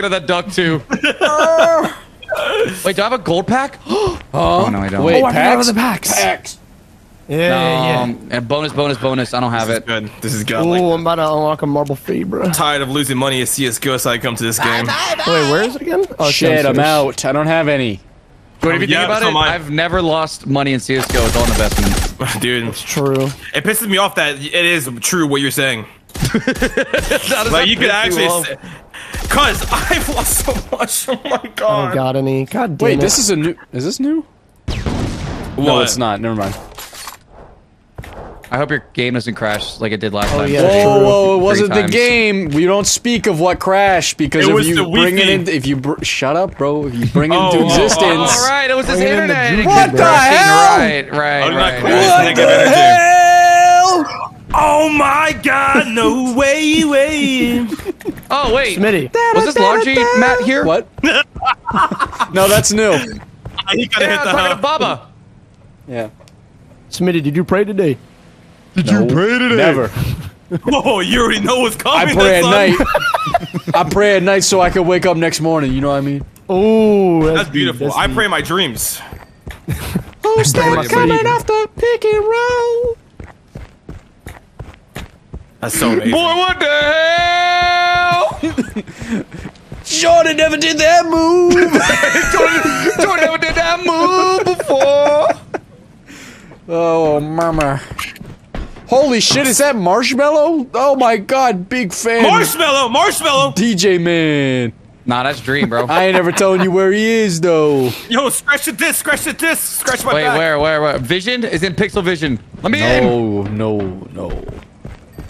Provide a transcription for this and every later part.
of that duck too. Wait, do I have a gold pack? oh no, I don't. Wait, Oh, I forgot about packs? the packs. Packs. Yeah, Um, and bonus, bonus, bonus. I don't have it. Good. This is yeah. good. Like, I'm about to unlock a marble fee, bro. Wait, tired of losing money at CSGO, so I come to this game. Wait, where is it again? Oh, Shit, I'm downstairs. out. I don't have any. But if you Yeah, think about so it, am I. I've never lost money in CS:GO. It's all an investment. Dude, It's true. it pisses me off that it is true what you're saying. Like, you could actually say, Cuz, I've lost so much. Oh my I god. don't got any. God damn Wait, it. this is a new. Is this new? What? No, it's not. Never mind. I hope your game doesn't crash like it did last Oh, time. yeah. Whoa, true. whoa! It wasn't the game. We don't speak of what crashed because It if was you the bring it in, if you br- shut up, bro. If you bring it Oh, into oh, oh, existence. All right, it was this Bring it in the internet. It juke, kept bro. What the hell? Right, right, I'm not right. crazy. right. Negative energy. Oh my god, no way, way. Oh wait, Smitty. was this laundry mat here? What? no, that's new. He gotta Yeah, hit I'm the talking to. Baba. Yeah. Smitty, did you pray today? Did you pray today? Never. Oh, you already know what's coming. I pray at son. night. I pray at night so I can wake up next morning. You know what I mean? Oh, that's, That's beautiful. That's I pray in my dreams. Who's pray coming sleep. off the pick and roll? That's so amazing. Boy, what the hell? Jordan never did that move. Jordan, Jordan never did that move before. oh, mama. Holy shit, is that Marshmello? Oh my god, big fan. Marshmello, Marshmello. DJ man. Nah, that's Dream, bro. I ain't never telling you where he is though. Yo, scratch the disc, scratch the disc, scratch my Wait, back. where, where, where? Vision is in Pixel Vision. Let me in. No, no, no.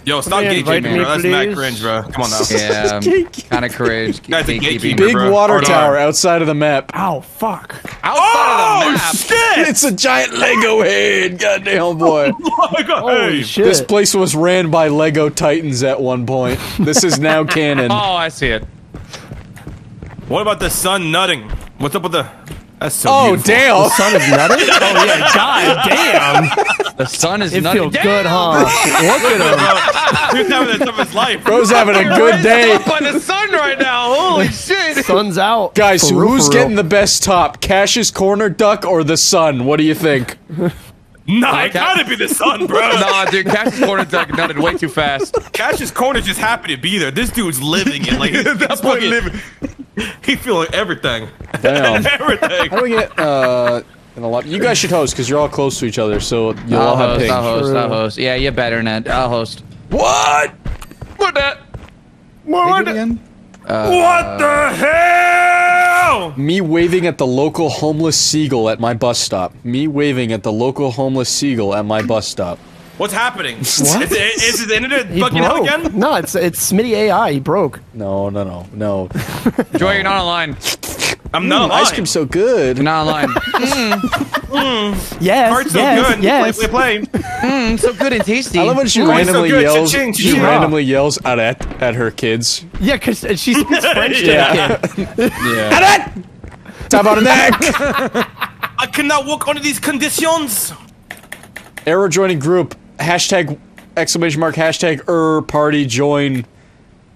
Yo, stop Somebody gatekeeping, invite bro. me, That's mad cringe, bro. Come on now. Yeah, um, kind of cringe. Guy's a gatekeeping. Big bro. water Hold on. tower outside of the map. Ow, fuck. Outside Oh, of the oh, map. shit! It's a giant Lego head. Goddamn oh, boy. Oh my god, Holy hey. shit. This place was ran by Lego Titans at one point. This is now canon. Oh, I see it. What about the sun nutting? What's up with the... That's so Oh beautiful. damn! Son of nutting? Oh, yeah, god damn. The sun is It nutty. feels Damn! good, huh? Look at him. He's having the time of his life. Bro's having a good day. Up by the sun right now. Holy shit. Sun's out. Guys, For who's for real. getting the best top? Cash's corner duck or the sun? What do you think? Nah, it gotta be the sun, bro. Nah, dude, Cash's corner duck nutted way too fast. Cash's corner just happy to be there. This dude's living it. Like, he's That boy fucking- living. He feeling everything. Damn. everything. How do we get uh in a lot? You guys should host because you're all close to each other, so you'll all I'll have host, ping. I'll host, True. I'll host. Yeah, you're better than that. I'll host. What? What that? What, again? what the hell? Me waving at the local homeless seagull at my bus stop. Me waving at the local homeless seagull at my bus stop. What's happening? What? Is, it, is the internet He bugging out broke. again? No, it's it's Smitty AI. He broke. No, no, no, no. Joy, you're not online. I'm not online. Ice lying. cream's so good. You're not online. Mm. Mm. Yes, Heart's so yes, good. yes. Play, play, play. Mm, so good and tasty. I love when she Ooh, it's so randomly good. yells. Cha-ching, She cha-ching. randomly yells at at, at her kids. Yeah, because she speaks French to Yeah. the kid. Yeah. Tap on the neck. I cannot work under these conditions. Arrow joining group. Hashtag exclamation mark hashtag er party join.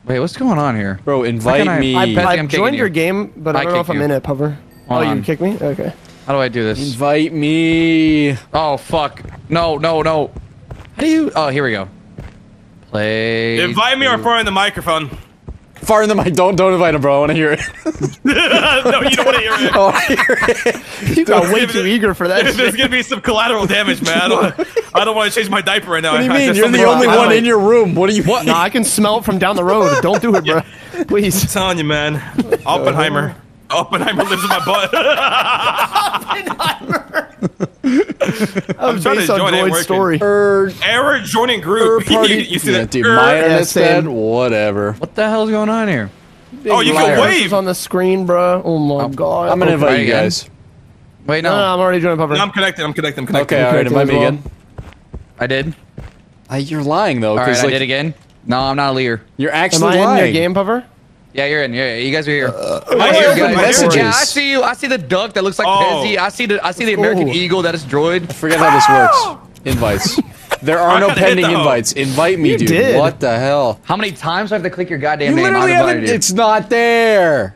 Wait, what's going on here? Bro, invite I- me. I I, bet- I I'm kicking joined you. your game, but I I don't know kick if I'm you. in it, Puffer. Hold oh, on. you kick me? Okay. How do I do this? invite me. Oh, fuck. No, no, no. How do you... Oh, here we go. Play... Invite me or far in the microphone. Far in the mic. Don't don't invite him, bro. I want to hear it. no, you don't want to hear it. I want to hear it. You got way too it- eager for that There's shit. gonna be some collateral damage, man. I don't, I don't want to change my diaper right now. What do you I, mean? You're the only one I in your room. What do you want? Nah, I can smell it from down the road. Don't do it, bro. Please. I'm telling you, man. Oppenheimer. Oppenheimer lives in my butt. That was trying to based on join, ain't story. Er, Error joining er group. party. you, you see yeah, that? dude, Er- my Yeah, internet's same. Whatever. What the hell's going on here? Oh, you liar. can This wave. on the screen, bro. Oh my god. I'm gonna invite Try you again. guys. Wait, No, no. no, I'm already joining Puffer. No, I'm connected. I'm connected. I'm connected. Okay, all right. connected Invite me well. again. I did. Uh, you're lying though, All right, because I did again. No, I'm not a leader. you're actually Am actually I in your game, Puffer? Yeah, you're in. Yeah, you guys are here. Uh, I hear open you, I hear messages. Yeah, I see you. I see the duck that looks like Oh. Pezzy. I see the I see the American Ooh. eagle that is droid. I Forget how this works. Invites. There are no pending invites. Invite me, You dude. did. What the hell? How many times do I have to click your goddamn You name? literally I've haven't. you. It's not there.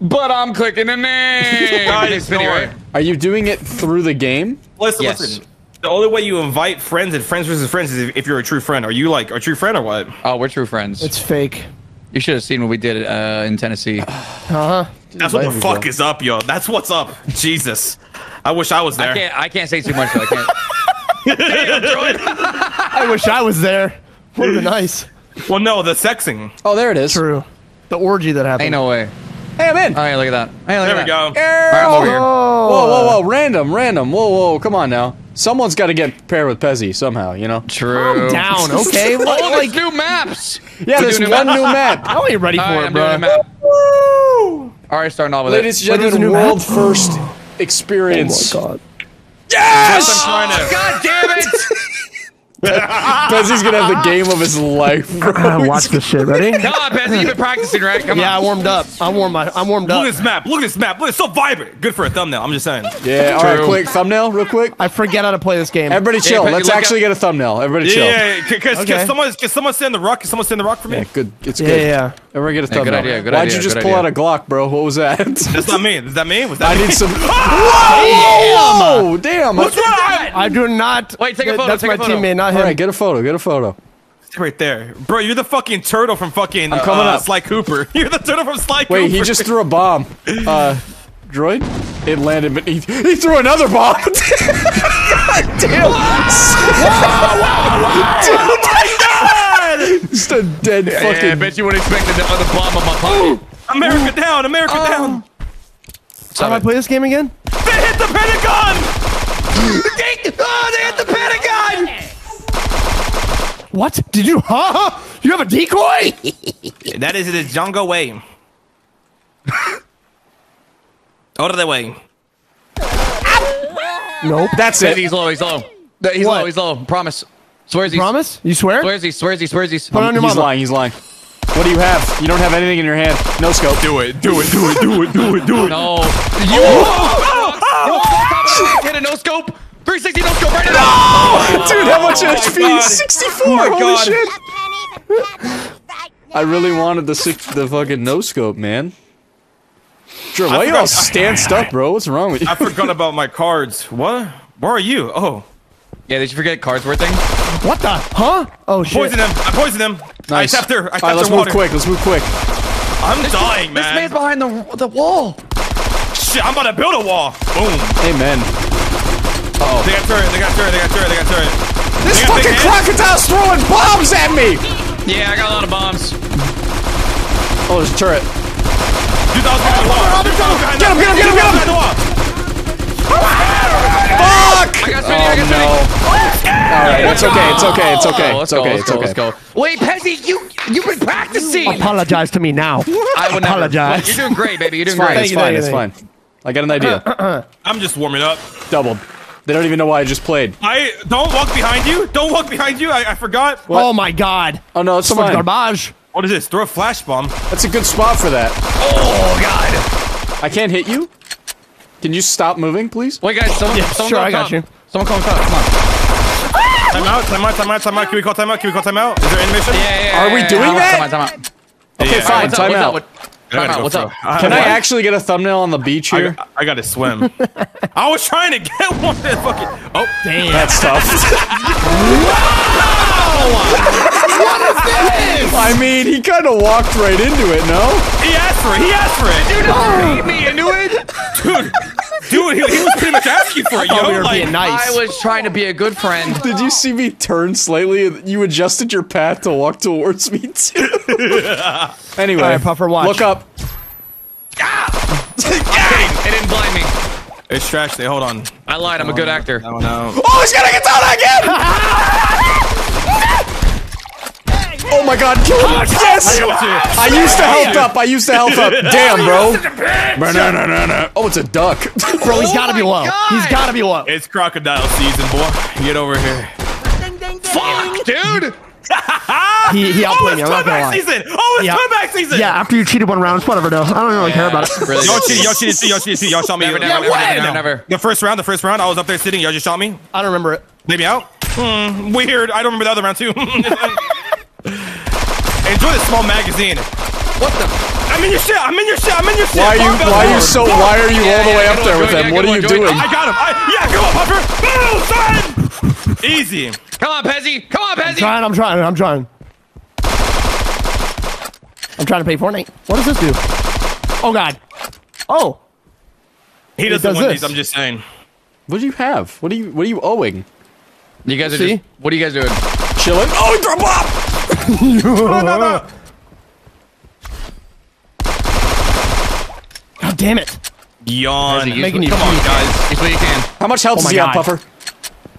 But I'm clicking the name. Guys, It's spinning, no. right? Are you doing it through the game? Listen, Yes. listen. The only way you invite friends and friends versus friends is if, if you're a true friend. Are you like a true friend or what? Oh, we're true friends. It's fake. You should have seen what we did uh, in Tennessee. Uh huh. That's what the fuck is up, yo. That's what's up. Jesus. I wish I was there. I can't. I can't say too much. Though. I can't. Damn, I wish I was there. Would have been nice. Well, no, the sexing. Oh, there it is. True. The orgy that happened. Ain't no way. Hey, I'm in. Oh yeah, look at that. Hey, look There at we that. go. Errol. Alright, I'm over here. Oh. Whoa, whoa, whoa! Random, random. Whoa, whoa! Come on now. Someone's got to get paired with Pezzy somehow. You know. True. Down. Okay. Oh, What, there's like, new maps. Yeah, there's doing one a new map. I ain't ready for All right, it, I'm doing a bro. map. Woo! All right, starting off with Ladies it. and Wait, there's a gentlemen, new world map? first Oh my god. Yes! I'm trying to. God damn it! Pezzy's gonna have the game of his life, bro. Watch this shit. Ready? Come on, Pezzy, you've been practicing, right? Come Yeah, I warmed up. I'm warm. Up. I'm warmed up. Look at this map. Look at this map. Look, it's so vibrant. Good for a thumbnail. I'm just saying. Yeah. All right, quick thumbnail, real quick. I forget how to play this game. Everybody chill. Pezzy, Let's actually up- get a thumbnail. Everybody chill. Yeah, because Okay. can someone can someone stand the rock? Can someone stand the rock for me? Yeah, good. It's Yeah, good. yeah, yeah. Everybody get a Yeah, good idea, good Why'd idea, you just pull idea. out a Glock, bro? What was that? That's not me. Is that me? Was that I me? need some. Whoa! Whoa! Damn! What's wrong? I do not. Wait, take a photo, That's my teammate, not him. All right, get a photo. Get a photo. Right there, bro. You're the fucking turtle from fucking. I'm coming uh, up. Sly Cooper. You're the turtle from Sly Cooper. Wait, he just threw a bomb. Uh, droid? It landed, but he, he threw another bomb. God damn! God! Just a dead Yeah, I bet you would expect the, the bomb on my pocket. America down! America Oh. down! How do I play this game again? They hit the Pentagon! oh, they hit the Pentagon! What? Did you? Huh? You have a decoy? That is the Django way. Out of the way. Nope. That's it. he's low, he's low. He's What? low, he's low. Promise. Swears he's. Promise? You swear? Swears he's, swears he's, swears he's. Put on your He's mama. lying. He's lying. What do you have? You don't have anything in your hand. No scope. Do it, do it, do it, do it, do it, do it. No. You. Oh, Hit a no scope. 360 no scope right now. Dude, how much oh HP? God. 64. Oh my Holy God. shit. I really wanted the six, the fucking no scope, man. Sure, why you all forgot- stanced up, bro? What's wrong with you? I forgot about my cards. What? Where are you? Oh, Yeah, did you forget cards worth thing? What the? Huh? Oh shit. poison him! I poisoned him. Nice. I tapped her. I tapped right, let's her move water. quick. Let's move quick. I'm dying, man. This man's behind the the wall. Shit, I'm about to build a wall. Boom. Amen. Oh. They got turret. They got turret. They got turret. They got turret. This got fucking crocodile's throwing bombs at me! Yeah, I got a lot of bombs. Oh, there's a turret. Dude, that was behind the wall. Get him, get him, get him, get him! Behind the wall. Fuck! I got spinning, I got Oh, no. Alright, it's okay, it's okay, it's okay, Oh, it's go, okay, it's go, okay. let's go. Wait, Pezzy, you you've been practicing. Apologize to me now. I would never. Apologize. You're doing great, baby. You're doing It's fine, great. it's fine, it's fine. I got an idea. I'm just warming up. Doubled. They don't even know why I just played. I don't walk behind you. Don't walk behind you. I, I forgot. Oh my god. Oh no, it's So much garbage. What is this? Throw a flash bomb. That's a good spot for that. Oh God. I can't hit you? Can you stop moving, please? Wait, guys. Someone, someone sure, I got top. you. Someone come top. Come on. Time out. Time out. Time out. Time out. Can we call time out? Can we call time out? Is there animation? Yeah, yeah, yeah. Are we yeah, doing yeah. that? Time out, time out. Okay, Yeah. fine, What's up, time what's out. I Time out. What's up? I- Can I I- actually get a thumbnail on the beach here? I gotta swim. I was trying to get one fucking. Oh, Damn. That's tough. I mean, he kind of walked right into it, no? he asked for it. He asked for it. Dude, don't Beat me into it. dude, dude he, he was pretty much asking for it, thought yo. we were like, being nice. I was trying to be a good friend. Did you see me turn slightly? You adjusted your path to walk towards me too. anyway, All right, Puffer, watch. look up. Ah! It didn't blind me. It's trash. They hold on. I lied. I'm a good actor. Oh no. Oh, he's gonna get down again! oh my God! Kill him! Yes! I used to health up. I used to health up. Damn, bro. Banana. Oh, it's a duck. Bro, he's gotta be low. He's gotta be low. It's crocodile season, boy. Get over here. Fuck, dude. He, he Oh, outplayed it's me. I'm not gonna lie. season. Oh, it's Yeah. comeback season. Yeah, after you cheated one round, it's whatever though. I don't really care about it. Really Y'all cheated. Y'all cheated. Y'all cheated. Y'all shot me. Never, Yeah, never, never, when? never, never. The first round. The first round. I was up there sitting. Y'all just shot me. I don't remember it. Leave me out. Hmm, weird. I don't remember the other round too. Enjoy the small magazine. What the? I'm in your shit. I'm in your shit. I'm in your shit. Why are you? Why are you so? Go. Why are you Yeah, all the yeah, way up one, there with Joey, them? yeah, What good are you doing? I got him. I, yeah, go on, Puffer. Move, son. Easy. Come on, Pezzy. Come on, Pezzy. Trying, I'm trying, I'm trying. I'm trying to pay Fortnite. What does this do? Oh God. Oh. He doesn't does win this. these. I'm just saying. What do you have? What are you? What are you owing? You guys are See? just. What are you guys doing? Chilling. Oh, he threw a bomb. God damn it. Yawn. Pezzy, use making you Come on, guys. Use what you can. How much health Oh does my he have, Puffer?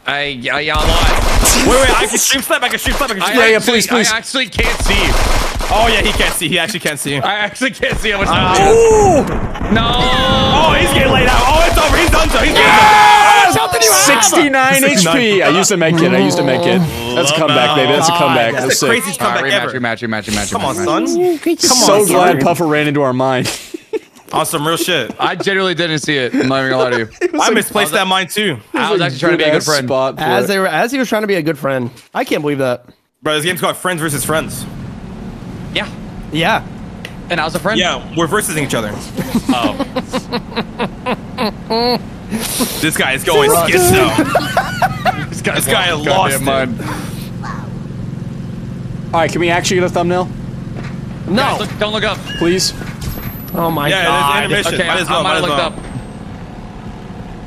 I, I, yeah, a lot. Wait, wait. I can stream slap. I can stream slap. I can I stream Yeah, yeah, actually, please, please. I actually can't see. Oh yeah, he can't see. He actually can't see. I actually can't see how much ah. time. Ooh! No. Oh, he's getting laid out. Oh, it's over. He's done. So he's How much health did you have? 69 HP. I used to make it. I used to make it. That's a comeback, baby. That's a comeback. That's That's the craziest All right, comeback rematch, ever. rematch, rematch, rematch, Come on, rematch. son. Come So on, glad son. Puffer ran into our mine. On some real shit. I genuinely didn't see it. I'm not even gonna lie to you. I misplaced that mine too. I was actually trying to be a good friend. Spot As they were, as he was trying to be a good friend. I can't believe that. Bro, this game's called Friends versus Friends. Yeah. Yeah. And I was a friend. Yeah, we're versus each other. Oh. This guy is going schizo. This, guy's This guy lost his lost goddamn it. mind. All right, can we actually get a thumbnail, No. Guys, look, don't look up. please? Oh my Yeah, God. it is intermission. Okay, Might I, as well, I might have looked as up.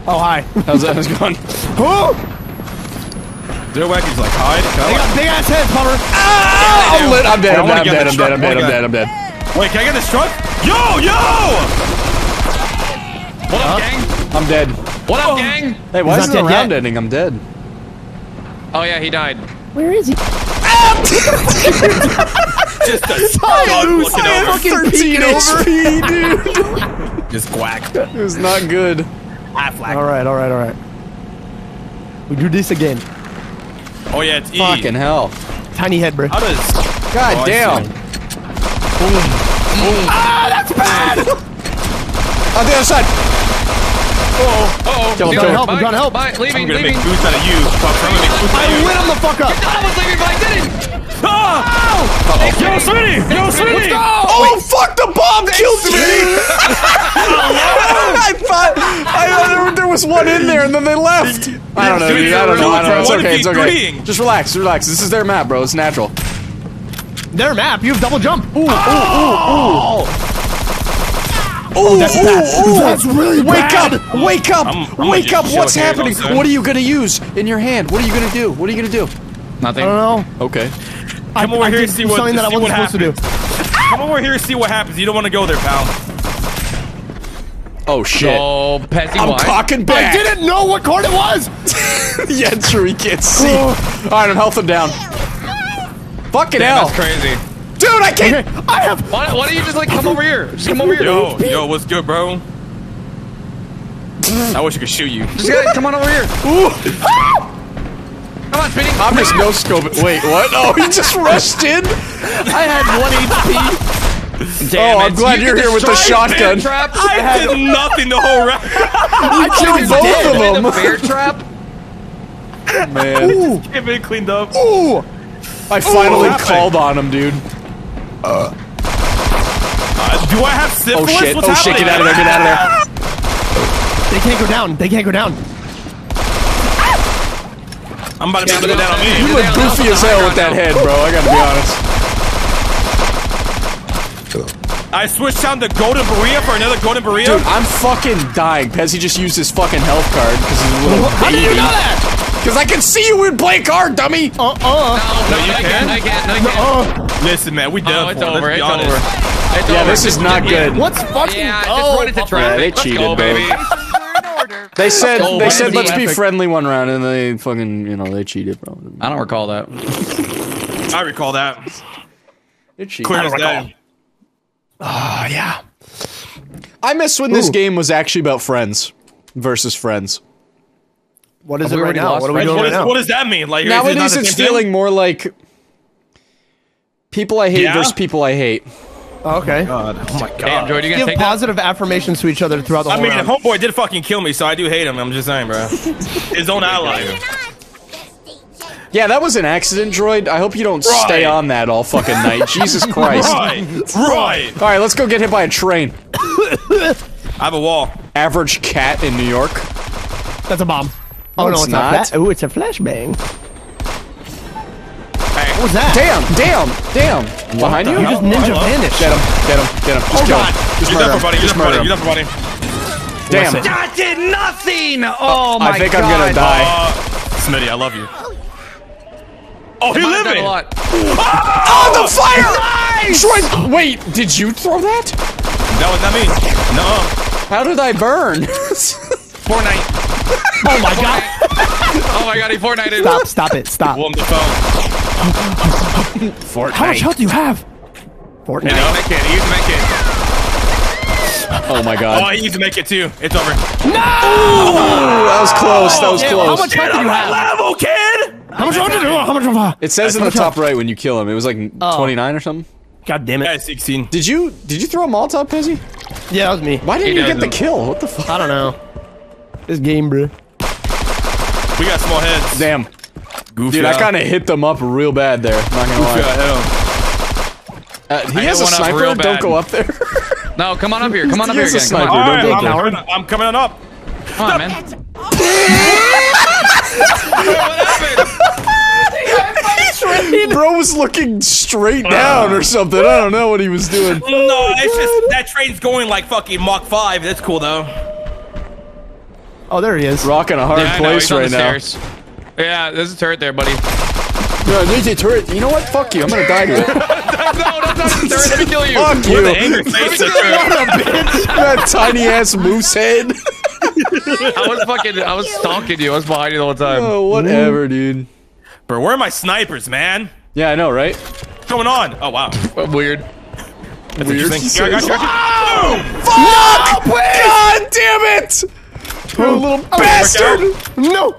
Oh hi. How's that how's it going? Oh, Zero Wacky's like, hide. they Go. got big ass heads, Puffer. Ah! I'm lit. I'm dead. I I'm dead. I'm dead. I'm dead. I'm dead. I'm dead. I'm dead. Wait, can I get this truck? Yo, yo! What up, gang? I'm dead. What up, gang? Hey, why He's isn't not the round yet. ending? I'm dead. Oh yeah, he died. Where is he? Just a stud looking over. fucking 13 peeking over. HP, dude. Just quack. It was not good. All right, all right, all right. We do this again. Oh yeah, it's E. Fucking hell. Tiny head, bro. How does? God Oh, I damn. see. Ah, that's bad. On the other side. Uh oh. Kill him, Bye, kill him. Help, I'm trying to help. Bye, leaving, I'm gonna leaving. make boots out of you. Fuck, I'm gonna make boots out of you. lit him the fuck up. I was leaving, but I didn't. Ah! Yo, Smitty! Yo, Smitty! Oh, fuck, the bomb killed me! I thought, I thought there, there was one in there and then they left. I don't know, Dude, dude. I don't know. I don't know. It's okay. It's okay. Just relax. Relax. This is their map, bro. It's natural. Their map. You have double jump. Ooh, Oh, oh, that's oh, bad. Oh. That's really Wake bad. up! Wake up! I'm- I'm Wake up! What's happening? don't. What are you gonna use in your hand? What are you gonna do? What are you gonna do? Nothing. I don't know. Okay. Come I, over I here did and see what, something that I wasn't what supposed to do. Come over here and see what happens. You don't want to go there, pal. Oh shit! Oh, Pezzy, I'm why? talking I didn't know what card it was. yeah, true. He can't see. All right, I'm healthing down. Fucking Damn, hell, that's crazy. Dude! I can't. Okay, I have. Why, why don't you just like come over here? Just come over here. Yo, yo, what's good, bro? I wish I could shoot you. Just gotta come on over here. Ooh, Come on, Speedy. I'm just no scoping. Wait, what? Oh, he just rushed in. I had one HP. Damn Oh, I'm glad You you're here with the shotgun. Bear trap. I did nothing the whole round. I killed both Dead of them. the bear trap. Man, Get it cleaned up. Ooh. I finally happened? called on him, dude. Uh, do I have Oh shit! What's Oh shit! Get out of there! Get out of there! They can't go down. They can't go down. I'm about to Yeah, be looking but down on me. You look goofy as hell with that head, bro. I gotta be honest. I switched down to Golden Berea for another Golden Berea. Dude, I'm fucking dying. Pezzy just used his fucking health card because he's a little How did you baby. know that? Because I can see you in play card, dummy. Uh uh. No, no, you I can? can't. I can't. I can't. Uh. Listen, man, we oh, done Oh, it's it. over. Let's It's honest. over. It's Yeah, over. this is not good. What's fucking? Yeah, oh, just run into traffic. Yeah, they Let's cheated, go, baby. They said Oh, they said let's he be friendly one round, and they fucking you know they cheated, bro. I don't recall that. I recall that. They cheated. Clear as day. Oh yeah. I miss when this game was actually about friends versus friends. What is Have it right now? What are we doing right now? what does that mean? Like, is it not Nowadays, it's feeling more like people I hate Yeah? versus people I hate. Oh, okay. Oh, god, oh my god. Damn, Jordan, you gonna Give take that? positive affirmations to each other throughout the whole I mean, round. homeboy did fucking kill me, so I do hate him. I'm just saying, bro. His own ally. Yeah, that was an accident, droid. I hope you don't stay on that all fucking night. Jesus Christ. Right, right. All right, let's go get hit by a train. I have a wall. Average cat in New York. That's a bomb. Oh, no, it's it's not. not. that. Oh, it's a flashbang. Hey, What was that? Damn, damn, damn. Behind you? You just ninja Hello? vanished. Get him, get him, get him. Just Oh, kill God. him. Just You're murder done him. for buddy. You're Just done for murder buddy. him. You're done for buddy. Damn. Listen. That did nothing. Oh my god. I think god. I'm gonna die. Uh, Smitty, I love you. Oh, he Mine's living. a lot. Oh, the fire! Nice! Wait, did you throw that? That was not me. No. How did I burn? Fortnite. Oh my god. Oh my god, he Fortnited. Stop, stop it, stop. Willem Dafoe. How much health do you have? You Fortnite. know, make it. He used to make it. oh my god. Oh, god. he used to make it too. It's over. Ooh, that was close, that was Damn, close. how much health do you have? level, kid. How much health do you have? How much health? It says in the top right when you kill him. It was like Oh. 29 or something. God damn Yeah, it. 16. Did you did you throw a Molotov, Pezzy? Yeah, that was me. Why didn't He you get the kill? What the fuck? I don't know. This game, bro. We got small heads. Damn. Goofy. Dude, I kind of hit them up real bad there. Not gonna Goofy. lie. I hit him. Uh, he I has a up sniper. real Don't go up there. No, come on up here. Come on up He here is a again. Come sniper. on. All right, Don't I'm, coming, I'm coming up. Come on, man. what happened? Bro was looking straight down or something. I don't know what he was doing. No, it's just that train's going like fucking Mach 5. That's cool though. Oh, there he is. Rocking a hard Yeah, place right the now. stairs. Yeah, there's a turret there, buddy. No, there's a turret. You know what? Fuck you. I'm gonna die to it. no, that's not the turret. Let me kill you. Fuck With you. the angry face. Let me kill that tiny ass moose head. I was fucking, I was stalking you. I was behind you the whole time. Oh, whatever, dude. Bro, where are my snipers, man? Yeah, I know, right? What's going on? Oh wow. Weird. That's Weird. interesting. Yeah, I got you, I got you. Fuck! God damn it! You little oh, bastard! No.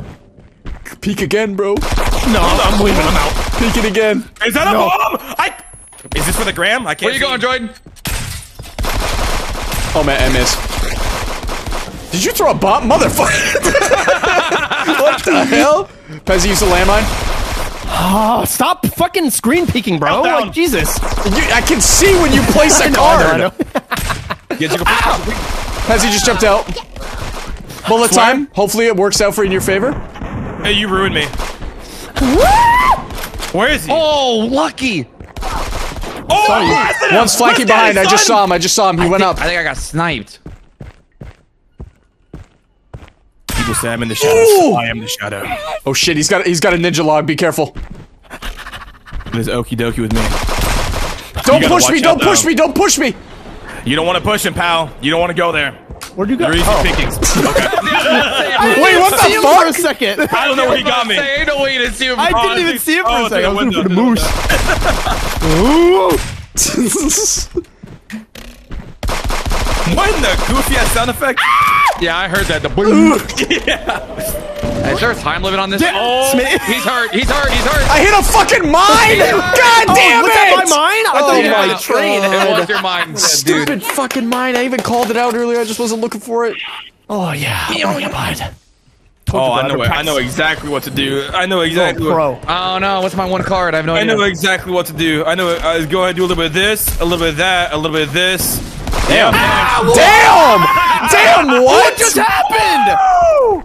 Peek again, bro. No, I'm leaving. I'm out. Peek it again. Is that a bomb? I. Is this for the gram? I can't. Where you going, Jordan? Oh man, I missed. Did you throw a bomb, motherfucker? what the hell? Pezzy used a landmine. Oh, stop fucking screen peeking, bro. Countdown. Like, Jesus. You, I can see when you place a I know, card. I know, I know. Yeah, you Pezzy just jumped out. Bullet Swear? time. Hopefully it works out for you in your favor. Hey, you ruined me. Where is he? Oh, lucky. Oh, blasted him! One's flanking Let's behind. it, I just son! saw him. I just saw him. He went up. I think I got sniped. People say I'm in the shadows. Ooh. I am the shadow. Oh shit, he's got he's got a ninja log. Be careful. There's okie dokie with me. Don't gotta push me. Don't out, push though. me. Don't push me. You don't want to push him, pal. You don't want to go there. Where'd you go? You're easy Oh. pickings. Wait, what See the him for a second. I don't know where he got me. Say, ain't no way you didn't see him. I didn't even see him for oh, a second. I was through looking for the window, moose. What in the goofy ass sound effect? Yeah, I heard that. The boom. Is there a time limit on this? Oh. Smith- he's hurt. He's hurt. He's hurt. I hit a fucking mine. Oh, God damn was it! that my mine? I oh thought Oh you my train. God. It was your mind, dude. Stupid fucking mine. I even called it out earlier. I just wasn't looking for it. Oh, yeah. Oh, yeah, bud. Oh, I know. I know exactly what to do. I know oh, exactly. Oh, what, pro. Oh no, what's my one card? I have no I idea. know exactly what to do. I know. I go ahead and do a little bit of this, a little bit of that, a little bit of this. Damn. Damn. Damn. What just happened?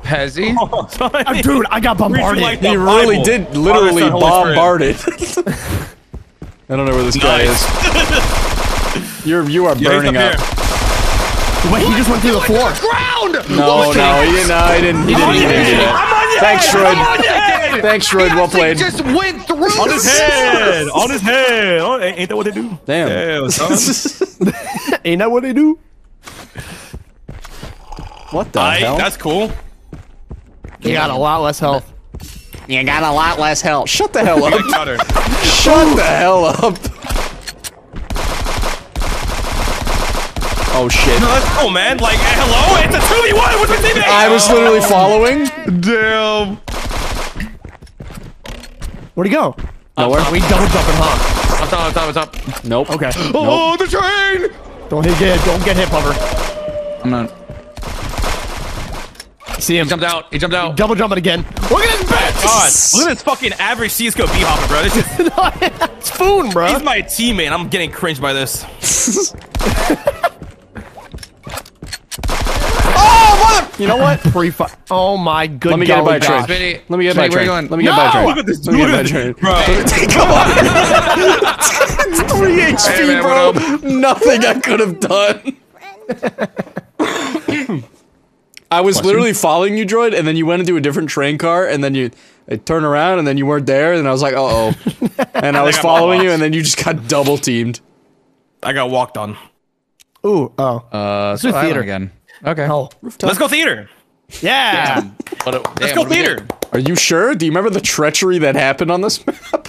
Pezzy. Uh, Dude, I got bombarded. like He really Bible. did literally Father, Son, Holy Spirit. bombarded. I don't know where this guy is. You're you are Yeah, burning up up. here. Wait, he just went through the floor. Ground. No, no, he didn't. No, he didn't. He didn't. He didn't do that. Thanks, Shroud. Thanks, Shroud. Well played. Just went through. On his head. On his head. Oh, ain't ain't that what they do? Damn. Damn, son. Ain't that what they do? What the Aight, hell? that's cool. You got a lot less health. You got a lot less health. Shut the hell up. Shut the hell up. Oh shit. No, that's cool, man. Like, hello? It's a 2v1. What's my teammate? I was literally oh. following. Damn. Where'd he go? Nowhere. We double jumping, huh? What's up? What's up? What's up? Nope. Okay. Oh, the train. Don't hit get don't get hit, Puffer. I'm not. See him. He jumped out. He jumped out. Double jumping again. Look at this bitch. God, look at this fucking average CSGO B hopper, bro. This is, Spoon, bro. he's my teammate. I'm getting cringed by this. Oh, mother! You know what? Free fi- Oh my good Let me get it by golly train. gosh. Let me get it by Smitty, where train. Let me get it by No! train. Look at this- Let me get it by look at train. Bro. Come on. it's 3 HP, Hey, man, bro. Nothing I could have done. I was literally following you, droid, and then you went into a different train car, and then you I turned around, and then you weren't there, and I was like, uh oh. And I was I'm following you, and then you just got double teamed. I got walked on. Ooh, oh. Uh, do so Island theater. again. Okay. Oh. Let's go theater. Yeah. What a- Let's damn, go what do we do? theater. Are you sure? Do you remember the treachery that happened on this map?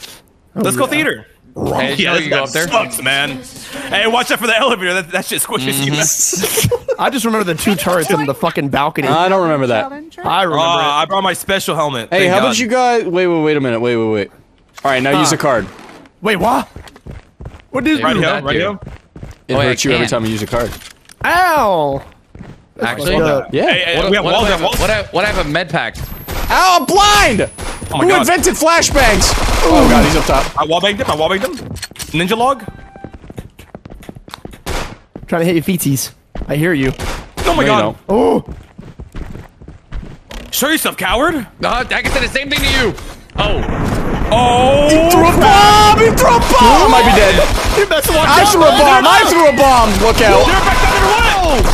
Let's go theater. Hey, did you Yeah, you go up there? sucks, man. Hey, watch out for the elevator. That, that shit squishes you. man. Mm-hmm. I just remember the two turrets in the fucking balcony. I don't remember that. I remember Aw, it. I brought my special helmet. Hey, Thank how God. about you guys? Wait, wait, wait a minute. Wait, wait, wait. All right, now use a card. Wait, what? What did Right you here, right do? here. It Oh, wait, hurts you every time you use a card. Ow! Actually, Yeah. Hey, hey, what, have what, if I have have, what, walls. I, have a med pack? Ow, I'm blind! Oh my Who God. invented flashbangs? Oh god, he's up top. I wallbanged him. I wallbanged him. Ninja log. Trying to hit your feeties. I hear you. Oh my No, God. Oh! Show yourself, coward. Uh, I can say the same thing to you. Oh, Oh. He Threw a bomb! He threw a bomb! I might be dead. You best watch I out, threw a man. bomb! I threw a bomb! Look out!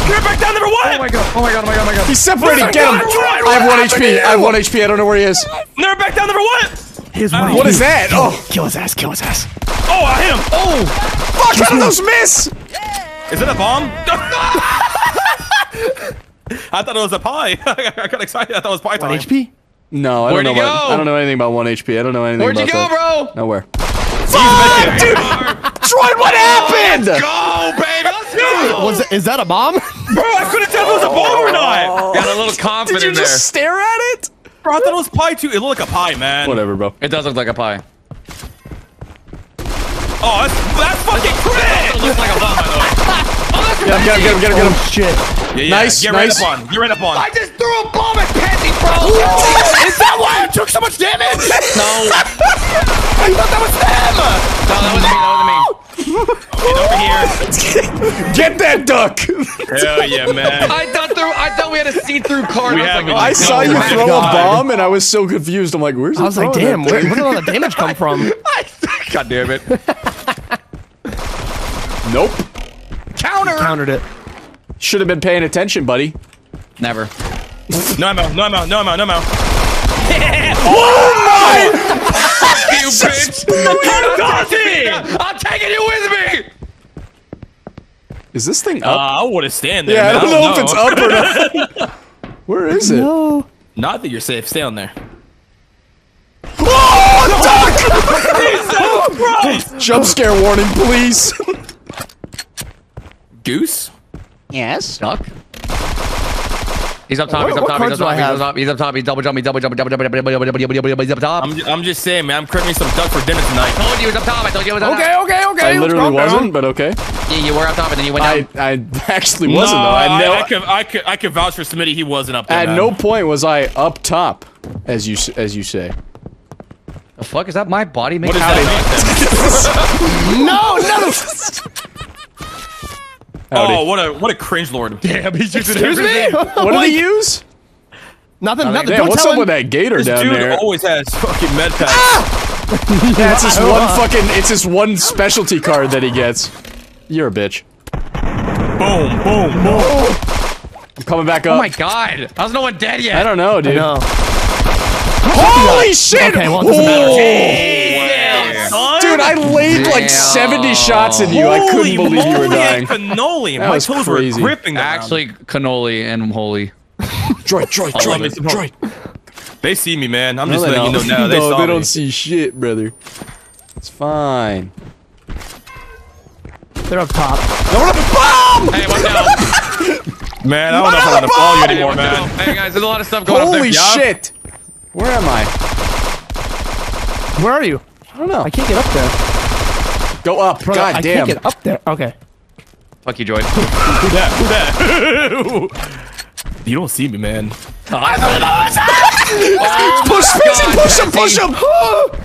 You're back down number one. You're back down number one. oh my god, oh my god, oh my god, oh my god. He's separated! Oh Get him! I have one HP! I have one HP, I don't know where he is. Never back down number one. Here's one. What is that? Oh, Kill his ass, kill his ass. Oh, I hit him. Oh. fuck! How did those miss? Is it a bomb? I thought it was a pie. I got excited. I thought it was pie time. One HP? No, I Where'd don't know he about. go? I don't know anything about one HP. I don't know anything Where'd you about go, that. bro? Nowhere. Fuck, dude! Droid, what happened? Go, baby, let's. Was it, is that a bomb? Bro, I couldn't tell if it was a bomb or not. Oh. Got a little confident Did you there. just stare at it? Bro, I thought it was pie too. It looked like a pie, man. Whatever, bro. It does look like a pie. Oh, that's, that's fucking It crit. looks like a bomb, by the way. Oh, Get him, get him, get him, get him, get him. Oh, shit. Yeah, yeah. Nice, Get nice. right up on. Get right up on. I just threw a bomb at Patsy, bro. Is that why I took so much damage? No, I thought that was them! no, that wasn't me. That wasn't me. Get over here. Get that duck! Hell yeah, man. I thought through. I thought we had a see-through card. We I like, oh, I saw you Oh my throw a bomb and I was so confused. I'm like, where's the? I was like, damn, where, where did all the damage come from? God damn it. Nope. Counter. Countered it. Should have been paying attention, buddy. Never. No ammo. No ammo. No ammo. No ammo. You bitch. You, Kamikaze! I'm taking you with me. Is this thing Uh, up? I would have stand there. yeah, I man. don't know if it's up or not. Where is it? No. Not that you're safe. Stay on there. Oh, duck! Jump scare warning, please. Goose? Yes. Duck. He's up top. He's up top. He's up top. He's up top. He's up top. He's double jumping. Double jumping. Double jumping. Double jumping. Double jumping. Double jumping. Double jumping. I'm, I'm just saying, man. I'm craving me some duck for dinner tonight. I told you he was up top. I told you he was up Okay, top. okay, okay. okay. I literally wasn't, but okay. Yeah, you were up top and then you went down. I I actually wasn't no, though. I, know, I, could, I could, I could vouch for Smitty. He wasn't up there. at man. no point was I up top, as you as you say. The fuck is that? My body making is that? No, no. Howdy. oh, what a what a cringe lord. Damn, he's using Excuse me? What did he use? Nothing, nothing. Damn, Don't what's tell up him. with that gator This down dude there? always has fucking med packs. Ah! Yeah, it's this one fucking, it's this one specialty card that he gets. You're a bitch. Boom, boom, boom. I'm coming back oh up. Oh my god. How's no one dead yet? I don't know, dude. No. Holy shit! Okay, well, it doesn't matter. Son. Dude, I laid like 70 shots in you. I couldn't Holy believe you were moly dying. and Cannoli. That My was toes crazy. were gripping. the. Actually, cannoli and holy. Droid, droid, love droid, droid. they see me, man. I'm No, just they letting you don't. know now. They no, saw they me. don't see shit, brother. It's fine. They're up top. Bomb! Hey, watch out. Man, I don't know if I want to follow you anymore, man. Hey guys, there's a lot of stuff going Holy up there. shit! Where am I? Where are you? I don't know. I can't get up there. Go up. Brother, God I damn. can't get up there. Okay. Fuck you, Joy. Who that? Who that? You don't see me, man. Push Spacey, push him, push him!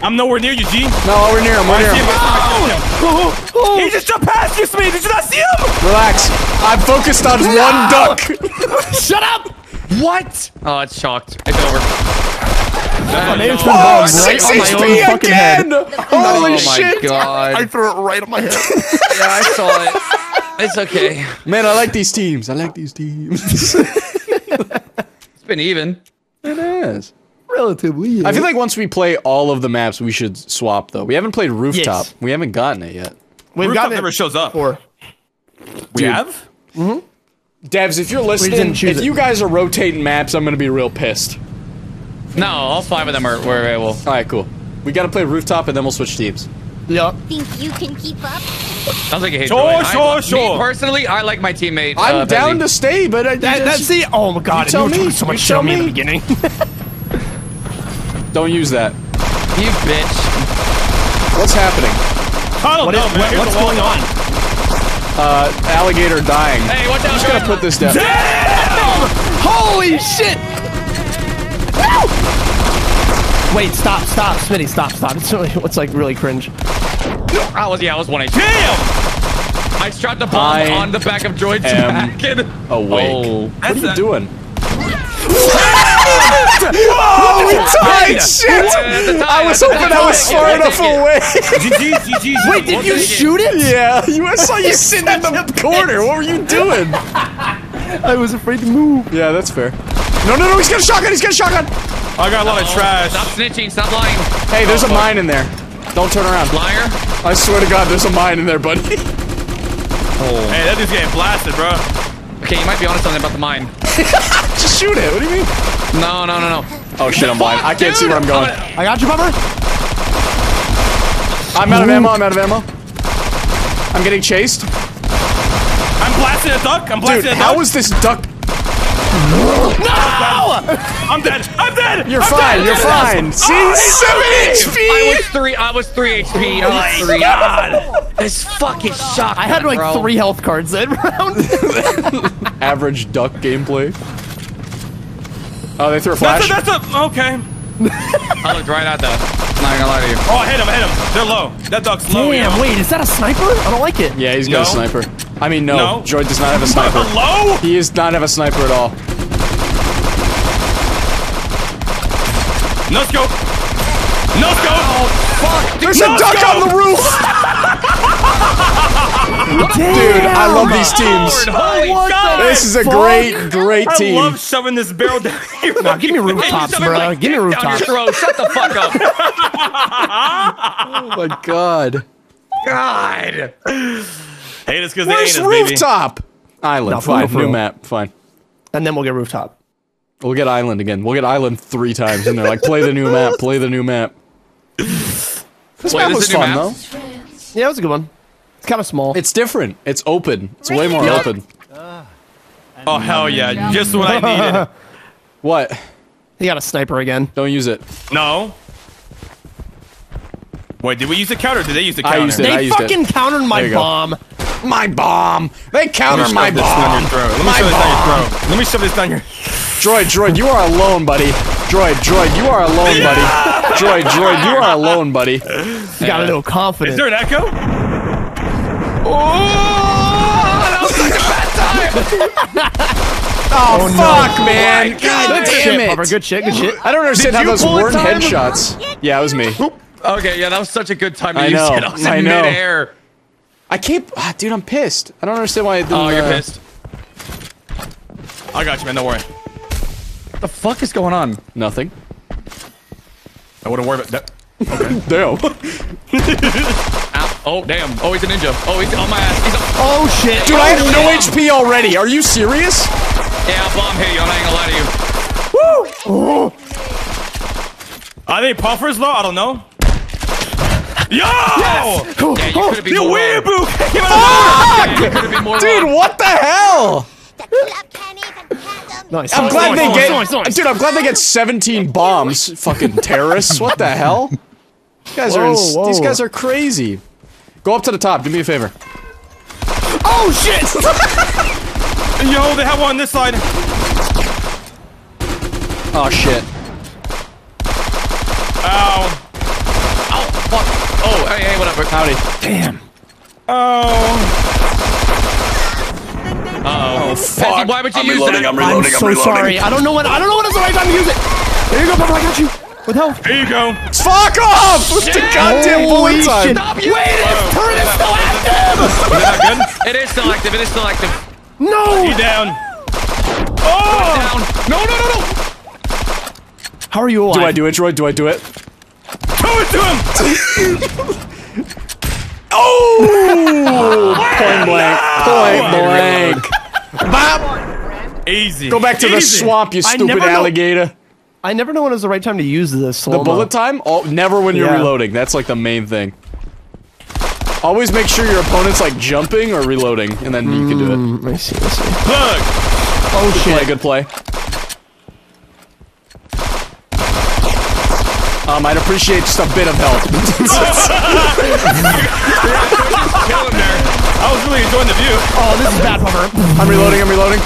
I'm nowhere near you, G. No, we're near him, we're near him. Oh. He just jumped past you, me. Did you not see him? Relax. I'm focused on one duck. Shut up! What? Oh, it's shocked. It's over. My name's Oh, been Oh, bombed right 6 on my own HP fucking head. Holy oh shit! god. I threw it right on my head. yeah, I saw it. It's okay. Man, I like these teams. I like these teams. It's been even. it is. Relatively. I feel like once we play all of the maps, we should swap though. We haven't played rooftop. Yes. We haven't gotten it yet. we've Rooftop got never it shows up. for. We Dude. have? Mm-hmm. Devs, if you're listening, if it. you guys are rotating maps, I'm gonna be real pissed. No, all five of them are were available. All right, cool. We gotta play rooftop and then we'll switch teams. Yup. Think you can keep up? Sounds like a hate. Sure, joint. sure, I, sure. Me personally, I like my teammate. I'm uh, down Bentley. to stay, but I That, that's the. Oh my god! tell you were me, talking so much you shit tell me in the beginning. don't use that. You bitch. What's happening? I don't What know, is, man. what, what's going on? Uh, alligator dying. Hey, watch out! I'm just gonna put this down. Damn! Holy shit! Wait, stop, stop, Smitty, stop, stop. It's really, what's like really cringe. I was yeah, I was one HP. Damn! I strapped the bomb I on the back of Droid's am back. and- Awake. Oh. What are you doing? oh, tight shit! At the time, I was hoping I was far enough away. Wait, did you shoot it? yeah, you, I saw you sitting in the corner. What were you doing? I was afraid to move. Yeah, that's fair. No, no, no, he's got a shotgun, he's got a shotgun! I got a lot of trash. Stop snitching. Stop lying. Hey, there's a mine in there. Don't turn around. Liar. I swear to God, there's a mine in there, buddy. oh. Hey, that dude's getting blasted, bro. Okay, you might be onto something about the mine. Just shoot it. What do you mean? No, no, no, no. Oh shit, I'm blind. I can't see where I'm going. I got you, Bummer. I'm out of ammo. I'm out of ammo. I'm getting chased. I'm blasting a duck. I'm Dude, blasting a how duck. is this duck? I'm dead. I'm dead. You're I'm fine. Dead. You're fine. Oh, See, seven I HP. was three. I was three HP. I was three. God. This fucking shock. I had like bro. three health cards that round. Average duck gameplay. Oh, they threw a That's flash. a, that's a, okay. I looked right at that. Not gonna lie to you. Oh, I hit him, I hit him. They're low. That duck's low. Damn, yo. wait, is that a sniper? I don't like it. Yeah, he's got a sniper. I mean, no. No. Droid does not have a sniper. Low? He does not have a sniper at all. No scope. No scope. Fuck. There's No a duck scope! on the roof. Dude, I love these teams. Holy God. This is a great, great team. I team. love shoving this barrel down here. Nah, give me rooftops, bro. like Give me dick down rooftops. throat. Shut the fuck up. oh my god. God. Hate us because they Where's ain't us, baby. rooftop? Island. No, fine. New map. Fine. And then we'll get rooftop. We'll get island again. We'll get island three times, and they're like, "Play the new map. Play the new map." This Wait, map this was is a new fun map? though. Yeah, it was a good one. It's kind of small. It's different. It's open. It's way more Yup. open. Uh, oh, hell yeah. Just what I needed. What? he got a sniper again. Don't use it. No. Wait, did we use the counter? Did they use the I counter? used it. I They used it. fucking countered my There you go. bomb. My bomb. They Let me my shove this down bomb. your throat. Let me My shove this down bomb. your throat. Let me shove this down your. Droid, droid, you are alone, buddy. Droid, droid, you are alone, buddy. Droid, droid, you are alone, buddy. You got a little confidence. Is there an echo? Oh, fuck, man. God Good damn shit, it. Good shit, good shit. I don't understand Did how those weren't headshots. Yeah, it was me. Okay, yeah, that was such a good time to I use know, it. I was I in know. midair. I can't. Ah, dude, I'm pissed. I don't understand why. I didn't, Oh, you're uh, pissed. I got you, man. Don't worry. What the fuck is going on? Nothing. I wouldn't worry about that. Okay. Damn. Ow. Oh, damn. Oh, he's a ninja. Oh, he's on my ass. He's a- Oh shit. Dude, I have no HP already. Are you serious? yeah, bomb hit you. I'm not gonna lie to you. Are they puffers though? I don't know. Yo! Yeah, you could have The weeaboo! You could have been more. Dude, what the hell? Tequila, pennies, and condoms. Nice. I'm glad they get. nice, nice. Dude, I'm glad they get 17 bombs. Fucking terrorists. What the hell? These guys are. ins- Whoa, These guys are crazy. Go up to the top. Do me a favor. Oh shit. Yo, they have one on this side. Oh shit. Ow. Oh, fuck. Oh, hey, hey, whatever. Howdy. Damn. Oh. Uh-oh. Oh, fuck. why would you I'm use reloading, that? I'm reloading, I'm so sorry. I don't know what I don't know what is the right time to use it. There you go, Puffer. I got you. With health. Here you go. Fuck off! What's the goddamn Holy bullet time? shit. Wait, this turret is still active. Is that good? It is still active. It is still active. No. You down. Oh! Down. No, no, no, no. How are you alive? Do I do it, Droid? Do I do it? Throw it to him! Oh! Point blank. Point blank. Bop! Easy. Go back to the swamp, you stupid never know- alligator. I never know when is the right time to use this. The bullet time? Oh, never when you're Yeah. reloading. That's like the main thing. Always make sure your opponent's like jumping or reloading, and then you can do it. Let me see. Let me see. Look. Oh Play, shit. good play. Um, I'd appreciate just a bit of help. Kill him there. I was really enjoying the view. Oh, this is bad, Puffer. I'm reloading, I'm reloading.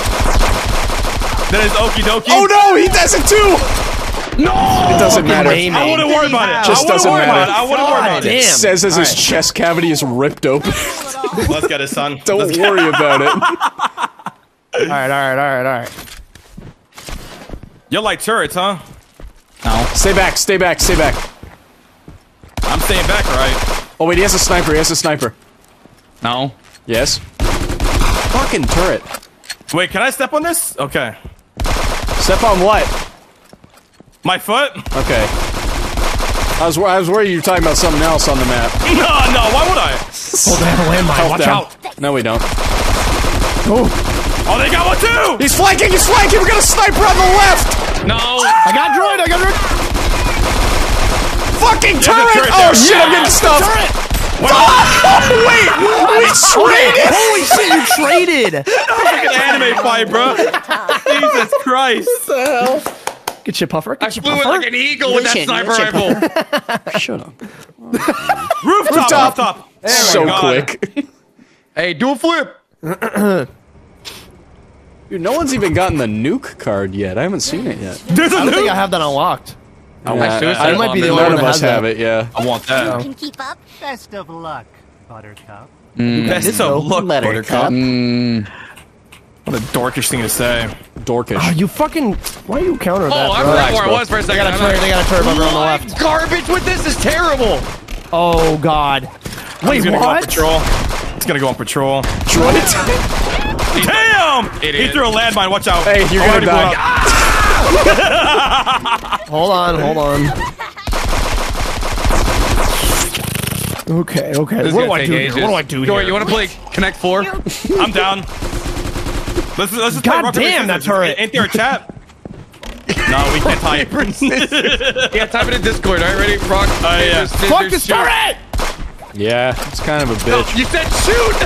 That is okie dokie. Oh no, he does it too! No! It doesn't matter. Rain I Man. wouldn't worry about it. Just I doesn't matter. it. I wouldn't worry about It it. Damn. says as his chest cavity is ripped open. Let's get it, son. Don't Let's get- worry about it. All right, all right, all right, all right. You like turrets, huh? No. Stay back, stay back, stay back. I'm staying back, right? Oh wait, he has a sniper, he has a sniper. No. Yes. Fucking turret. Wait, can I step on this? Okay. Step on what? My foot? Okay. I was, I was worried you were talking about something else on the map. No, no, why would I? They have a landmine. Health Watch down. out. No, we don't. Oh, Oh, they got one too! He's flanking, he's flanking! We got a sniper on the left! No. I got droid. I got droid. Fucking There's a turret! turret Oh there. shit, I'm getting stuffed! Turret. Oh, wait! We traded! Holy shit, you traded. Like an anime fight, bro. Jesus Christ. What the hell? Good shit, Puffer. Good I shit, flew it Puffer. like an eagle with that sniper rifle. Shut up. Rooftop, Rooftop. rooftop. Oh So God. quick. hey, do a flip. Dude, no one's even gotten the nuke card yet. I haven't seen it yet. There's a I don't think I have that unlocked. Oh, yeah, suicide I might be the only one of us have it, yeah. I want that. You Can keep up. Best of luck, Buttercup. Mm. Best of luck, Buttercup. Buttercup. What a dorkish thing to say. Dorkish. Oh, you fucking. Why are you counter Oh, that? I bro? forgot where I was for a They got a I'm turret. They got a turret over on the left. Garbage with this is terrible. Oh god. Wait, He's gonna go on patrol. He's gonna go on patrol. Droid? Damn! He threw a landmine. Watch out. Hey, you're Already gonna die. Up. Hold on, hold on. Okay, okay. This is What do I take do here? What do I do Jory, here? you want to play Connect Four? I'm down. Let's, let's just God play rock, paper, damn, that scissors. turret. Ain't there a chat? no, we can't type. yeah, type it in Discord. All right, ready? Rock, Oh, paper, yeah. scissors, Fuck this shoot. turret! Yeah, it's kind of a bitch. You said shoot.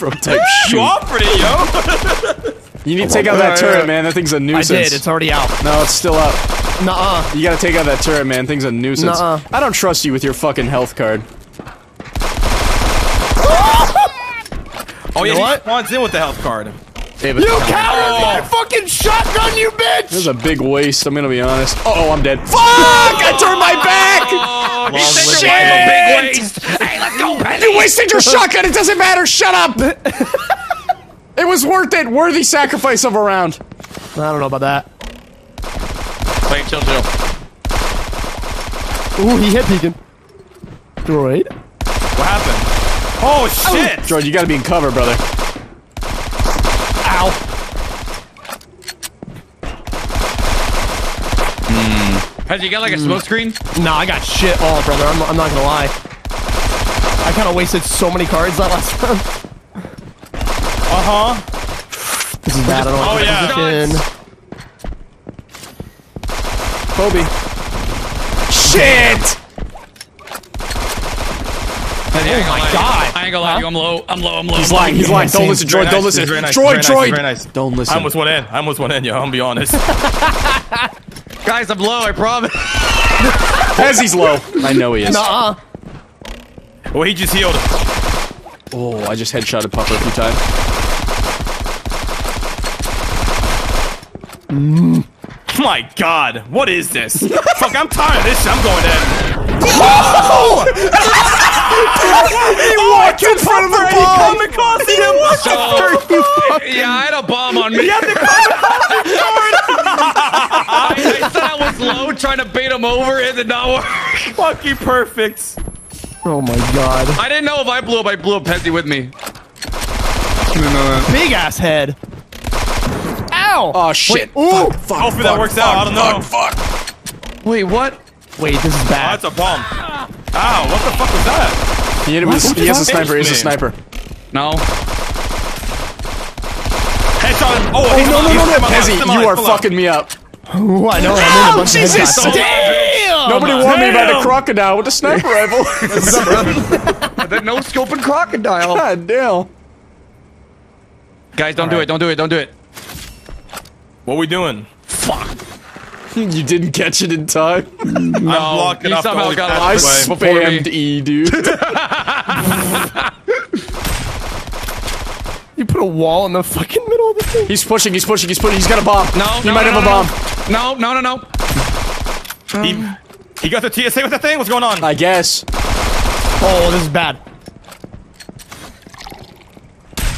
Bro, type You shoot. offered it, yo. You need to oh take out that turret, man. That thing's a nuisance. I did. It's already out. No, it's still up. Nuh-uh. You gotta take out that turret, man. Thing's a nuisance. Nuh-uh. I don't trust you with your fucking health card. Oh yeah, know what? he spawns in with the health card. David. You countered Oh. my fucking shotgun, you bitch! This is a big waste. I'm gonna be honest. Uh oh, I'm dead. Fuck! I turned my back! Oh, he Long said live your Shit! big waste. Hey, let's go, Penny. You wasted your shotgun. It doesn't matter. Shut up. it was worth it. Worthy sacrifice of a round. I don't know about that. Wait, chill, chill. Ooh, he hit Pekin. Droid. What happened? Oh shit! George, you gotta be in cover, brother. Ow. Has you got like a smoke screen? Nah, I got shit all, brother. I'm, I'm not gonna lie. I kind of wasted so many cards that last round. Uh huh. This is bad. I don't Oh, want yeah. position. Kobe. Shit! Oh my God. I ain't gonna lie to you. I'm low. I'm low. I'm low. He's lying. He's lying. Don't listen, Very Droid. Don't listen. Very nice. Droid, very nice, Droid. Very nice. Don't listen. I almost went in. I almost went in, yo. I'm gonna be honest. Guys, I'm low. I promise. Pezzy's low. I know he is. Nuh-uh. well, he just healed. Oh, I just headshotted Puffer a few times. Mm. My God, what is this? Fuck, I'm tired of this. shit. I'm going in. He walked in front of the bomb. He, Kamikaze him. So, yeah, I had a bomb on me. I, I said I was low, trying to bait him over. It did not work. Fucking perfect. Oh my god. I didn't know if I blew up. I blew up Pezzy with me. Big ass head. Ow! Oh shit. Ooh! Fuck, fuck, Hopefully that fuck, works out. I don't know. Fuck, fuck. Wait, what? Wait, this is Oh, bad. that's a bomb. Ow, what the fuck was that? He, hit him with, he has a sniper. He has a sniper. me? Sniper. No. Headshot. Oh, Oh no no no no! on my left, Pezzy, he's on my you are fucking me up. Ooh, I know. I'm in oh, a bunch of Jesus! headshots. Damn! Nobody warned me about the crocodile with the sniper rifle. The no scoping crocodile. God damn. Guys, don't do it. Don't do it. Don't do it. What are we doing? Fuck. You didn't catch it in time. I'm blocking he the somehow only got I off pathway. before me. spammed E, dude. You put a wall in the fucking middle of the thing. He's pushing. He's pushing. He's pushing. He's got a bomb. No, he no, might no, have no, a bomb. No, no, no, no. He, he got the TSA with that thing? What's going on? I guess. Oh, this is bad.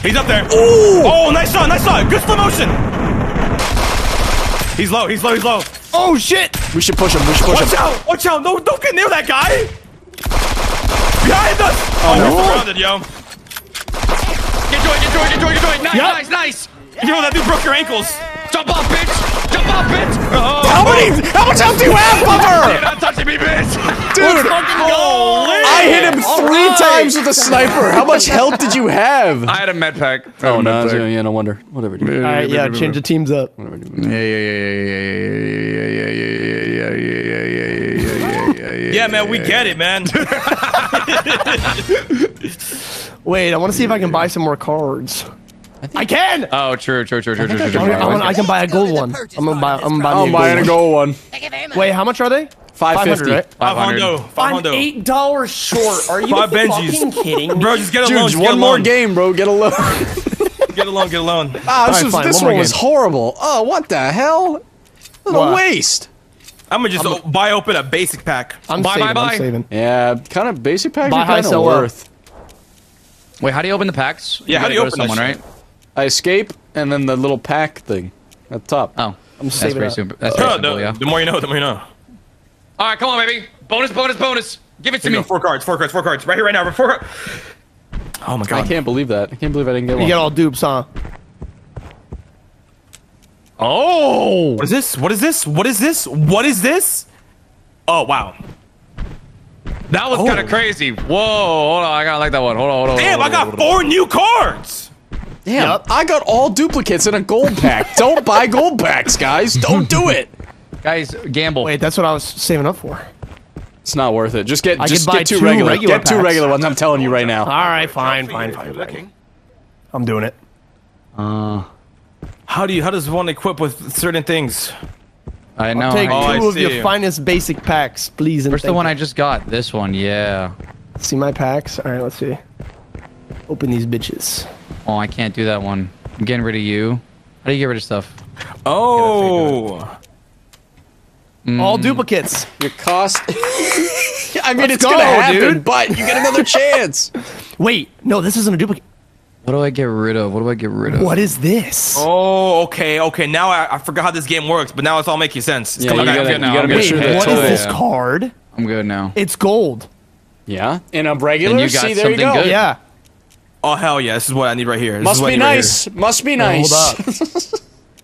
He's up there. Oh, nice shot, nice shot. Good slow motion. He's low, he's low, he's low. Oh shit! We should push him. We should push Watch him. out, watch out. No, don't get near that guy. Behind us. Oh, no. Oh, we're surrounded, yo. Get joy, get joy, get joy, get joy. Nice, Yep. nice, nice. Yo, that dude broke your ankles. Jump off, bitch. Jump off, bitch. Oh, How many? How much health do you have, you're Puffer? not touching me, bitch. Dude, I hit him three right. times with a sniper. How much health did you have? I had a med pack. Oh no, yeah, yeah, no wonder. Whatever. Dude. All right, yeah, change the teams up. Yeah, yeah, yeah, yeah, yeah, yeah, yeah, yeah, yeah, yeah, yeah, yeah, yeah, yeah, yeah, yeah. Yeah, man, we get it, man. Wait, I want to see if I can buy some more cards. I can. Oh, true, true, true, true, true, true, I, true. wanna- I, wanna- I can buy a gold one. I'm gonna buy. I'm gonna buy. me I'm buying a gold gold one. Thank you very much. one. Wait, how much are they? Five 500, fifty. right? Five 500. hundo, five I'm eight dollars short. Are you Five fucking Benjis. kidding me? Bro, just get a loan. Dude, just one more loan. game, bro. Get a loan. Get a loan, get a loan. Ah, this, Alright, was, fine, this one one was horrible. Oh, what the hell? What a waste. I'm gonna just o- buy open a basic pack. I'm Bye, saving. bye, bye. I'm saving. Yeah, kind of basic packs Buy high, kind of sell low. worth. Wait, how do you open the packs? Yeah, how do you open that someone, right? I escape, and then the little pack thing at the top. Oh, I'm that's saving pretty up. simple. That's Huh, pretty simple, the, yeah. the more you know, the more you know. All right, come on, baby. Bonus, bonus, bonus. Give it to Here me. go, four cards, four cards, four cards. Right here, right now. Four. Oh my god. I can't believe that. I can't believe I didn't get You one. You get all dupes, huh? Oh, What is this? What is this? What is this? What is this? Oh wow. That was kind of crazy. Whoa, hold on. I gotta like that one. Hold on, hold on. Damn, hold I got hold on. four new cards. Damn, Yep. I got all duplicates in a gold pack. Don't buy gold packs, guys. Don't do it. Guys, gamble. Wait, that's what I was saving up for. It's not worth it. Just get I just get two, two regular. regular Get two packs. regular ones. I'm telling you right now. All right, fine, fine, fine, fine. I'm doing it. Uh, How do you? How does one equip with certain things? I know. Take Oh, I two of see. your finest basic packs, please. And Where's the one you. I just got? This one, yeah. See my packs? All right, let's see. Open these bitches. Oh, I can't do that one. I'm getting rid of you. How do you get rid of stuff? Oh. Mm. All duplicates. Your cost. I mean, it's go, gonna happen, dude. but you get another chance. Wait, no, this isn't a duplicate. What do I get rid of? What do I get rid of? What is this? Oh, okay, okay. Now I, I forgot how this game works, but now it's all making sense. It's Yeah, coming you back. gotta, now, you gotta make Wait, sure what is this yeah. card? I'm good now. It's gold. Yeah, in a regular. And you got See, there you go. good. Yeah. Oh hell yeah! This is what I need right here. This is Must what I be need right nice. Must be nice. Hold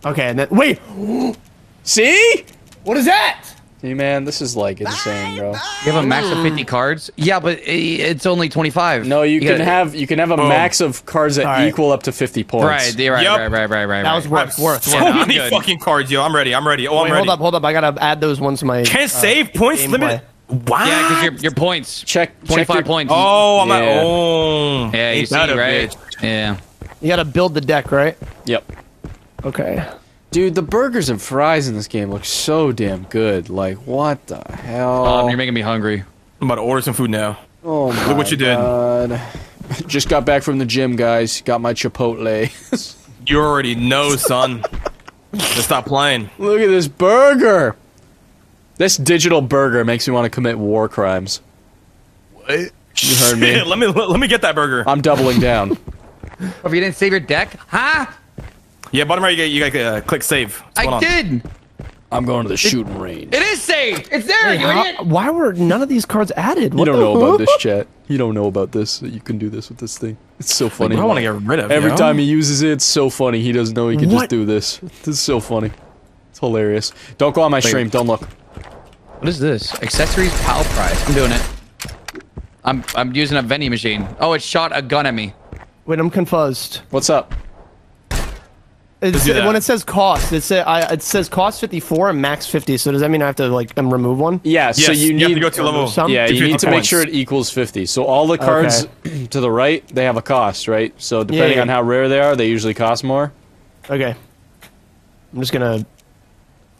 up. okay, and then wait. See? What is that? Hey man, this is like insane, bro. You have a max of 50 cards? Yeah, but it's only 25. No, you, can gotta- have you can have a Boom. max of cards that All right. equal up to 50 points. Right, yeah, right, Yup. right, right, right, right. That was worth worth. So worth. Many good. fucking cards, yo. I'm ready. I'm ready. Oh, I'm ready. hold up, hold up. I gotta add those ones to my. Can't uh, save points limit. Wow. Yeah, because your, your points. Check check 25 your- points. Oh, I'm Yeah. at. Oh. Yeah, you Ain't see, right? bitch. Yeah. You gotta build the deck, right? Yep. Okay. Dude, the burgers and fries in this game look so damn good. Like, what the hell? Um, you're making me hungry. I'm about to order some food now. oh my Look what you did. God. Just got back from the gym, guys. Got my Chipotle. You already know, son. Just stop playing. Look at this burger. This digital burger makes me want to commit war crimes. What? You heard me. let me let me get that burger. I'm doubling down. If you didn't save your deck, huh? Yeah, bottom right, you got you got to uh, click save. What's I on? did. I'm going to the shooting range. It is saved. It's there. Wait, you how- idiot. why were none of these cards added? You don't the know about this, chat. You don't know about this. That you can do this with this thing. It's so funny. I want to get rid of Every yo. time he uses it, it's so funny. He doesn't know he can just do this. This is so funny. It's hilarious. Don't go on my stream. Don't look. What is this? Accessories pal prize. I'm doing it. I'm I'm using a vending machine. Oh, it shot a gun at me. Wait, I'm confused. What's up? It's, do that. when it says cost, it, say, I, it says cost 54 and max 50. So does that mean I have to like um, remove one? Yeah, so Yes, you have need to go to level. some- Yeah, you need to make sure it equals 50. So all the cards to the right, they have a cost, right? So depending yeah. on how rare they are, they usually cost more Okay. I'm just gonna.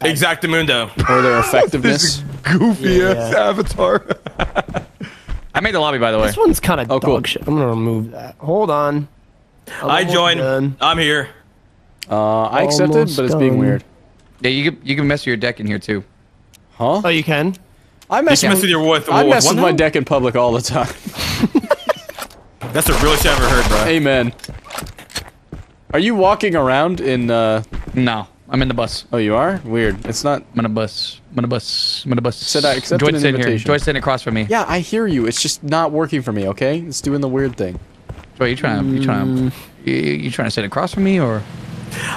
Exactamundo. or their effectiveness. Goofy yeah. avatar. I made the lobby by the way. This one's kind of Oh, dog cool. shit. I'm gonna remove that. Hold on. I'm I almost joined. done. I'm here. Uh, I accepted, Almost but it's being done. weird. Yeah, you can you can mess with your deck in here too. Huh? Oh, you can. I mess, You mess with your with, I mess one with my deck in public all the time. That's the realest shit I've ever heard, bro. Amen. Are you walking around in? uh... No, I'm in the bus. Oh, you are. Weird. It's not. I'm in a bus. I'm in a bus. I'm in a bus. Said I accepted Joy's an sitting here. invitation. Joy's sitting across from me. Yeah, I hear you. It's just not working for me. Okay, it's doing the weird thing. Joy, you trying to you trying to you, you trying to sit across from me or?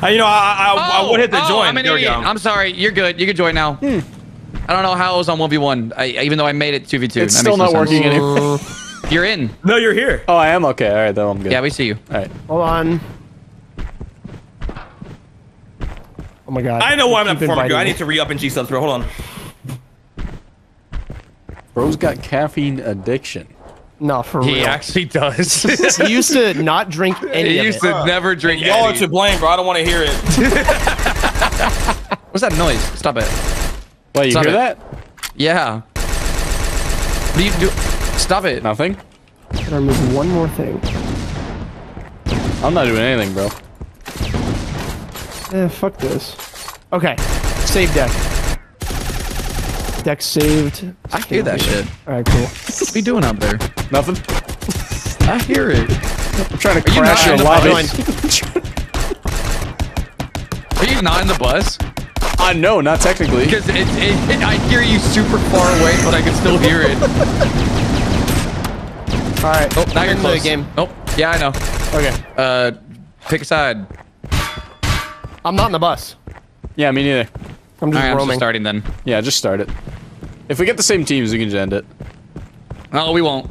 Uh, you know, I, I, I would hit the oh, join. I'm an there idiot. I'm sorry. You're good. You can join now. I don't know how I was on 1v1, I, even though I made it 2v2. It's still not working anymore. You're in. no, you're here. Oh, I am okay. All right, then I'm good. Yeah, we see you. All right. Hold on. Oh my god. I know why I'm not Keep performing good. I need to re up in G subs, bro. Hold on. Bro's got caffeine addiction. No, for He real. He actually does. he used to not drink any he of used it. to never drink Y'all are to blame, bro. I don't want to hear it. What's that noise? Stop it. Well, you Stop hear it. that? Yeah. What do you do? Stop it. Nothing. Gotta remove one more thing. I'm not doing anything, bro. Eh, fuck this. Okay. Save deck. Deck saved. I hear that shit. Alright, cool. What are you doing out there? Nothing. I hear it. I'm trying to Are you crash not your in lobby. Are you not in the bus? Uh, no, not technically. Because it, it, it, I hear you super far away, but I can still hear it. Alright. Oh, now you're in the close. game. Oh, yeah, I know. Okay. Uh, pick a side. I'm not in the bus. Yeah, me neither. I'm just right, I'm just starting then. Yeah, just start it. If we get the same teams, we can just end it. No, we won't.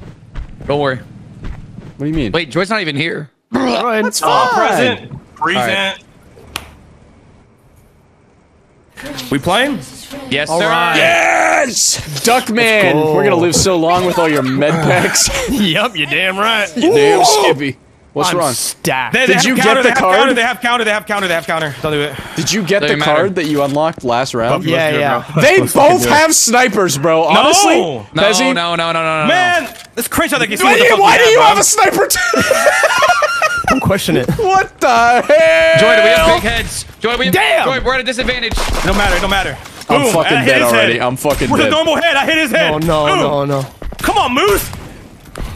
Don't worry. What do you mean? Wait, Joy's not even here. Alright. That's Oh, fine. present. Present. We playing? Yes, All sir. right. Yes! Duckman! go. We're gonna live so long with all your med packs. yep, you're damn right. Damn, Skippy. What's I'm wrong? stacked. They, Did they have you get counter, the they have card? Counter, they have counter. They have counter. They have counter. Don't do it. Did you get the Doesn't matter. card that you unlocked last round? Yeah, yeah. They both have snipers, bro. Honestly, No, No, no, no, no, no, no. Man, this cringe how they can see Why what do the you, why do have, you bro. have a sniper too? Don't question it. what the hell? Joy, do we have big heads? Joy, we have, Damn! Joy, we're at a disadvantage. It don't matter. It don't matter. I'm Boom, fucking and dead already. Head. I'm fucking With dead. a normal head, I hit his head. Oh no, Boom. no, no. Come on, Moose.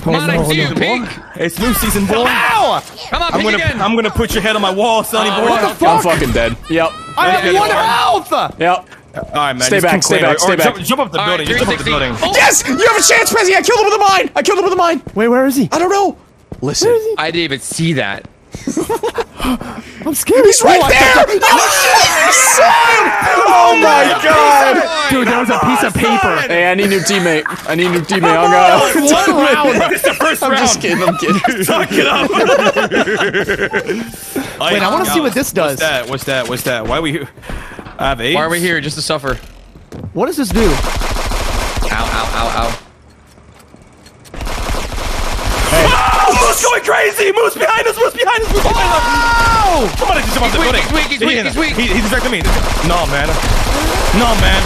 Come on, I see you, pink. It's new season, boy. Ow! Come on, I'm gonna, again. I'm gonna put your head on my wall, Sonny Oh, boy. what the I'm fucking dead. Yep. I have one health! Yep. All right, man. Stay just back, stay back, stay or back. Jump, jump up the All right, building. Just jump up the building. Oh, Yes, you have a chance, Pezzy. I killed him with a mine. I killed him with a mine. Wait, where is he? I don't know. Listen, I didn't even see that. I'm scared. he's right Oh, I there. You oh, son! Oh, oh my god. Dude, that was a piece of paper. Hey, I need a new teammate. I need a new teammate. Oh god. One round. It's the first I'm round. just kidding. I'm kidding. Suck it up. Wait, I want to see what this does. What's that? What's that? What's that? Why are we here? I have eight. Why are we here? Just to suffer. What does this do? Ow, ow, ow, ow. Oh, Moose going crazy! Moose behind us! Moose behind us! Moose behind us! Oh! Come on, just off the weak, building. he's weak, he's He weak, he's weak. He, he distracted me. No, man. No, man.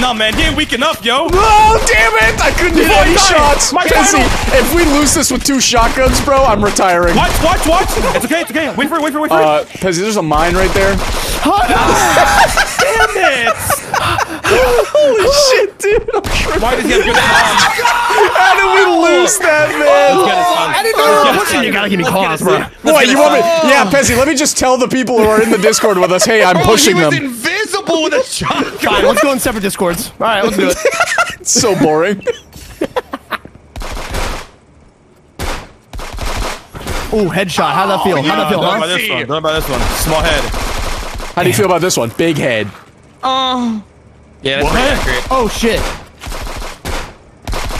No, man. He ain't weak enough, yo. Oh damn it! I couldn't hit any shots. my Pezzy, final- if we lose this with two shotguns, bro, I'm retiring. Watch, watch, watch. It's okay, it's okay. Wait for it, wait for it, wait for it. Uh, Pezzy, there's a mine right there. Damn it! Holy shit, dude. Why does he have good comms? How did we lose that, man? I didn't know you. You gotta give me calls, bro. What, you want me? Yeah, Pezzy, let me just tell the people who are in the Discord with us, hey, I'm pushing he was them. Invisible with a shotgun. Fine, let's go in separate discords. All right, let's do it. It's so boring. Ooh, headshot. How'd that feel? Oh, How'd that feel, Don't know huh? this one. Don't know about this one. Small head. How do you feel about this one? Big head. Oh. Yeah, that's pretty accurate. Oh shit.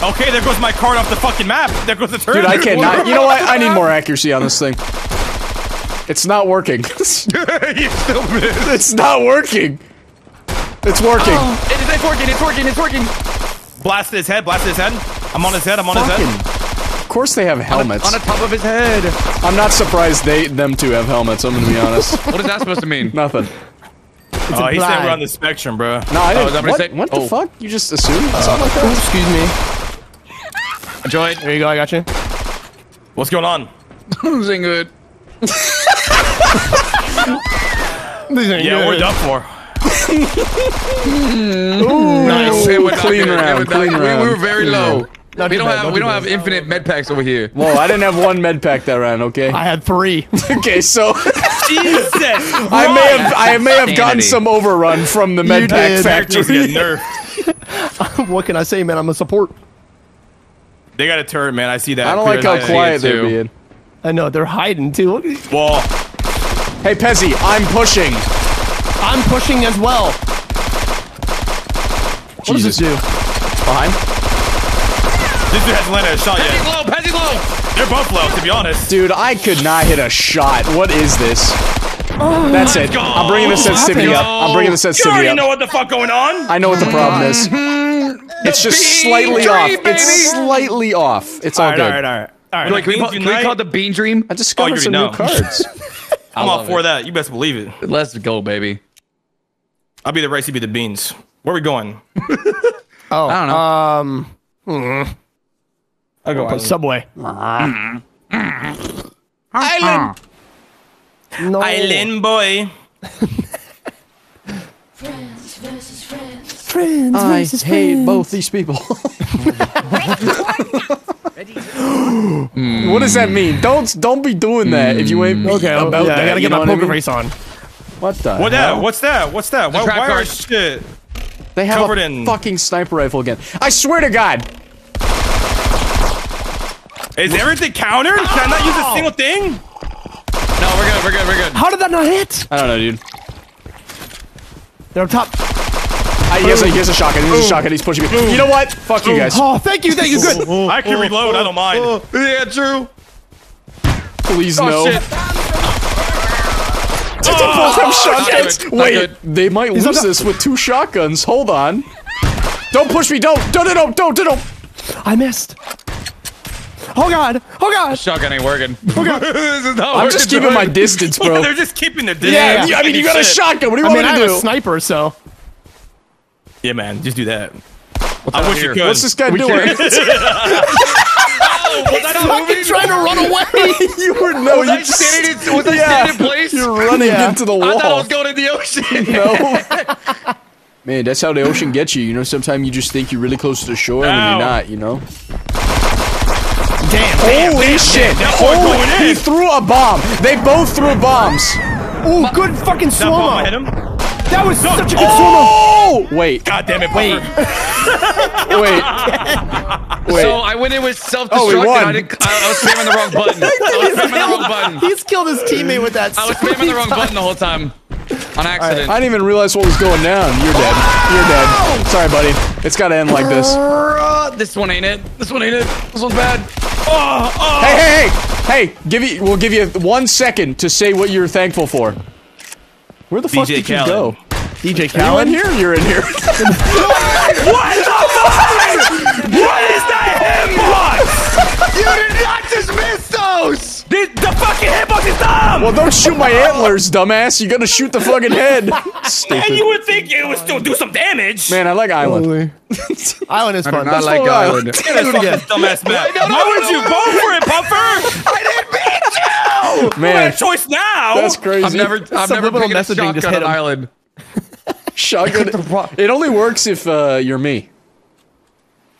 Okay, there goes my card off the fucking map. There goes the turn. Dude, I cannot. You know what? I need more accuracy on this thing. It's not working. you still missed. it's not working. It's working. Oh, it is, it's working, it's working, it's working. Blasted his head. Blasted his head. I'm on his head. I'm on his Fucking. head. Of course they have helmets. On the top of his head. I'm not surprised they them two have helmets. I'm gonna be honest. What is that supposed to mean? Nothing. Oh, he said we're on the spectrum, bro. No, I Oh, didn't. is that what he what the Oh. fuck? You just assumed uh, something like that? Excuse me. Enjoy it. There you go. I got you. What's going on? Losing good. Yeah, we're done for. Nice. It went clean round, clean we- We, were very Clean low. Not We don't bad, have not we don't bad. have infinite med packs over here. Whoa, I didn't have one med pack that round. Okay. I had three. okay, so Jesus. I may have I may have gotten some overrun from the med You pack did. Factory. nerfed. what can I say, man? I'm a support. They got a turret, man. I see that. I don't like how I quiet they're being. I know they're hiding too. Look at- Wall. Hey, Pezzy, I'm pushing. I'm pushing as well. What does this do? Behind. This dude hasn't landed a shot Pezzy yet. low, Pezzy low. They're both low, to be honest. Dude, I could not hit a shot. What is this? Oh, That's it. go. I'm bringing the sensitivity Let's up. I'm bringing the You sensitivity already up. know what the fuck going on. I know what the oh problem is. It's just slightly tree, off. baby. It's slightly off. It's all all right, good. all right, all right. All right. Wait, can we, Beans call, can we unite. call it the Bean Dream? I discovered Oh, you some new already know. cards. I'm all for it. that. You best believe it. Let's go, baby. I'll be the rice, you be the beans. Where are we going? Oh, I don't know. Um, I'll go. Subway. Mm-hmm. Island. Uh-huh. No. Island boy. Friends versus friends. Friends I versus hate friends. both these people. what does that mean? Don't don't be doing that if you ain't mm. Okay, about yeah, that. I gotta get my what I poker mean? face on. What the? What hell? that? What's that? What's that? Why, trap why are card. shit? They have covered a in- fucking sniper rifle again. I swear to God. Is everything countered? Can I not use a single thing? No, we're good, we're good, we're good. How did that not hit? I don't know, dude. They're up top. I, he, has a, he has a shotgun. He has a shotgun. He's pushing me. You know what? Fuck you guys. Oh, thank you, thank you. Good. I can reload. I don't mind. Oh, yeah, true. Please Oh, no. shit. Both have shotguns. good. Not Wait, good. they might lose this with two shotguns. Hold on. Don't push me. Don't. Don't. Don't. Don't. Don't. don't. I missed. Oh god. Oh god. Shotgun ain't working. Oh, this is not I'm working, just keeping dude. my distance, bro. They're just keeping the distance. Yeah, you- I mean, you got a shotgun. What do you I want mean, me I'm to a do? sniper, so. Yeah, man. Just do that. What's I wish here? you could. What's this guy We doing? can't- Oh, was I not Fucking trying to run away. you were no. Was you I standing in, was I standing in place? You're running Yeah. into the I thought I was going in the ocean. no. Man, that's how the ocean gets you. You know, sometimes you just think you're really close to the shore and Ow. you're not. You know. Damn. Holy damn, shit! that boy Holy, going he in. threw a bomb. They both threw bombs. Ooh, good fucking That bomb slow hit him. That was such a good slow Oh! Wait, God damn it, Wait. wait, wait. So I went in with Oh, self-destruct we won. and I, didn't, I, I was spamming the wrong button. I was spamming the wrong button. He's killed his teammate with that. I was spamming the wrong times. button the whole time. On accident. I didn't even realize what was going down. You're dead. You're dead. Sorry, buddy. It's gotta end like this. This one ain't it. This one ain't it. This one's bad. Oh, oh. Hey, hey, hey! Hey, give you. We'll give you one second to say what you're thankful for. Where the fuck DJ did you go? DJ Are you in here? You're in here. What the fuck? What is that hitbox? You did not dismiss those! The, the fucking hitbox is dumb! well, don't shoot my antlers, dumbass. You're gonna shoot the fucking head. and you would think it would still do some damage. Man, I like Island. Island is fun. Not like so wild. Island. Look at this fucking dumbass map. Why would you go for it, Puffer? I didn't beat you! I had Man, a choice now. that's crazy. I've never, I've never Subliminal picking a messaging just hit on him. island. shotgun. It only works if uh, you're me.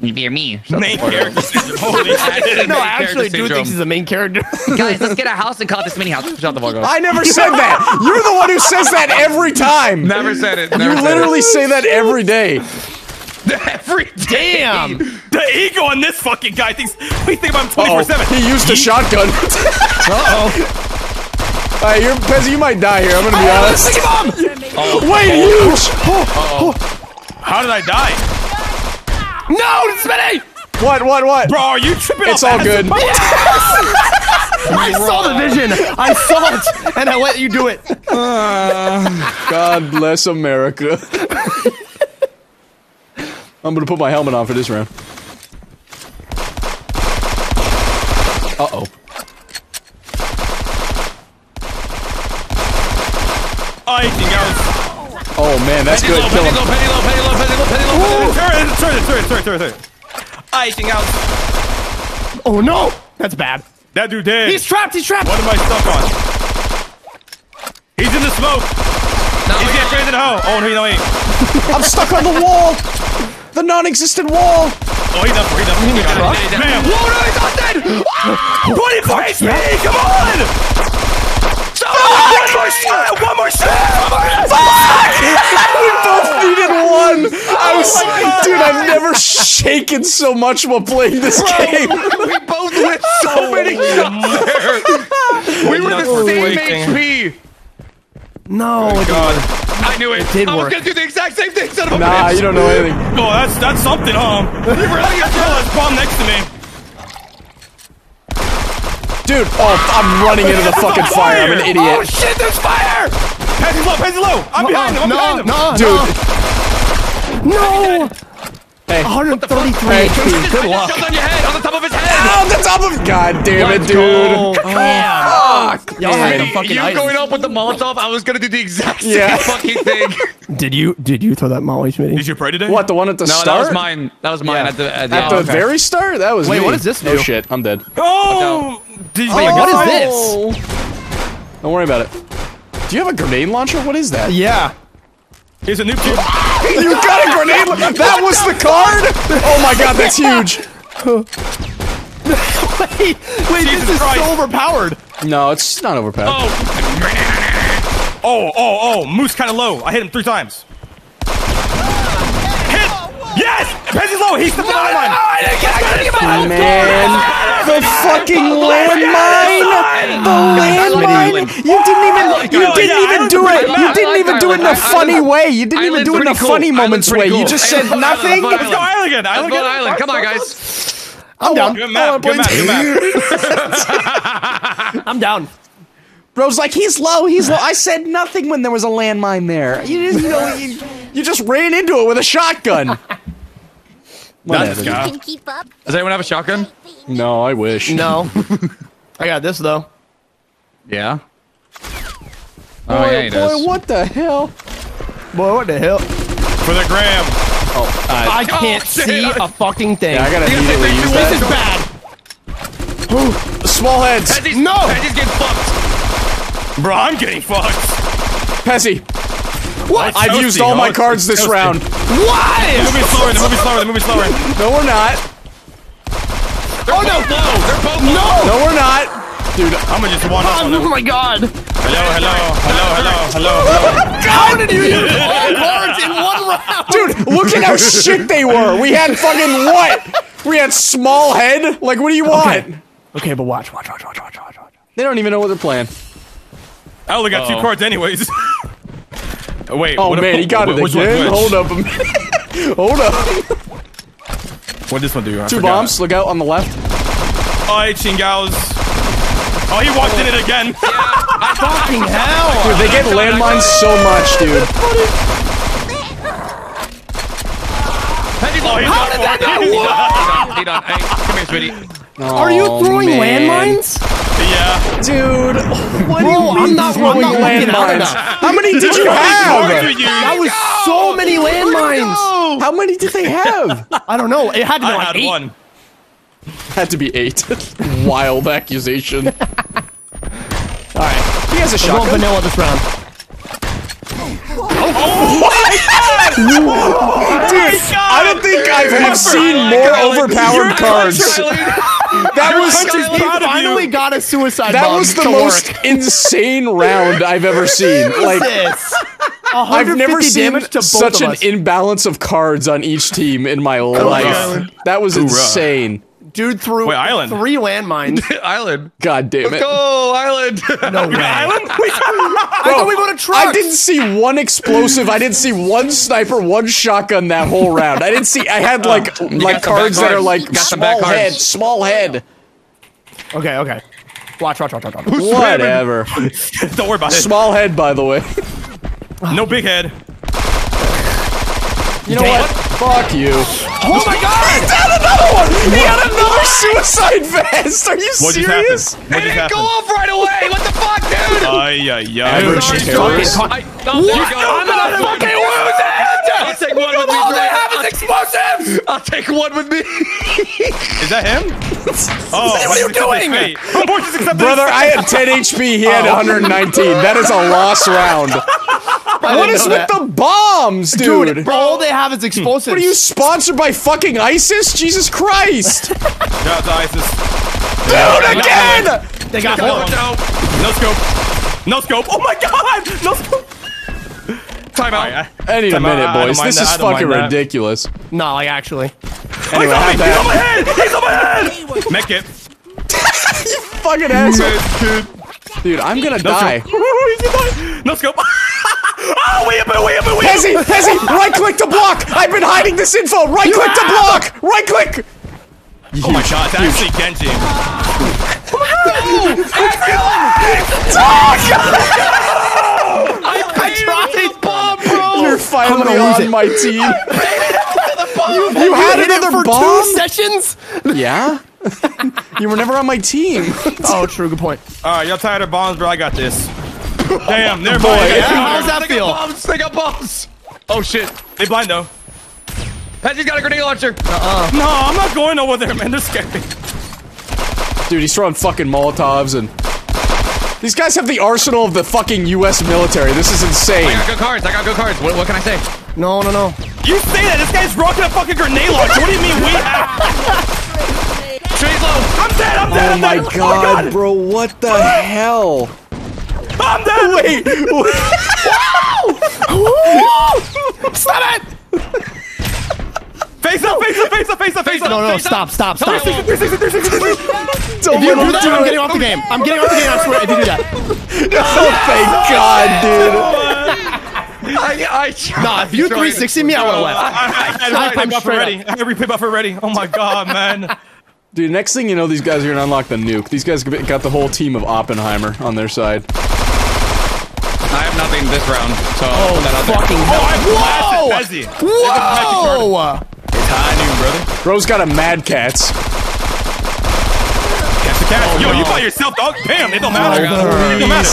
You're me. main character. Holy shit. No, Main actually, do think thinks he's the main character. Guys, let's get a house and call this mini house. Shut the fuck up. I never said that. You're the one who says that every time. never said it. You Never said literally say that every day. It. every day. Damn. The ego on this fucking guy thinks we think about him 24 Oh, 7. he used a shotgun. Uh-oh. Alright, you're Pezzy, you might die here. I'm gonna be oh, honest. Wait, oh. huge. How did I die? No, Smitty! What? What? What? Bro, are you tripping It's all good. I saw the vision. I saw it, and I let you do it. God bless America. I'm gonna put my helmet on for this round. Uh oh. I think I was. Oh man, that's Penny good. low, Kill penny him. low, penny low, penny low, penny low, penny low, penny low. Turn, turn, turn, turn, turn, turn. I think I. Oh no, that's bad. That dude dead. He's trapped. He's trapped. What am I stuck on? He's in the smoke. No, He's getting got- crazy in the hole. Oh, no, he no, he ain't. I'm stuck on the wall. The non-existent wall. Oh, he's up he's up for. He got it. Man, Whoa, no, he's not dead. Ah! 24 HP! Come on! One more shot! One more shot! Fuck! We both needed one. Oh I was, dude. I've never shaken so much while playing this game. we both went so many shots there. We were the same. HP. No, Oh God. I knew it. It did I was gonna do the exact same thing. Son of a Nah, bitch. you don't know anything. Oh, that's that's something, huh? You really got this bomb next to me. Dude, oh, I'm running into the fucking fire. I'm an idiot. Oh shit, there's fire! Peasy low, Peasy low! I'm behind him, I'm no, behind him! no, Dude, no. hey. 133 Hey. HP. Good I luck. Just jumped on your head, on the top of his head. On the top of. God damn it, Let's dude. go. Oh, oh, damn. Fuck. Y'all had the fucking you ice. going up with the Molotov, I was gonna do the exact same Yeah. fucking thing. Did you did you throw that molly, Smitty? Did you pray today? What, the one at the No, start? that was mine. That was mine Yeah. at the at the, At the end. very start? That was Wait, me. what does this Oh do? shit, I'm dead. Oh! oh! Did you Wait, what is Oh. Don't worry about it. Do you have a grenade launcher? What is that? Yeah. Here's a new kid. You got a grenade launcher? That was the card? Oh my god, that's huge. Wait, wait, Jesus this is Christ. so overpowered. No, it's not overpowered. Oh! Oh, oh, oh, Moose kind of low. I hit him three times. Hit! Yes! Peasy's low, he's the landmine! Man, the fucking landmine! The landmine! You didn't even, you didn't even do it! You didn't even do it in a funny way! You didn't even do it in a funny moments way! You just said let's go Island, nothing? let's go Island again. Let's Island go. Island. Come on, guys. I'm down. Good Oh, map, good map, good map. I'm down. Bro's like, he's low, he's low. I said nothing when there was a landmine there. You you know, you, you just ran into it with a shotgun. That's Whatever. guy. Can keep up. Does anyone have a shotgun? No, I wish. No. I got this though. Yeah. Boy, Oh yeah, he boy, does. what the hell? Boy, what the hell? For the gram. Oh, uh, I can't shit. see a fucking thing. yeah, I gotta You gotta immediately say use three that. this is bad. Ooh, Small heads. Pezzy's, No! Pezzy's getting fucked. Bro, I'm getting fucked. Pezzy, What? I've used Toasty, all my cards this Toasty. round. The movie's slower, the movie's slower, the movie's slower. No, we're not. They're oh, both low. They're both low. No. No, we're not. Dude, I'm gonna just one ah, up on Oh my god. Hello, hello, hello, hello, hello. How did you use all cards in one round? dude, look at how shit they were. We had fucking what? We had small head. Like, what do you want? Okay. Okay, but watch, watch, watch, watch, watch, watch, watch. They don't even know what they're playing. I only got two Uh-oh. cards anyways. Uh, wait, Oh what man, he got it again. which? Hold up a minute. Hold up. What did this one do? I Two forgot. bombs. Look out on the left. Oh, Alright, Chingaos. Oh, he walked in it again. Yeah. Fucking hell. Dude, they get landmines so much, dude. Pezzy's low. Oh, he's How not did that walking. not work? He done. He done. Hey, come here, Smitty. Are you Oh, throwing man. landmines? yeah. Dude, what do Bro, you I'm not- throwing looking out landmines? How many did you have? That was so many landmines. How many did they have? I don't know. It had to be I like had eight. one. Had to be eight. Wild accusation. All right. He has a We're going shotgun. vanilla this round. Oh Dude, I don't think I have seen more overpowered cards. That was country's He proud of finally you. got a suicide that bomb was the to most work. insane round I've ever seen. Like This. I've never seen to such an imbalance of cards on each team in my life. That was insane. Dude threw Wait, Island. three landmines. Island. God damn it. Go, Island. No way. Island? I thought we voted trucks. I didn't see one explosive. I didn't see one sniper, one shotgun that whole round. I didn't see. I had oh. like like some bad cards that are cards. like got some bad small cards. head, small head. Okay, okay. Watch, watch, watch, watch, watch. Whatever. Don't worry about it. Small head, by the way. No big head. You know what? Fuck you. Oh my god! He had another one. He had another suicide vest. Are you What just serious? happened? It What just didn't go off right away. What the fuck, dude? Ay, ay, ay. Average Sorry, terrorist. I, oh, there you go. I'm gonna fucking lose it. I'll take one with me. all they have is explosives! I'll take one with me. Is that him? Oh, What are you doing? Oh, boy, Brother, I had 10 HP. He had 119. That is a lost round. What is know with that. the bombs, dude? Dude, bro, all they have is explosives. What are you sponsored by fucking ISIS? Jesus Christ! Dude, Shout out to ISIS. again! They got No, one. no. No scope. No scope. Oh my god! No scope. Time out. Alright, I need a Time out. minute, I don't boys. This that. is fucking ridiculous. No, like actually. Anyway, He's on! He's on my head! He's on my head! Mech it. You fucking asshole. Dude, I'm gonna die. scope. no scope. oh, way up, way up, way up. Hezzy, Hezzy, right click to block! I've been hiding this info! Right click to block! Right click! Oh my god, it's actually Genji. I finally on it. my team. You had hit it another for bomb? two sessions? Yeah? you were never on my team. Oh, true. Good point. Alright, y'all tired of bombs, bro? I got this. Damn, never Boy, mind. yeah. How does that They feel? got bombs. They got bombs. Oh shit. They blind though. Hezzy's got a grenade launcher. Uh-uh. No, I'm not going over there, man. They're scared. Dude, he's throwing fucking Molotovs and... These guys have the arsenal of the fucking U.S. military. This is insane. I got good cards. I got good cards. What, what can I say? No, no, no. You say that this guy's rocking a fucking grenade launcher. What do you mean we have? Tree's low. I'm dead. I'm dead. Oh I'm my oh dead. god, bro, what the hell? I'm dead. Wait, wait. Stop it! Face up, face up, face up, face up, face up. No, no, Face stop, up. stop, stop. Tell me. 360, 360, 360. don't If you do that, do I'm getting off the game. I'm getting off the game, I swear, if you do that. Oh, thank god, dude. I, I Nah, if you 360 me, I would have left. I had I- replay I'm buffer straight ready. I had replay buffer ready. Oh my god, man. Dude, next thing you know, these guys are gonna unlock the nuke. These guys got the whole team of Oppenheimer on their side. I have nothing this round, so Oh, put that out there. Oh, fucking Oh. I blasted Fezzy. Whoa! It's high noon, brother. Bro's got a Mad Cats. Catch the cat. Oh, Yo, you by yourself, dog. Damn, it don't matter. Oh, it don't matter.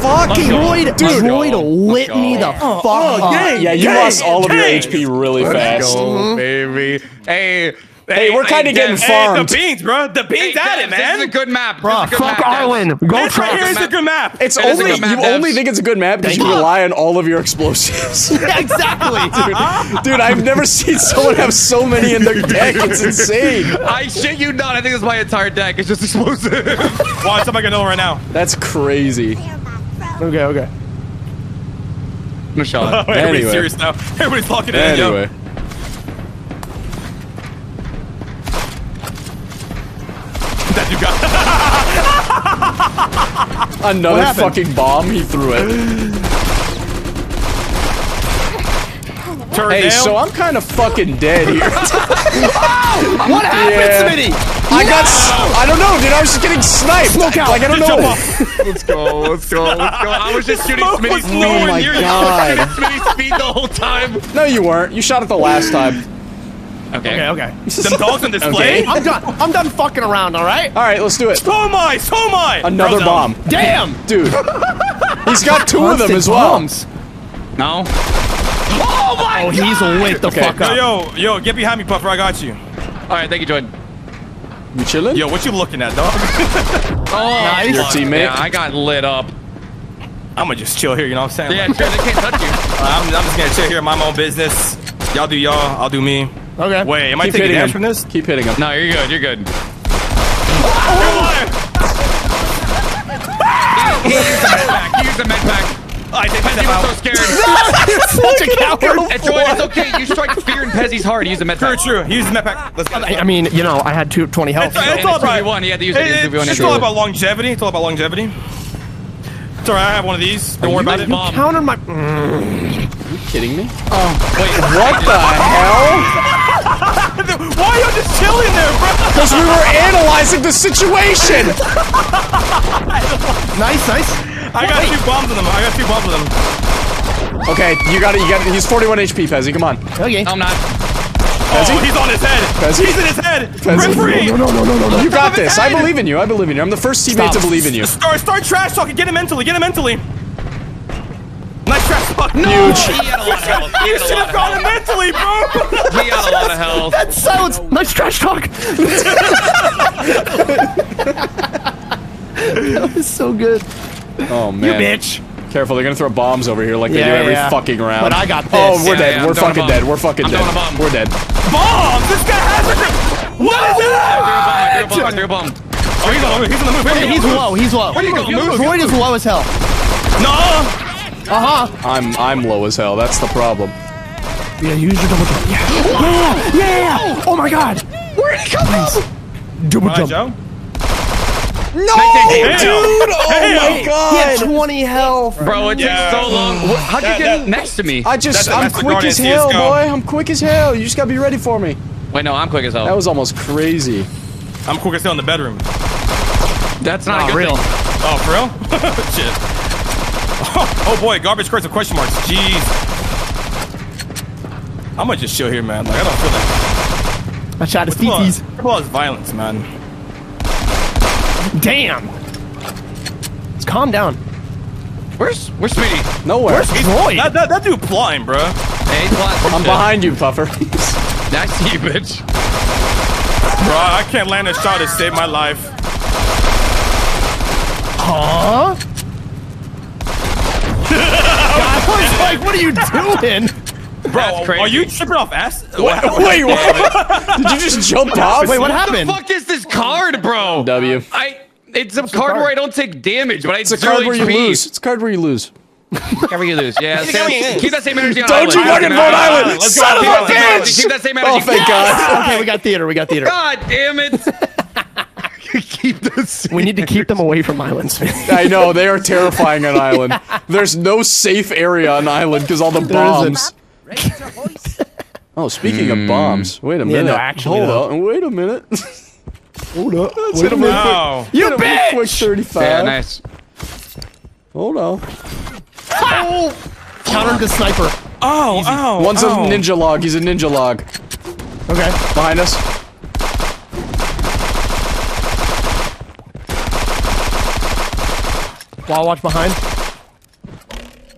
Fucking Droid, dude. Droid lit me the oh, fuck oh, up. Yeah, you Gang, lost all of your. HP really fast. Go, baby. Hey. Hey, we're kinda getting Des, far. Hey, Farmed. the beans, bro. The Hey, beans at Des, it, This is a man. good map. Bruh, this is a good fuck map, Des. Island. Go This right here is a good map. It's It is a only map, you Devs. only think it's a good map because you rely on all of your explosives. Yeah, exactly. Dude, dude. I've never seen someone have so many in their deck. It's insane. I shit you not. I think it's my entire deck. It's just explosive. Watch, somebody gonna know right now. That's crazy. Okay, okay. no shot. Everybody's Anyway. serious now. Everybody's locking in, Anyway. Yo. You got. Another fucking bomb. He threw it. Turn Hey, down. so I'm kind of fucking dead here. Oh, what happened, Yeah. Smitty? I got. s- I don't know, dude. I was just getting sniped. Smoke out. Like I don't Just know. let's go. Let's go. Let's go. I was just shooting Smoke Smitty's nowhere speed. my. God. I was shooting Smitty's speed the whole time. No, you weren't. You shot it the last time. Okay. Okay, okay. Them dogs on display. Okay. I'm done. I'm done fucking around, alright? All right, let's do it. So am I. So am I. Another Bro, bomb, Damn! dude. He's got two of them as well. bombs. No. Oh, my oh, god! oh, god! he's lit the Okay. fuck Yo, up. yo, yo, yo, get behind me, Puffer. I got you. All right. Thank you, Jordan. You chilling? Yo, what you looking at, dog? Oh, Nice. Your teammate? Yeah, I got lit up. I'm gonna just chill here. You know what I'm saying? Yeah, Like, sure, they can't touch you. I'm, I'm just gonna chill here, mind my own business. Y'all do y'all, I'll do me. Okay. Wait, am I taking hitting damage him. from this? Keep hitting him. No, you're good. You're good. Use the med pack. Use the med pack. I take Pezzy that was so out. You're scared. such a coward. It's, Jordan, it's okay. You strike fear in Pezzy's heart. Use the med True, pack. true. Use the med pack. Let's go. I I mean, you know, I had two, 20 health. It's, it's And all about 2v1, he had to use it It- in 2v1 It's all about longevity. It's all about longevity. It's alright. I have one of these. Don't worry about it. Bomb. Countered my. Mm. Are You kidding me? Oh, wait, What the hell? Why are you just chilling there, bro? Because we were analyzing the situation. Nice, nice. I got two bombs on them. I got two bombs on them. Okay, you got it. You got it. He's 41 HP, Pezzy. Come on. Okay. I'm not. Oh, he's on his head. Pezzy? He's in his head. Pezzy? Referee. No, no, no, no, no, no. You got this. I believe in you. I believe in you. I'm the first teammate to believe in you. Start, start trash talking. Get him mentally. Get him mentally. Nice trash talk. Huge. He had a lot of health. He You should have gone him mentally, bro. He had a lot of health. That's silence. Nice trash talk. that was so good. Oh man. You bitch. Careful, they're gonna throw bombs over here like they do every yeah. fucking round. But I got this. Oh, we're Yeah, dead. yeah, we're I'm throwing a fucking dead. We're fucking I'm dead. bomb. We're dead. Bombs. This guy has a. What is that? Threw a bomb. Threw a bomb. Oh, he's on. He's on the move. Hey, he's low. He's low. Where you go? Move. Droid is low as hell. No. Uh huh. I'm I'm low as hell. That's the problem. Yeah, use your double jump. Yeah. Yeah. Yeah. Oh my god. Where'd he come from? Double All right, jump. Joe. No, Damn. dude! Oh my god! He had god! 20 health. Bro, it Yeah. takes so long. How'd you That- get that- next to me? I just That's a I'm Master quick as hell, CS:GO. boy. I'm quick as hell. You just gotta be ready for me. Wait, no, I'm quick as hell. That was almost crazy. I'm quick as hell in the bedroom. That's not a Not good real. thing. Oh, for real? Shit. Oh, oh, boy, garbage crates with question marks. Jeez. I'm gonna just chill here, man. Like I don't feel like. I shot his Come on. teethies. Come on, it's violence, man. Damn. Let's calm down. Where's Where's Smitty? Nowhere. Droid. That, that, that dude plotting, bro. Hey, he's. I'm behind you, Puffer. I see you, bitch. Bro, I can't land a shot to save my life. Huh? I was like, what are you doing? Bro, That's crazy. are you tripping off ass? Wait, what? Did you just jump off? Wait, what happened? What the fuck is this card, bro? W. I. It's a card where I don't take damage, but I It's a card where you lose. It's a card where you lose. Where you lose. Yeah, same, keep that same energy on Don't you fucking vote Island! Let's. Son of Keep a that same energy, bitch! Keep that same Oh, energy. thank God. Okay, we got theater. We got theater. God damn it. keep this. We need to keep them away from islands. I know they are terrifying on island. There's no safe area on island because all the bombs. Oh, speaking of bombs, hmm. wait a minute. no, actually, Hold though. on, wait a minute. Hold up. Let's hit him with a quick, Wow. You hit him with a quick bitch! 35. Yeah, nice. Hold on. Oh! Counter the sniper. Oh, oh. One's oh. a ninja log. He's a ninja log. Okay. Behind us. Wall watch behind.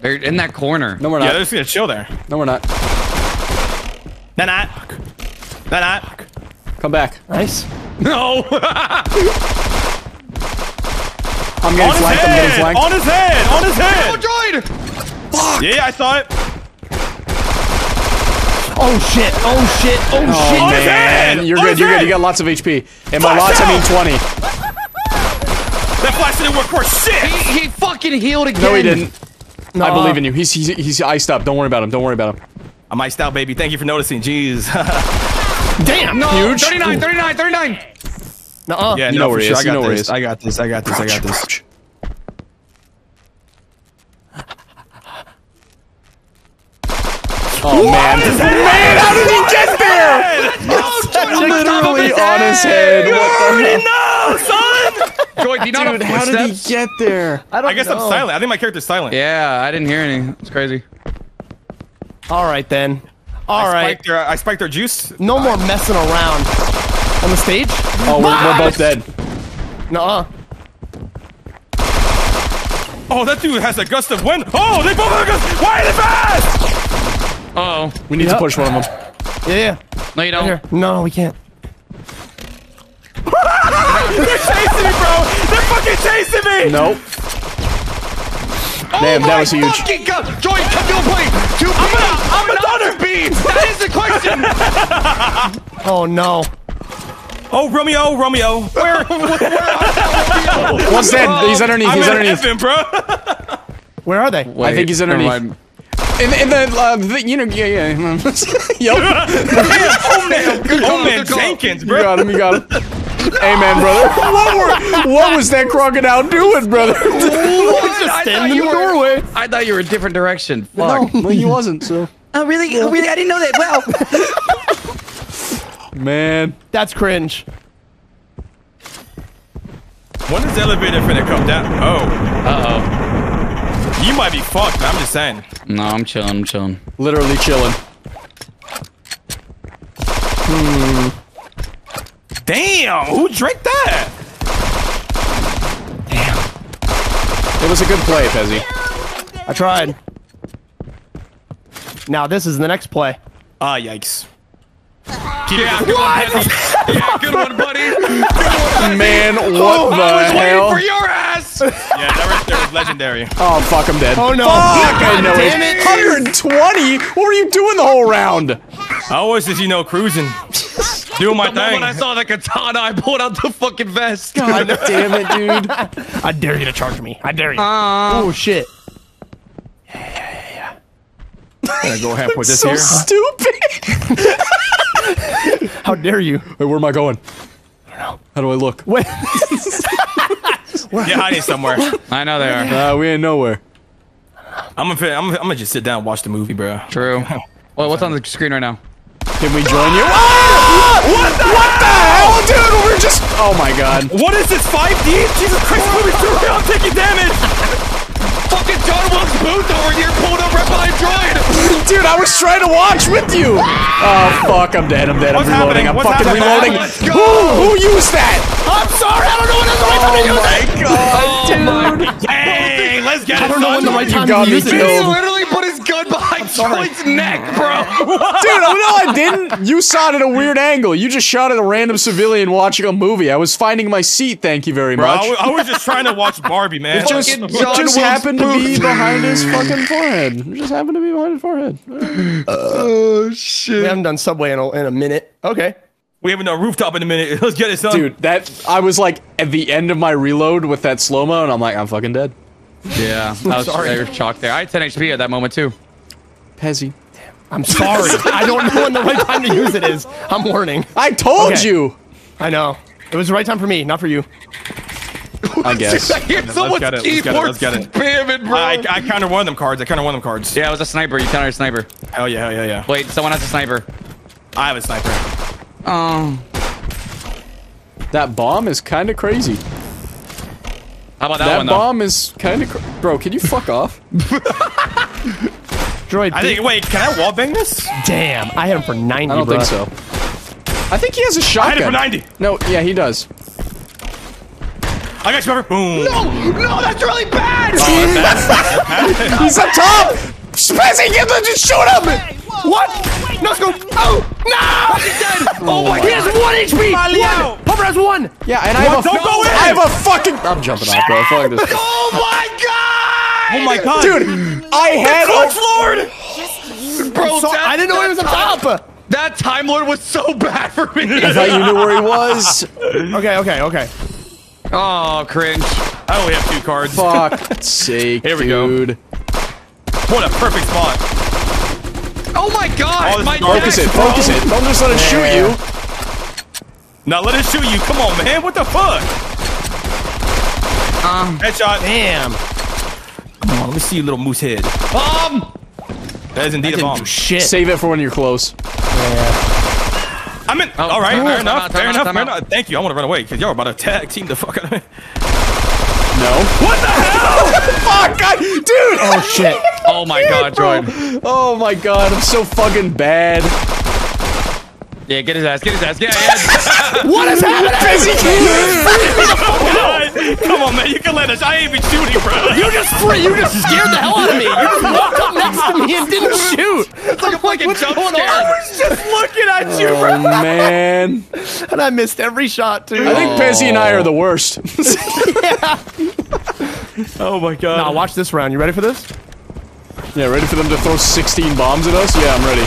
They're in that corner. No, we're Yeah, not. they're just gonna chill there. no, we're not. Nah, nah. Nah, nah. Come back. Nice. No. I'm On getting his flanked. I'm getting head! flanked. On his head! On his head. oh, head! droid. Yeah, I saw it. Oh shit. Oh shit. Oh, Oh shit. On his man, head! you're On good. You're good. You got lots of HP. And by Flash lots, I mean 20. That flash didn't work for shit! He, he fucking healed again. No, he didn't. No. I believe in you. He's, he's he's iced up. Don't worry about him. Don't worry about him. I'm iced out, baby. Thank you for noticing. Jeez. Damn. No, Huge. 39, 39, 39. Nuh-uh. yeah, You no, know where sure. is. I You got know this. I got this. I got this. I got this. Oh man, man, how did he get there? Literally on his head. What the hell? No, do you not Dude, have how did he get there? I don't. Know. I guess I'm silent. I think my character's silent. Yeah, I didn't hear any. It's crazy. All right then. All I right. spiked their, I spiked their juice. No more messing around. On the stage? Oh, we're, we're both dead. Nuh-uh. Oh, that dude has a gust of wind. Oh, they both have a gust. Why are they fast? Uh oh. We need Yep. to push one of them. Yeah, yeah. No, you don't. Here. No, we can't. They're chasing me, bro. They're fucking chasing me. Nope. Damn, that was huge. Fucking God. Joy, come to a point. Two I'm a, I'm a daughter beam. That is the question. Oh no. Oh, Romeo, Romeo. Where? One's dead. He's underneath. I'm He's in underneath. heaven, bro. Where are they? I think he's underneath. In, in the, uh, the, you know, yeah, yeah. Yup. oh man, Good oh man, good call. Jenkins, You got him, you got him. Hey, man, brother. What, were, what was that crocodile doing, brother? What? I thought standing in you the were- doorway. I thought you were a different direction. no, Fuck. well, he wasn't, so. Oh, really? Oh, really? I didn't know that. Wow. Man. That's cringe. When is the elevator finna come down? Oh, Uh oh. you might be fucked. I'm just saying. No, I'm chilling. I'm chilling. Literally chilling. Damn, who drank that? Damn. It was a good play, Pezzy. I tried. Now this is the next play. Ah, yikes. Keep Yeah, it good one. yeah, good one, buddy. Man, what Oh, the I was hell? waiting for your ass. Yeah, that right there was legendary. Oh, fuck, I'm dead. Oh, no. Fuck, I know damn it. it. 120? What were you doing the whole round? I was just, you know, cruising. Doing my The When I saw the katana, I pulled out the fucking vest. God damn it, dude. I dare you to charge me. I dare you. Uh, oh shit. I'm gonna go ahead and put this so here. stupid. How dare you? Wait, where am I going? You know. How do I look? Wait. You're hiding somewhere. I know they are. Uh, we ain't nowhere. I'm gonna, I'm, gonna- I'm gonna just sit down and watch the movie, bro. True. Well, what's on the screen right now? Can we join you? Ah! What the, what the hell, dude? We're just. Oh my god. What is this, 5D? Jesus Christ, movie too real. I'm taking damage. Fucking John Wilkes Booth over here pulled up right behind Droid. Dude, I was trying to watch with you. Oh fuck, I'm dead. I'm dead. I'm What's reloading. happening? I'm What's fucking happening? reloading. Who, who used that? I'm sorry. I don't know when is the right time to use it. God, dude. Dang, let's get it. I don't know when the right time to use it He literally put his gun behind Droid's neck, bro. Dude, oh no, I didn't. You saw it at a weird angle. You just shot at a random civilian watching a movie. I was finding my seat. Thank you very Bro, much. I, was, I was just trying to watch Barbie, man. It just, it just happened to be behind his fucking forehead. It just happened to be behind his forehead. Oh shit! We haven't done Subway in a, in a minute. Okay. we haven't done rooftop in a minute. Let's get it, son. Dude, that I was like at the end of my reload with that slow mo, and I'm like, I'm fucking dead. Yeah, I was, sorry. they were chalked there. I had 10 HP at that moment too. Pezzy. I'm sorry. I don't know when the right time to use it is. I'm warning. I told Okay. you. I know. It was the right time for me, not for you. I guess. I hear someone's get it, let's get it, keyboard let's get it. spamming, bro. I, I counted one of them cards. I counted one of them cards. yeah, it was a sniper. You countered a sniper. Hell yeah, hell yeah, yeah. Wait, someone has a sniper. I have a sniper. Oh. That bomb is kind of crazy. How about that, That one though? bomb is kind of bro. Can you fuck off? Droid. I think. Wait, can I wallbang this? Damn. I hit him for 90. I don't think so. I think he has a shotgun. I hit it for 90. No, yeah, he does. I got you, covered. Boom. No, no, that's really bad. Oh, He's up top. Spazzy, get the just shoot him. What? No scope. Oh, no! He's dead. oh, oh my He has one HP. Leo. One. Puffer has one. Yeah, and I have a. Don't go in! I have a fucking. I'm jumping off, bro. Fuck this. Oh my god. Oh my god. Dude, I had Clutch a. Lord. bro, So, that, I didn't know he was up top. That Time Lord was so bad for me. I thought you knew where he was. Okay, okay, okay. oh, cringe. I only have two cards. Fuck's sake, Here we go. dude. What a perfect spot. Oh my god. Oh, my is. Focus neck, it, bro. focus it. Don't just let it shoot you. Now let it shoot you. Come on, man. What the fuck? Um, Headshot. Damn. Come on, let me see you, little moose head. bomb. That is indeed a bomb. Shit. Save it for when you're close. I'm in. Oh, all right, time fair enough. time Fair out, enough. Fair out. enough. Thank you. I want to run away because y'all are about to tag team the fuck out of me. No. What the hell? Fuck, God, dude. Oh shit. Oh my god, Droid. Oh my god, I'm so fucking bad. Yeah, get his ass. Get his ass. Yeah, yeah. What is happening? Come on, man. You can let us. I ain't even shooting, bro. You just free. You just scared the hell out of me. You just walked up next to me and didn't shoot. it's like a fucking jump going scare. on? just looking at you, bro. Oh man. And I missed every shot too. I think Pezzy and I are the worst. yeah. Oh my god. Now watch this round. You ready for this? Yeah, ready for them to throw 16 bombs at us? Yeah, I'm ready.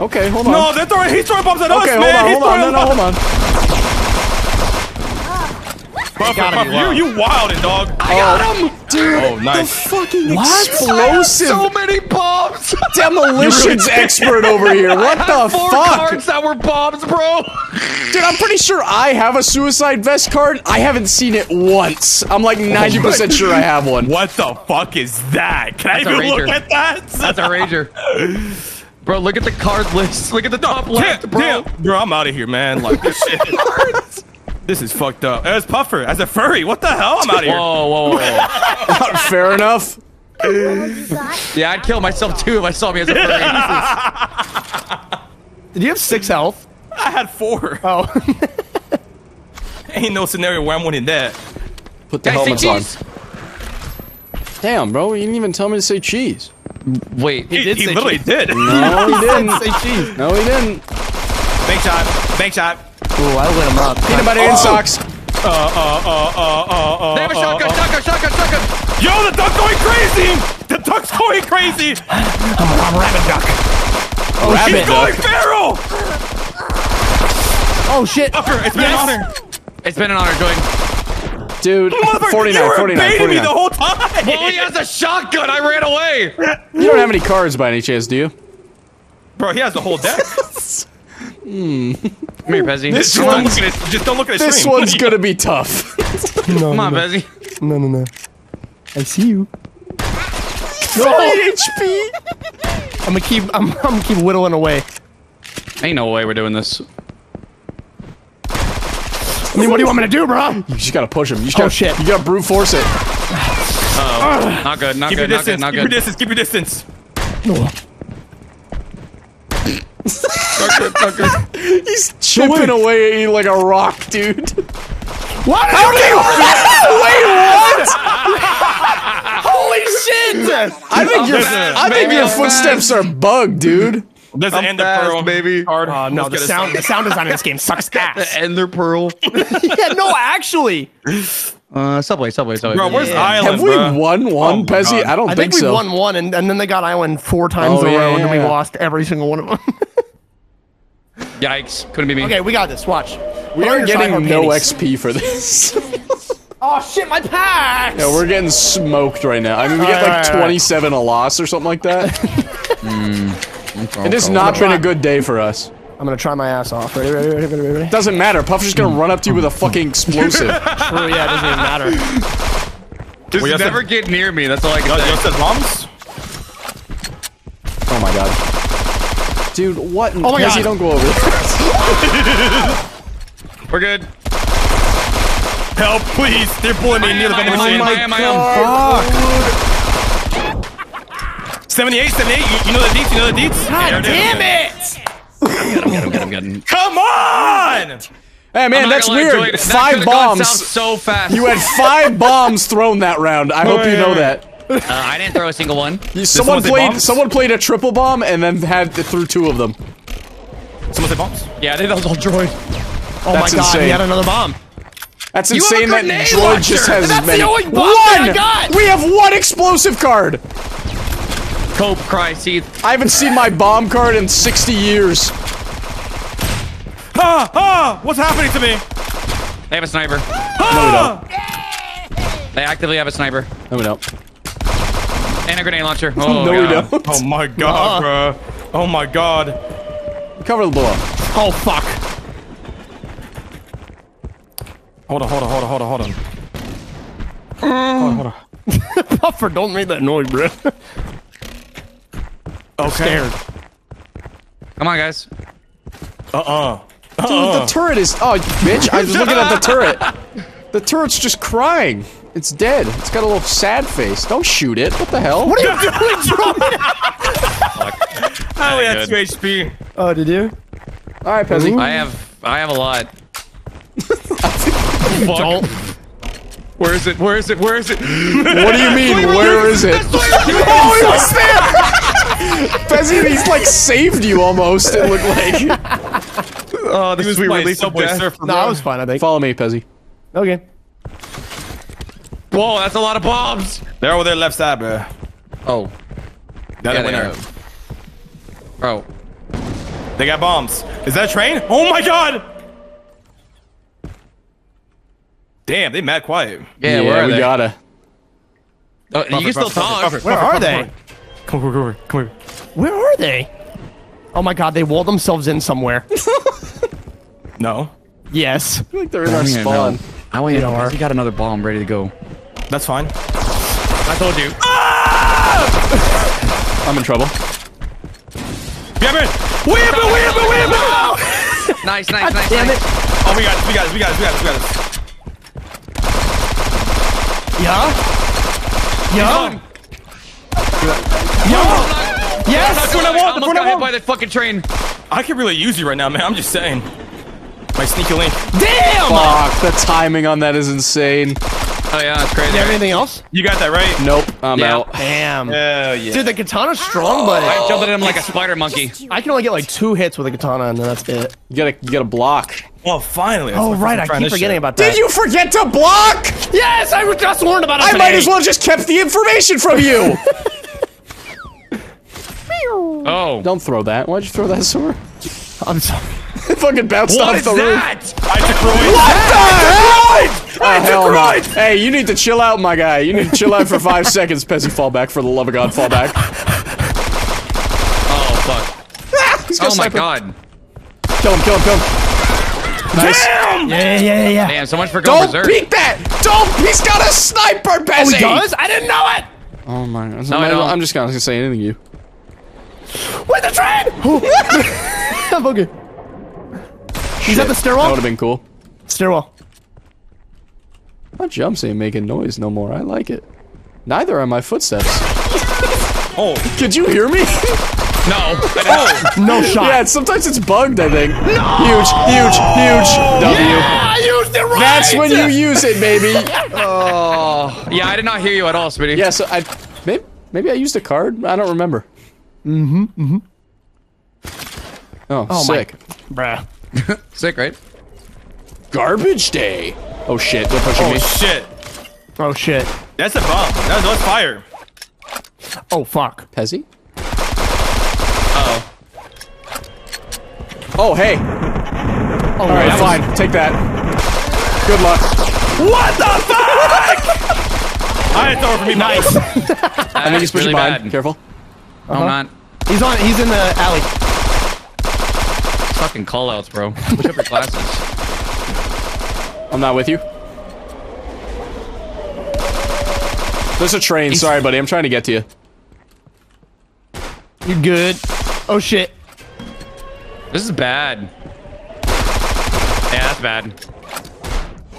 Okay, hold on. No, they're throwing. He's throwing bombs at us, man. okay, man. hold on, he's hold on. No, throwing no, hold on. Puff, gotta Puff, be you, wild. you wildin', dog. I got oh. him! Dude, Oh, nice. fucking I explosive have so many bombs. demolitions expert over here. What the Four fuck? cards that were bombs, bro. Dude, I'm pretty sure I have a suicide vest card. I haven't seen it once. I'm like 90% sure I have one. What the fuck is that? Can That's a I even look rager. at that? That's a rager. Bro, look at the card list. Look at the top left, bro. damn. bro, I'm out of here, man. Like this shit. This is fucked up. As Puffer, as a furry, what the hell? I'm out of here. Whoa, whoa, whoa. Fair enough. yeah, I'd kill myself too if I saw me as a furry. Did you have six health? I had four. Oh. Ain't no scenario where I'm winning that. Put the Guys, helmets on. Damn, bro, you didn't even tell me to say cheese. Wait, He, did he say literally did. No, he didn't. Say cheese. No, he didn't. Bank shot. Bank shot. Ooh, I lit him up. Peanut butter and socks. Uh, uh, uh, uh, uh, uh. they have a uh, shotgun, uh. shotgun, shotgun, shotgun. Yo, the duck's going crazy! The duck's going crazy! I'm a rabbit duck. Oh, Rabbit He's going duck. feral! Oh, shit. Puffer, it's been an honor. It's been an honor doing. Dude, Motherfucker, 49, you were 49, 49. me the whole time! Well, he has a shotgun. I ran away. You don't have any cards by any chance, do you? Bro, he has the whole deck. Come here, Pezzy. This just, don't one's, look at just don't look at his this stream. one's gonna be tough. No, Come on, no, Pezzy. no, no, no. I see you. HP. I'm gonna keep. I'm, I'm gonna keep whittling away. Ain't no way we're doing this. I mean, what do you want me to do, bro? You just gotta push him. You just Oh, gotta, shit. You gotta brute force it. Oh, not good, not Keep your good, not good, distance, not keep your distance, keep your distance. He's chipping away at you like a rock, dude. What? How do you? Wait, what? Holy shit! I think your I think your footsteps are bugged, dude. There's an end of fast, pearl. baby. Card. Oh no, Let's the sound, the sound design in this game sucks ass. the Ender Pearl. yeah, no, actually, Uh, Subway, Subway, Subway. Bro, where's Yeah. Island, Have we bro? won one, Oh Pezzy? I don't I think, think we so. won one, and, and then they got Island four times Oh, in a yeah, row, and then we lost every single one of them. Yikes. Couldn't be me. okay, we got this. Watch. We Put are getting no panties. XP for this. Oh shit, my pack! yeah, we're getting smoked right now. I mean, we get like alright, alright. 27 a loss or something like that. Mm. It has not been a good day for us. I'm gonna try my ass off. Ready, ready, ready, ready, ready. ready? Doesn't matter. Puff's just gonna run up to you with a fucking explosive. True, yeah, it doesn't even matter. Just Well, never said- get near me. That's all I can Yo, say. yo said bombs? oh my god. Dude, what? Oh my Pezzy, God. don't go over there. We're good. Help, please. They're pulling me near the vending I am, I machine. am, I am, I am. 78, 78. You, you know the deets? You know the deets? God damn it! I'm good, I'm good. Come on! Hey man, I'm not that's gonna lie, weird. Five bombs. so fast. You had five bombs thrown that round. I hope you know oh, that. Uh, I didn't throw a single one. Someone played. bombs? Someone played a triple bomb and then had threw two of them. Someone said bombs? Yeah, I think that was all droid. Oh That's my god, insane. he had another bomb. That's You have a insane that grenade droid launcher! just has That's the many. only bomb one. that I got! We have one explosive card. Cope, cry, seeth. I haven't seen my bomb card in 60 years. Ah, ah! What's happening to me? They have a sniper. No, we don't. They actively have a sniper. No, we don't. And a grenade launcher. Oh, no, we don't. Oh my god, bro. Oh my god. Cover the blow. Oh fuck. Hold on, hold on, hold on, hold on, hold on. Mm. Hold on, hold on. Puffer, don't make that noise, bro. Okay. Scared. Come on, guys. Uh-uh. Dude, the uh-uh. turret is. Oh, bitch! I was looking at the turret. The turret's just crying. It's dead. It's got a little sad face. Don't shoot it. What the hell? What are you doing, Jordan? I only had 2 HP. Oh, did you? All right, Pezzy. I have, I have a lot. Don't. Where is it? Where is it? Where is it? What do you mean? Where is it? Oh, he was there! Pezzy, he's like saved you almost. It looked like. Oh, this He was sweet playing release of Subway. Surfer, No. I was fine, I think. Follow me, Pezzy. Okay. Whoa! Whoa, that's a lot of bombs. They're over there left side, bro. Oh, They're yeah, they winner. Bro, They got bombs. Is that a train? Oh my god! Damn, they mad quiet. yeah, where are we they? gotta. Oh, you can still talk. Where are they? Come over, come over, come over. Where are they? Oh my god, they walled themselves in somewhere. No, yes. I feel like they're in our I don't spawn. know. I want you to He got another bomb ready to go. That's fine. I told you. Ah! I'm in trouble. Yeah, man. We have it, we have it, we have it! Nice, nice, nice, Damn nice. it. Oh, we got this, we got this, we got this, we got this, we got this. Yeah? Yeah? Yes! Yes! doing that wall, I almost doing got that hit by the fucking train. I could really use you right now, man. I'm just saying. My sneaky link. Damn! Fuck, the timing on that is insane. Oh yeah, that's crazy. Do you have anything else? You got that right? Nope, I'm Yeah. out. Damn. Hell yeah. Dude, the katana's strong, I but jumped at him like a spider monkey. I can only get like two hits with a katana, and then that's it. You gotta, you gotta block. well, finally. That's Oh, right, I keep forgetting shit. about that. Did you forget to block? Yes, I was just warned about it I might as well just kept the information from you. Oh. Don't throw that. Why'd you throw that sword? I'm sorry. It fucking bounced What off the roof. that? I took Roy. What the hell? Oh, hell no. Hey, you need to chill out, my guy. You need to chill out for five seconds, Pezzy. Fall back, for the love of God, fall back. Oh fuck. He's got Oh my sniper. god. Kill him, kill him, kill him. Nice. Yeah, yeah, yeah, yeah. Damn, so much for going Don't berserk. peek that! Don't! He's got a sniper, Oh, Pezzy! he does? I didn't know it! Oh my god. No, I don't. I'm just gonna say anything to you. With the train! I'm okay. He's at the stairwell. That stairwell? would have been cool. Stairwell. My jumps ain't making noise no more. I like it. Neither are my footsteps. Oh, Could you hear me? No. I didn't. No shot. yeah, sometimes it's bugged, I think. No! Huge, huge, huge. W. I used it right! That's when you use it, baby. Oh. Yeah, I did not hear you at all, Smitty. yeah, so I maybe maybe I used a card. I don't remember. Mm-hmm. Mm-hmm. Oh, Oh my- sick. Bruh. Sick, right? Garbage day. Oh shit, they're pushing oh me. shit. Oh shit. That's a bomb. That was fire. Oh fuck. Pezzy? Uh-oh. Oh hey. Oh, All right, fine. Take that. Good luck. What the fuck? I had to throw it for me. Nice. I think he's pushing really behind. bad. Careful. No, I'm uh-huh. not. He's on. He's in the alley. Fucking callouts, bro. Push up your glasses. I'm not with you. There's a train. Sorry, buddy. I'm trying to get to you. You good? Oh shit. This is bad. Yeah, that's bad.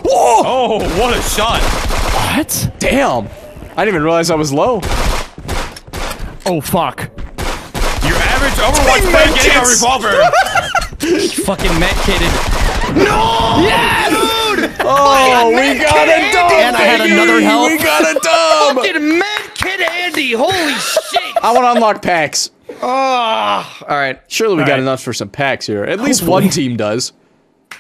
Whoa! Oh, what a shot. What? Damn. I didn't even realize I was low. Oh fuck. Your average Overwatch Team player getting a revolver. Fucking met kitted. Oh, we got a dub. And I had another health. We got a dub. Fucking med kid Andy. Holy shit. I want to unlock packs. Oh. All right. Surely we got right. enough for some packs here. At least one team does.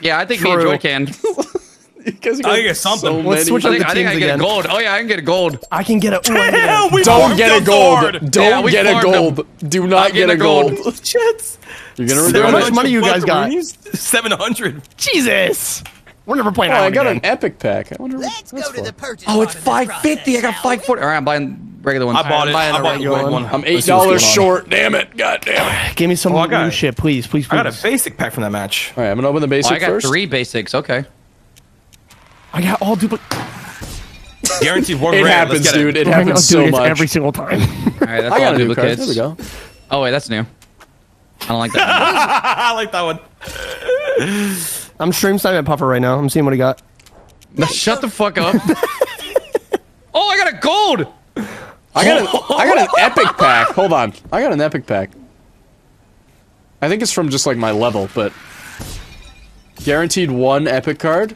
Yeah, I think me and Joy can. Because you I get something. so Let's many- switch I up think, the I think I teams get a again. gold. Oh yeah, I can get a gold. I can get a. Ooh, I can get Hell, a we Don't farmed get a so gold. hard. Don't Yeah, we get a farmed them. gold. Do not get a getting a gold. gold. Shit. You're gonna How much it. money you guys got? Seven hundred. Jesus. We're never playing Oh, I Island got again. an epic pack. I wonder. Let's that's go to the purchase. Oh, it's part of this 550. I got process, shall we? 540. All right, I'm buying regular ones. I bought it. buying I a bought the regular red one. one. I'm eight Let's see what's dollars going on. short. Damn it. God damn it. Give me some Oh, I got new it. shit, please, please, please. I got a basic pack from that match. All right, I'm gonna open the Oh, basic I got first. three basics. Okay. I got all duplicate. Guaranteed one It red. happens, Let's get dude. It. Oh it happens so much. every single time. All right, that's I got all a duplicates. There we go. Oh wait, that's new. I don't like that. I like that one. I'm stream sniping Puffer right now. I'm seeing what he got. No, shut the fuck up. oh, I got a gold. I got an I got an epic pack. Hold on. I got an epic pack. I think it's from just like my level, but guaranteed one epic card.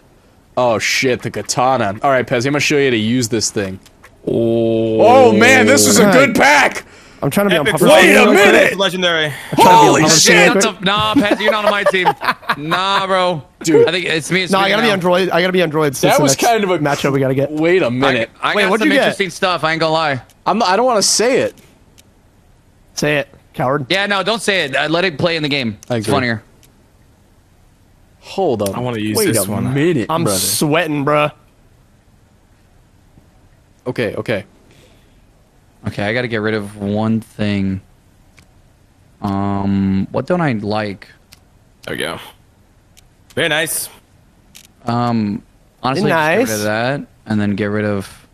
Oh shit, the katana. All right, Pez, I'm gonna show you how to use this thing. Oh, man, this is a good pack. I'm trying to be on Epic puffer. Wait a real quick. minute! Legendary. I'm trying to be on Holy shit! stream real That's quick. a, nah, Pez, you're not on my team. Nah, bro. Dude. I think it's me. It's No, I gotta now. be on droid. I gotta be on droids. That was kind of a matchup we gotta get. Wait a minute. I Wait, got what'd some you get? interesting stuff. I ain't gonna lie. I'm. I don't want to say it. Say it, coward. Yeah, no, don't say it. Uh, let it play in the game. It's funnier. Hold up. I wanna use Wait this a one. minute, I'm brother. sweating, bruh. okay, okay. Okay, I gotta get rid of one thing. Um, what don't I like? There we go. Very nice. Um, honestly, just Nice. get rid of that, and then get rid of.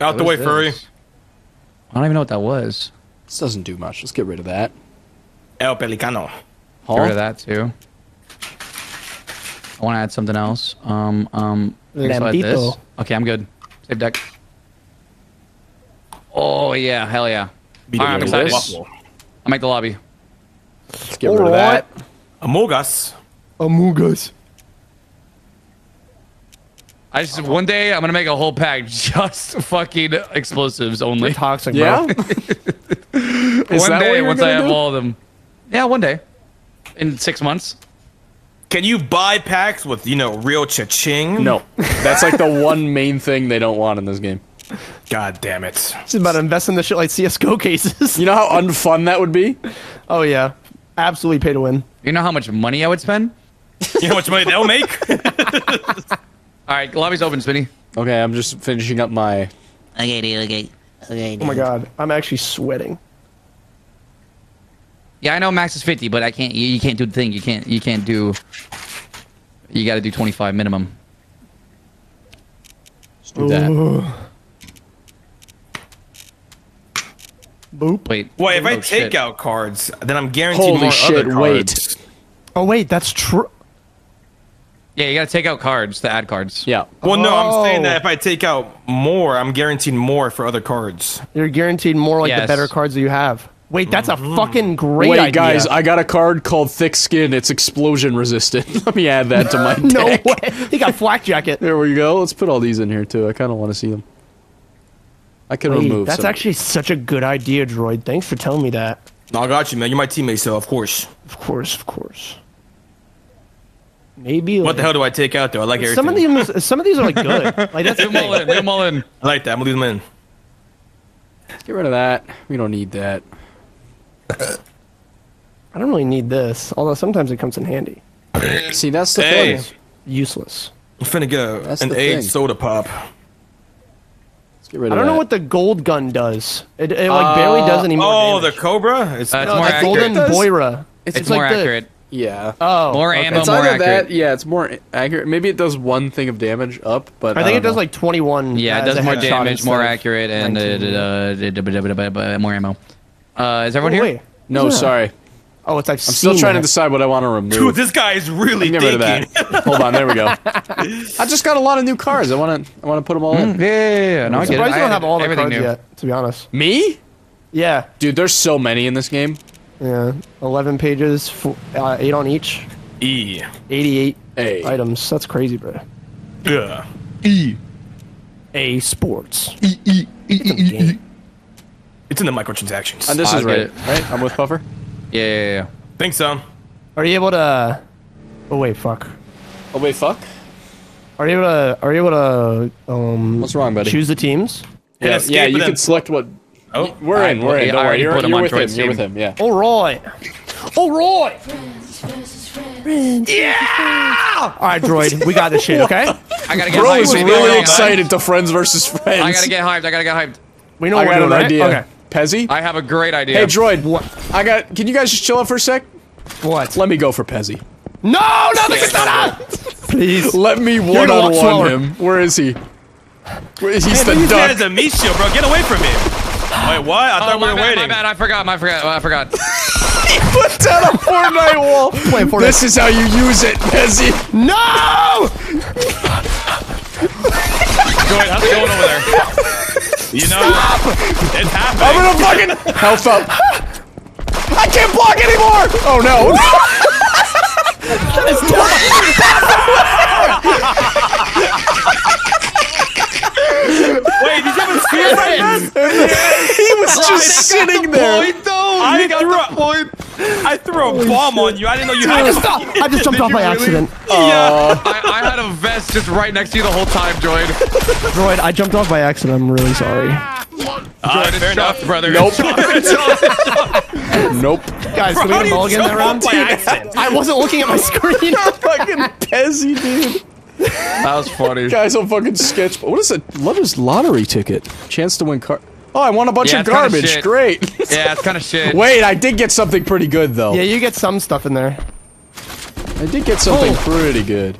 Out the way, is furry. I don't even know what that was. This doesn't do much. Let's get rid of that. El Pelicano. Get rid of that too. I want to add something else. Um, um, I I'll add this. Okay, I'm good. Save deck. Oh yeah, hell yeah! All right, I'm excited. Waffle. I'll make the lobby. Let's get rid of that. Among Us. Amogus. I just one day I'm gonna make a whole pack just fucking explosives only. Toxic, Yeah. bro. Is one day once I gonna have all of them. Yeah, one day. In six months. Can you buy packs with, you know, real cha-ching? No, that's like the one main thing they don't want in this game. God damn it. She's about to invest in the shit like CS:GO cases. You know how unfun that would be? oh yeah, absolutely pay to win. You know how much money I would spend? You know how much money they'll make? All right, lobby's open, Spinny. Okay, I'm just finishing up my. Okay, dude. Okay. Okay. Oh my god, I'm actually sweating. Yeah, I know max is 50, but I can't. You, you can't do the thing. You can't. You can't do. You got to do 25 minimum. Let's do that. Boop. Wait. Wait, if oh, I Oh, take shit. out cards, then I'm guaranteed Holy more shit! other Wait. Oh wait, that's true. Yeah, you got to take out cards to add cards. Yeah. Well, no, I'm saying Oh. that if I take out more, I'm guaranteed more for other cards. You're guaranteed more like the better cards that you have. Wait, that's a mm-hmm. fucking great Wait, idea. guys, I got a card called Thick Skin. It's explosion resistant. Let me add that to my no deck. way. He got flak jacket. There we go. Let's put all these in here too. I kind of want to see them. I can Wait, remove. that's some. actually such a good idea, Droid. Thanks for telling me that. No, I got you, man. You're my teammate, so of course. Of course, of course. Maybe What like, the hell do I take out, though? I like everything. some of these, some of these are like good. Like that's Do the them all in. thing. Do them all in. I like that. I'm gonna leave them in. Get rid of that. We don't need that. I don't really need this, although sometimes it comes in handy. See, that's the Hey. thing. Useless. I'm finna go. That's An the thing. soda pop. Let's get rid of I don't know what the gold gun does. It, it like barely does any more Oh, the. Cobra? It's Uh, it's no, more the accurate. golden Does- Boira. It's, like more the- accurate. Yeah. Oh, More okay. ammo, it's more accurate. that. Yeah, it's more accurate. Maybe it does one thing of damage up, but I think don't it does like 21. Yeah, it does more damage, more accurate, and uh, 19. uh, uh, more ammo. Uh, is everyone Oh, here? wait. No, Yeah. sorry. Oh, it's I've I'm still trying to decide what I want to remove. Dude, this guy is really Get rid of thinking. that. Hold on, there we go. I just got a lot of new cards. I want to. I want to put them all in. Yeah, yeah, yeah. No, I I'm get surprised you don't had have all the cards new. yet, to be honest. Me, Yeah, dude. There's so many in this game. yeah. 11 pages, four, uh, 8 on each, E. 88 A. items. That's crazy, bro. Yeah. E. A sports. It's in the microtransactions. And this I'll is right, right? I'm with Puffer. Yeah, yeah, yeah. Think so. Are you able to? Oh wait, fuck. Oh wait, fuck. Are you able to? Are you able to? Um, What's wrong, buddy? Choose the teams. Hit Yeah, yeah. You then- can select what. Oh, We're I in. put- We're in. I Don't worry. You're, you're on with him. Droid's You're with him. Yeah. All right. All right. Friends versus friends. All right, droid. We got this shit. Okay. I gotta get Bro hyped. is really excited to friends versus friends. I gotta get hyped. I gotta get hyped. We know I what got we're an doing, right? idea. Okay. Pezzy. I have a great idea. Hey, droid. What? I got. Can you guys just chill out for a sec? What? Let me go for Pezzy. No, no, the katana. Please. Let me gonna one on one him. Where is he? Where is he's Hey, the these guys duck. are Michio, bro. Get away from me. Wait, what? I Oh, thought we were bad, waiting. my bad. I forgot. I forgot. I forgot. he Put down a Fortnite wall. Playing Fortnite. This is how you use it, Pezzy. No. Joy, how's it going over there? You know, it's I'm happening. gonna fucking health up. I can't block anymore. Oh no. Wait, did you have a spear right there? he was just sitting there. Point though. I You got threw the a- point. I threw a bomb on you. I didn't know you I had just, a I just jumped off by accident. Yeah. I, I had a vest just right next to you the whole time, Droid. Droid, I jumped off by accident. I'm really sorry. Uh, fair enough. brother. Nope. nope. Guys, Bro, can we get a you mulligan that round? off by accident? I wasn't looking at my screen. fucking Pezzy, dude. That was funny. Guys on fucking sketch. What is a Lover's lottery ticket? Chance to win car. Oh, I won a bunch Yeah, of it's kinda garbage. shit. Great. Yeah, it's kind of shit. Wait, I did get something pretty good though. yeah, you get some stuff in there. I did get something Oh. pretty good.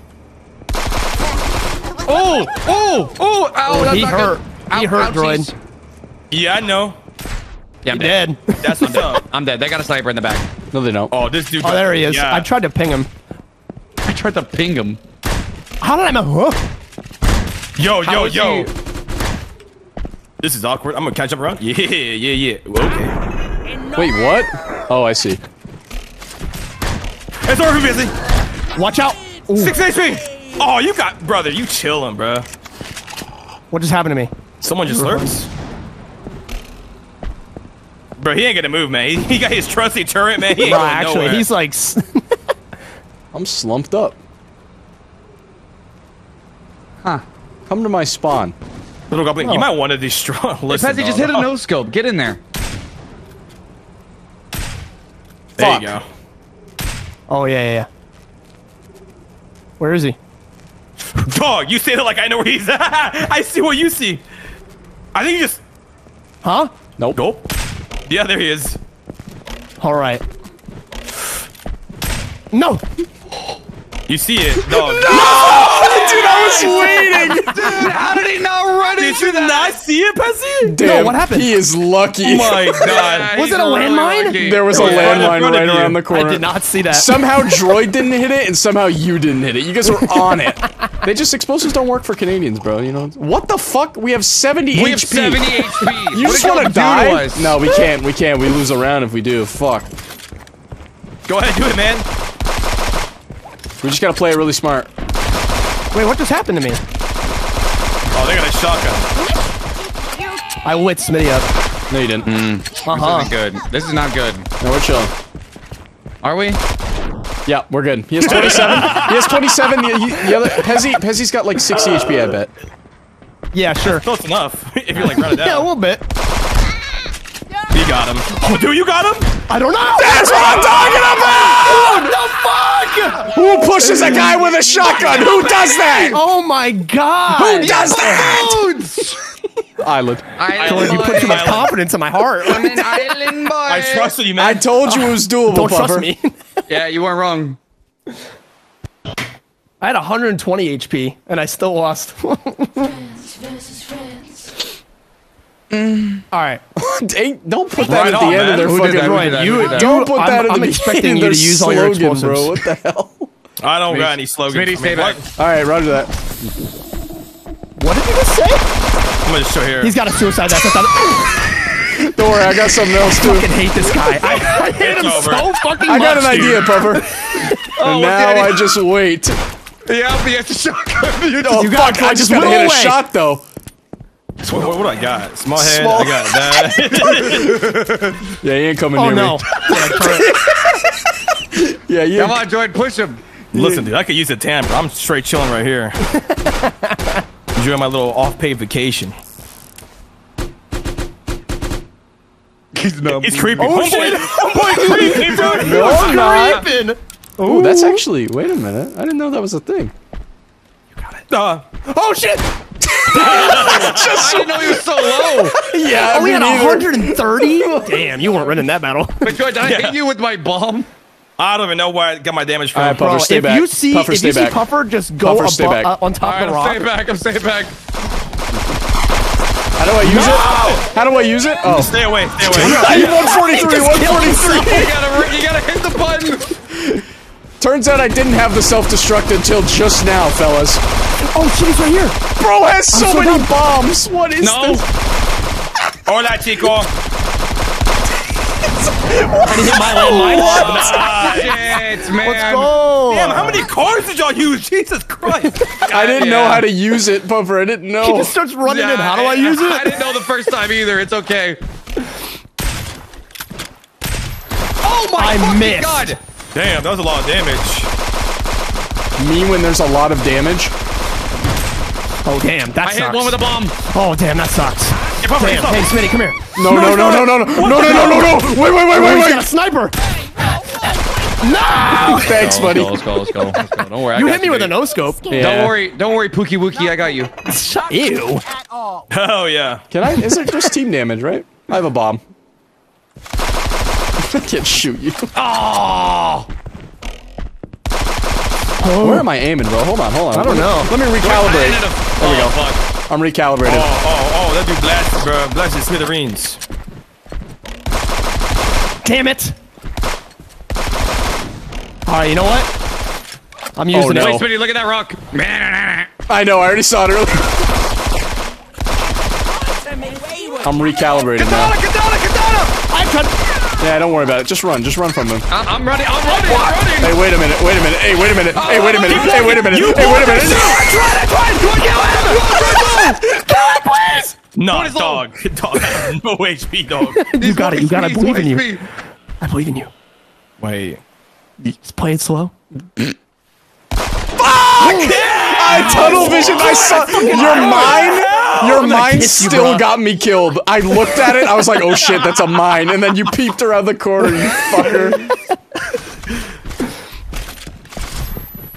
Oh, oh, oh! Ow, that's oh, he not hurt. good. He Ow, hurt, ouchies. Droid. Yeah, I know. Yeah, I'm He dead. did. That's what's up. I'm dead. They got a sniper in the back. No, they don't. Oh, this dude. Oh, there he is. Yeah. I tried to ping him. I tried to ping him. How did I? Huh? Yo, How yo, is yo. he- This is awkward. I'm gonna catch up around. Yeah, yeah, yeah. Okay. Wait, what? Oh, I see. It's over, busy. Watch out! Ooh, Six HP. Oh, you got, brother. You chilling, bro. what just happened to me? Someone just lurks. Bro, he ain't gonna move, man. He, he got his trusty turret, man. He ain't Bro, going actually, nowhere. he's like. I'm slumped up. Huh. Come to my spawn. Little goblin, you oh. might want to destroy. Listen, Pezzy, just hit a no scope. Get in there. There Fuck. you go. Oh yeah, yeah, yeah. Where is he? Dog, you say that like I know where he's at. I see what you see. I think you just. Huh? Nope. Nope. Yeah, there he is. All right. No. You see it, dog. Dude, I was waiting. Dude, how did he not run Did you not see it, Pezzy? Damn, what happened? He is lucky. Oh my god. Was it a landmine? There was a It was right in landmine front of right you. around the corner. I did not see that. Somehow Droid didn't hit it, and somehow you didn't hit it. You guys were on it. They just explosives don't work for Canadians, bro. You know what the fuck? We have 70 We HP. have 70 HP. You What just did want to do die? us? No, we can't. We can't. We lose a round if we do. Fuck. Go ahead, do it, man. We just gotta play it really smart. Wait, what just happened to me? Oh, they got a shotgun. I lit Smitty up. No, you didn't. Uh This huh. isn't good. This is not good. No, we're chilling. Are we? Yeah, we're good. He has 27. he has 27. The, the other Pezzy, Pezzy's got like 60 HP, I bet. Yeah, sure. Close enough. if you're like running down. Yeah, a down. little bit. you got him. Oh, dude, you got him? I don't know. That's what I'm talking about! What the fuck? Who pushes a guy with a shotgun? Who does that? Oh my god. Who does that? Island. Island You put too much confidence in my heart. I'm an island boy. I trusted you, man. I told you it was doable, Don't Puffer. trust me. Yeah, you weren't wrong. I had 120 HP and I still lost. Mm. right. Ain't- don't put that Right at the on, end man. of their Who fucking. that? Right, that? you- that? Don't put I'm- that at I'm the expecting beginning you of to their use all your slogan, bro. What the hell? I don't got any slogans. Smitty, I mean, stay what? back. All right, roger that. What did you just say? I'm gonna show here. He's got a suicide vest. Don't worry, I got something else too. I too. fucking hate this guy. I, I hate him over. so fucking I got much, an idea, dude. Puffer. and oh, now okay. I just wait. Yeah, but you have to shotgun. You Oh You got- I just just gotta whittle hit a shot though. What, what, what I got? Small head. Small- I got that. Yeah, he ain't coming Oh near no. me. Yeah, you. Come on, Droid, push him. Listen, dude, I could use a tan, but I'm straight chilling right here. Enjoying my little off-paid vacation. He's not. It's creepy. Oh, Homeboy- shit. homeboy creepy, bro. No, I'm not. Creeping. Ooh, that's actually. Wait a minute. I didn't know that was a thing. You got it. Uh, Oh shit. I didn't know he was so low. Yeah, Oh, we had neither. 130. Damn, you weren't winning that battle. But Droid, did I Yeah. hit you with my bomb? I don't even know where I got my damage from. All right, Puffer, Bro, stay if back. you see Puffer, if stay you see. Puffer, just go Puffer, above, back. uh, on top All right, of the I'm rock. staying back. I'm staying back. How do I use it? How do I use it? Oh, Stay away. Stay away. I 143. 143. You gotta, you gotta hit the button. Turns out I didn't have the self-destruct until just now, fellas. Oh shit, he's right here. Bro has so, so many dumb. bombs. What is No. this? Hola, chico. I didn't my landmine. Shit, man. Let's go. Damn, how many cars did y'all use? Jesus Christ. I didn't know how to use it, Puffer. I didn't know. He know. just starts running in. How do I use it? I didn't know the first time either. It's okay. Oh my I fucking missed. god! Damn, that was a lot of damage. Me when there's a lot of damage. Oh damn, that I sucks. hit one with a bomb. Oh damn, that sucks. Hey, Damn. Hey, Smitty, come here. No, no, no, no, no, no, no, no, no, no, no. Wait, wait, wait, Oh, wait, he's got a wait. sniper. Thanks, buddy. Let's go, let's go, let's go. Don't worry. You hit me with a no scope. Don't worry, don't worry, Pookie Wookie, I got you. Ew. Oh yeah. Can I? Is it just team damage, right? I have a bomb. I can't shoot you. Oh! Where am I aiming, bro? Hold on, hold on. I don't know. Let me recalibrate. There we go. Oh, fuck. I'm recalibrated. Oh, oh, oh, that dude blasted, bro. Blasted smithereens. Damn it. All right, you know what? I'm oh, using Oh, no. it. Wait, Smitty, look at that rock. I know. I already saw it earlier. I'm recalibrating now. Katana, katana, katana! I cut. Yeah, don't worry about it. Just run. Just run from him. I'm, I'm running, I'm running, I'm running! Hey, wait a minute. Wait a minute. Hey, wait a minute. Hey, wait a minute. Hey, wait a minute. Hey, wait a minute. Nah, What is low? dog. Dog. no HP, dog. You got it. You got it. I believe in you. I believe in you. Wait. Just play it slow. Fuck! I tunnel vision. I saw your mine. Your mine kiss you, still got me killed. I looked at it. I was like, "Oh shit, that's a mine." And then you peeped around the corner. You fucker.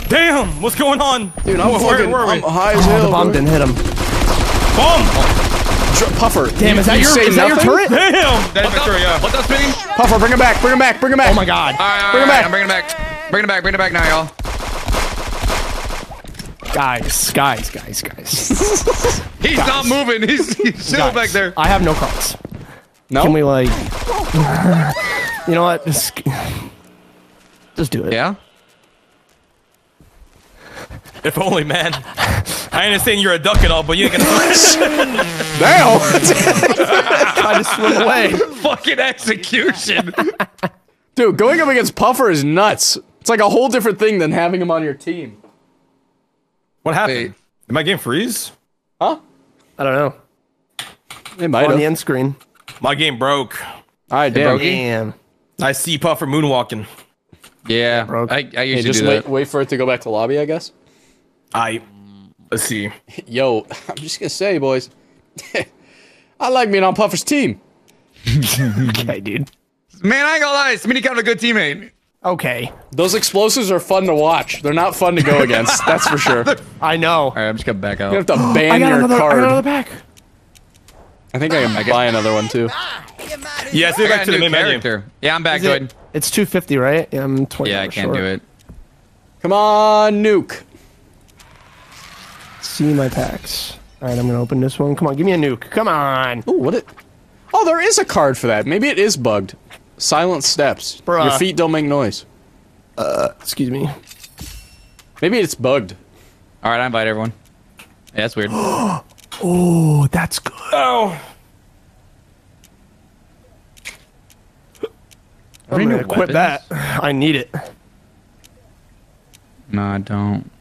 Damn, what's going on? Dude, I'm Where- fucking. where are we? I'm high as The hell. bomb bro. didn't hit him. Bomb! Puffer. Damn, you- is that you your say is that your turret? Damn! That's What's my turret, yeah. What's up, Smitty? Puffer, bring him back. Bring him back. Bring him back. Oh my god. All right, all Bring him right, back. I'm bringing it back. Bring it back, bring it back now, y'all. Guys, guys, guys, guys. He's not moving. He's, he's still Guys, back there. I have no cards. No. Can we like? you know what? Just, just do it. Yeah? If only, man. I understand you're a duck and all, but you ain't gonna. Damn. Try to swim away. Fucking execution. Dude, going up against Puffer is nuts. It's like a whole different thing than having him on your team. What happened? Wait. Did my game freeze? Huh? I don't know. It might On the end screen. My game broke. All right, damn. broke. Damn. I see Puffer moonwalking. Yeah, Broke. I, I Hey, usually just do wait, that. wait for it to go back to lobby, I guess. I. Let's see. Yo, I'm just gonna say, boys. I like being on Puffer's team. Okay, dude. Man, I ain't gonna lie. Smitty kind of a good teammate. Okay. Those explosives are fun to watch. They're not fun to go against. that's for sure. I know. All right, I'm just gonna back out. You have to ban I got your another. I got another pack. I think I can buy another one too. Yeah, see I got back a to the new main menu. character. Yeah, I'm back, Is it- Jordan. It's 250, right? Yeah, I'm 20. Yeah, I can't do it. Come on, nuke. See my packs. All right, I'm gonna open this one. Come on, give me a nuke. Come on. Oh, what it? Oh, there is a card for that. Maybe it is bugged. Silent steps. Bruh. Your feet don't make noise. Uh, Excuse me. Maybe it's bugged. All right, I invite everyone. Yeah, that's weird. Oh, that's good. Oh. I'm gonna equip weapons? that. I need it. no, I don't.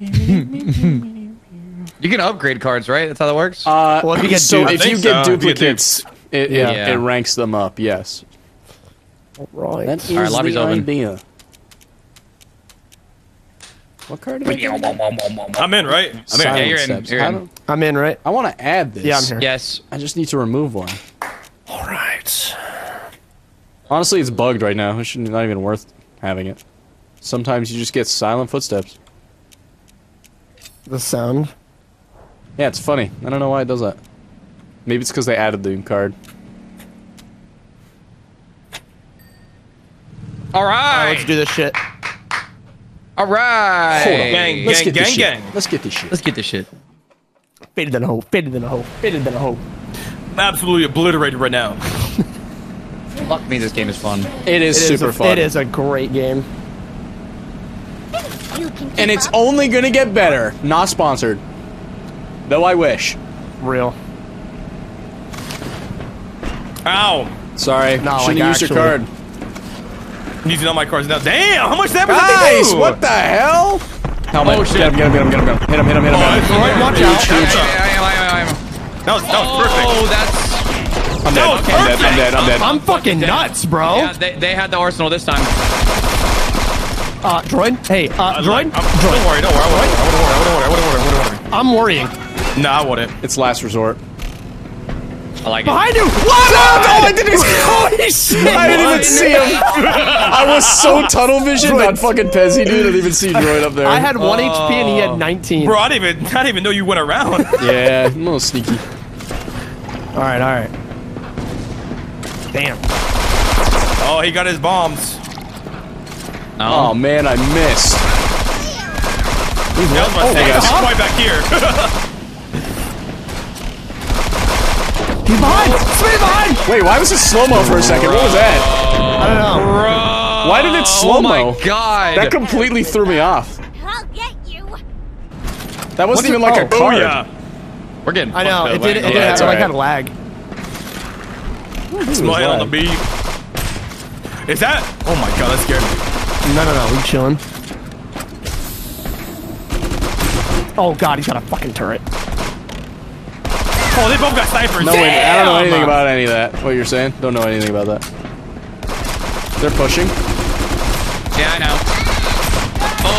you can upgrade cards, right? That's how that works. Uh, Well, if you get so du- if you get so. If you get duplicates, it, Yeah. Yeah. it ranks them up. Yes. Right. That is All right, lobby's the open. idea. What card? Did I get? I'm in, right? I'm in. Yeah, you're in, you're in. I'm in, right? I want to add this. Yeah, I'm here. yes. I just need to remove one. All right. Honestly, it's bugged right now. It's not even worth having it. Sometimes you just get silent footsteps. The sound. Yeah, it's funny. I don't know why it does that. Maybe it's because they added the card. All All right, right. let's do this shit. All right. Hold on. Gang, Let's gang, get this gang, shit. gang. Let's get this shit. Let's get this shit. Faded than a hoe. Faded than a hoe. Faded than a hoe. I'm absolutely obliterated right now. Fuck me, this game is fun. It is It is super a, fun. It is a great game. You can And it's up. only gonna get better. Not sponsored. Though I wish. Real. Ow. Sorry. No, Shouldn't like, use your card. I'm using all my cards now. Damn, how much damage did Nice! they do? What the hell? Helmet. Oh, shit. Get him, get him, get him, get him, get him. Hit him, hit him, hit him. Oh, hit it's him. right, watch out. I am, I am, I am, I am. That was, that was perfect. Oh, that's I'm dead. I'm dead. I'm dead. I'm dead. I'm fucking nuts, bro. Yeah, they, they had the arsenal this time. Uh, droid. Hey, uh, droid. I'm, don't worry, don't worry. I wouldn't worry. I wouldn't worry. I wouldn't worry. I wouldn't worry. I'm worrying. Nah, I wouldn't. It's last resort. I like it. Behind you. What? No, oh, I didn't even. Holy shit! I didn't even see him. I was so tunnel vision on fucking Pezzy, dude. I didn't even see Droid up there. I had one HP and he had 19. Bro, I didn't even, I didn't even know you went around. Yeah, I'm a little sneaky. All right, all right. Damn. oh, he got his bombs. Oh, oh. man, I missed. Yeah, I was about to Oh, say, yes. I'm right back here. He's behind. Somebody behind. Wait, why was it slow mo for a second? What was that? I don't know. Bro. Why did it slow-mo? Oh my god. That completely threw me off. I'll get you. That wasn't What even did- like a oh, card. oh, yeah. We're getting I know. It did. It Like, did Yeah, have it's like alright. kind of lag. Smile on the beat. Is that? Oh my god, that scared me. No, no, no. We chilling. Oh god, he's got a fucking turret. Oh, they both got snipers. No, wait, I don't know anything Damn! about any of that. What you're saying? Don't know anything about that. They're pushing. Yeah, I know.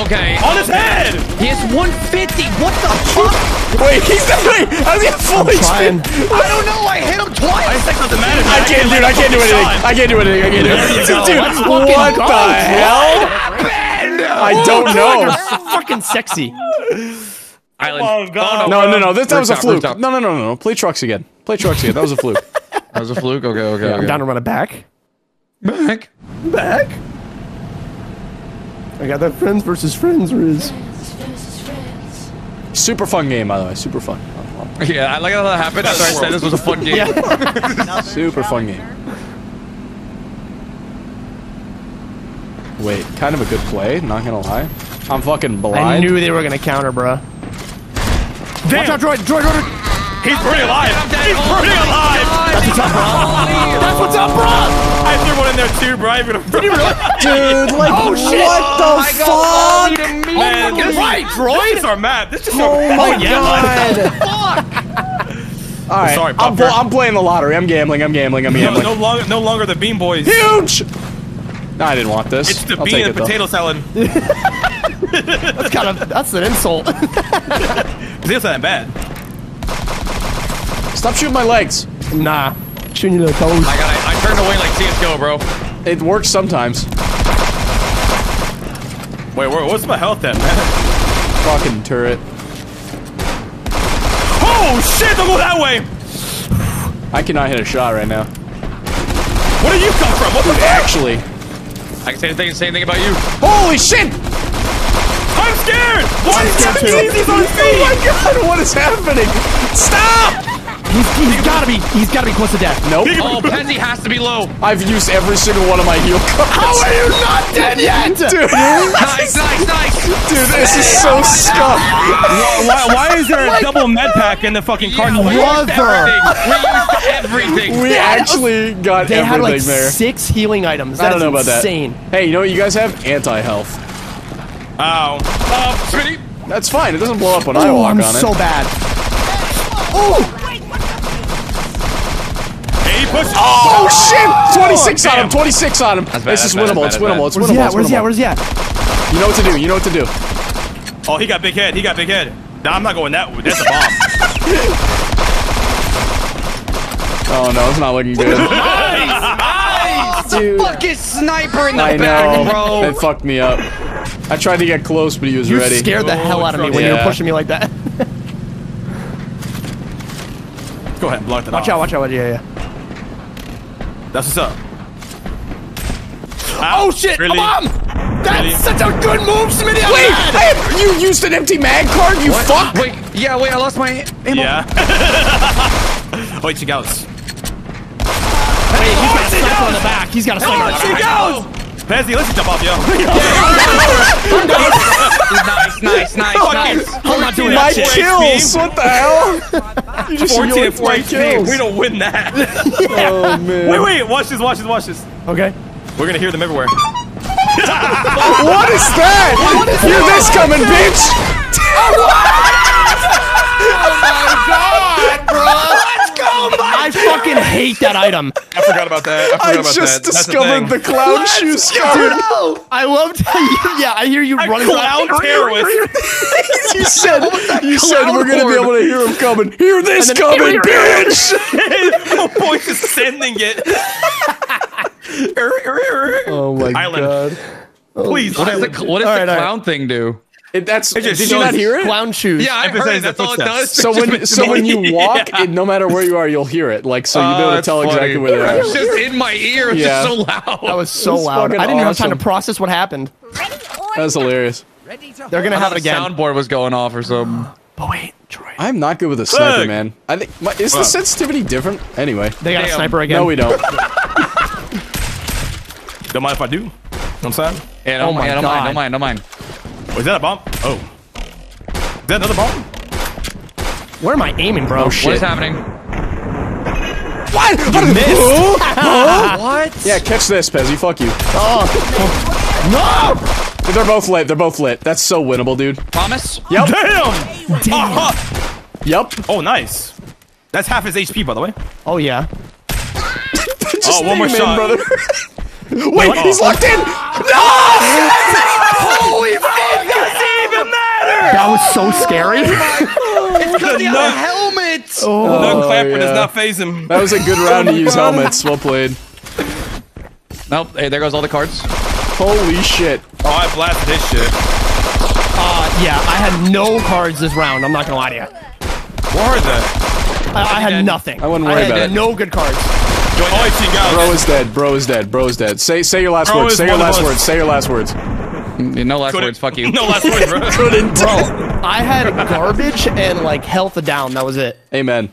Okay. On his head! He has 150. What the fuck? Wait, he's wait. How does he have full Trying. HP? I don't know. I hit him twice. I twice. think doesn't matter. I can't, dude. I can't do anything. I can't do anything. I can't do anything. Dude, what the hell? I don't know. You're fucking sexy. Island. Oh, oh, God. No, no, no. This that was a Rooftop, fluke. rooftop. No, no, no, no, no. Play trucks again. Play trucks again. That was a fluke. That was a fluke. Okay, okay, I'm down to run it back. Back. Back. I got that friends versus friends, Riz. Friends versus friends. Super fun game, by the way. Super fun. Yeah, I like how that happened after I said this was a fun game. Super fun game. Wait, kind of a good play. Not gonna lie. I'm fucking blind. I knew they were gonna counter, bruh. Watch out, droid, droid, droid. He's pretty alive. I'm dead. He's Oh pretty my alive. God. That's what's up, bro. That's what's up, bro. I threw one in there too, bro. I'm gonna. Dude, like, Oh, shit. what the oh fuck? Oh, Man, You're this, right, this droid. is our map. This is just Oh our my oh, yeah, god! All right, Sorry, I'm, I'm playing the lottery. I'm gambling. I'm gambling. I'm No, gambling. no longer, no longer the Bean Boys. Huge. No, I didn't want this. It's the I'll bean and it, though. potato salad. That's kind of that's an insult. Potato salad bad. Stop shooting my legs. nah, shooting you in toes. I got. I, I turned away like CS:GO, bro. It works sometimes. Wait, where, what's my health at, man? Fucking turret. Oh shit! Don't go that way. I cannot hit a shot right now. Where did you come from? What the fuck? Actually, I can say the thing, same thing about you. holy shit! I'm scared. Why is scared that too. easy on his Oh my god, what is happening? Stop! He's, he's gotta be he's gotta be close to death. Nope. Oh, Pezzy has to be low. I've used every single one of my heal cards. How are you not dead yet? Dude, Nice, nice, nice. dude, this is so oh scuffed. Why, why is there a double med pack in the fucking car? Yeah, we used everything. We used everything. We actually got They had like there. six healing items. I don't is know about insane. that. Hey, you know what you guys have? Anti-health. Ow. Uh, Smitty. That's fine. It doesn't blow up when I Oh, walk I'm on it. so bad. Hey, he pushed. Oh shit! 26 on him. 26 on him. bad, This is bad, winnable. that's It's bad, winnable. It's Where's he winnable. at? It's Where's he at? Where's he at? You know what to do. You know what to do. Oh, he got big head. He got big head. Nah, I'm not going that way. That's a bomb. Oh no, it's not looking good. Dude. Fucking sniper in the I back, know. bro. It fucked me up. I tried to get close, but he was You ready. You scared the Oh, hell out of me when you were pushing me like that. Go ahead, block that Watch off. out, watch out, watch out. Yeah, yeah. That's what's up. Oh shit! Really? A bomb! That's Really? such a good move, Smitty! I'm Wait, mad! I had- you used an empty mag card. You fuck. Wait, yeah, wait, I lost my ammo. Yeah. oh, he goes. Wait, he's got a sniper on the back. He's got a sniper on the She back. goes. Pezzy, let's jump off, yo. Nice, nice, nice, nice. I'm not doing My that shit. kills. What the hell? You just 14 yoinked my points. kills. We don't win that. Oh man. wait, wait. Watch this. Watch this. Watch this. Okay. We're gonna hear them everywhere. What is that? Hear this coming, bitch! I fucking hate that item. I forgot about that. I forgot I about just that. That's the discovered thing. the clown shoe scar. I loved how you, yeah, I hear you A running clown around. terrorist. You said you said we're gonna be able to hear him coming. Hear this And then- coming, bitch! oh boy, just sending it. Oh my Island. Please. What is the, what does All the right, all right. clown thing do? It, that's It did you not hear it? Clown shoes. Yeah, I heard Emphasize it. That's the all it does. So when so when you walk, Yeah. it, no matter where you are, you'll hear it. Like so, you'll be able to that's tell exactly where they are. It's just in my ear. It's Yeah. just so loud. That was so That's loud. I didn't even have time to process what happened. That was hilarious. They're gonna have thought it the again. soundboard was going off or something. But wait, Troy. I'm not good with a sniper, Look. man. I think my, is the sensitivity different? Anyway, They got a sniper again. no, we don't. Don't mind if I do. You know what I'm saying? Yeah, don't, Oh my yeah, don't God. mind, don't mind, don't mind. Was that a bomb? Oh. Is that another bomb? Where am I aiming, bro? Oh, shit. What is happening? What? You missed. What? Yeah, catch this, Pezzy. Fuck you. Oh. No! They're both lit. They're both lit. That's so winnable, dude. Promise? Yep. Damn! Damn! Yep. Oh, nice. That's half his HP, by the way. Oh yeah. Just Oh, one more name him, shot. brother. Wait, Oh. he's locked in. Holy fuck! Doesn't even matter! That was so scary. Because he had a No. helmet! Doug Clapper yeah. does not phase him. That was a good round to use helmets. Well played. Nope, hey, there goes all the cards. Holy shit. Oh, I blasted this shit. Uh, yeah, I had no cards this round. I'm not gonna lie to you. What are that? I, I had dead. nothing. I wouldn't worry had about it. No good cards. Oh, I see, guys. Bro is dead. Bro is dead. Bro is dead. Say say your last Bro words. Say your last words. Say your last words. No last Couldn't- words, fuck you. No last words, bro. Couldn't. I had garbage and like health down. That was it. Amen.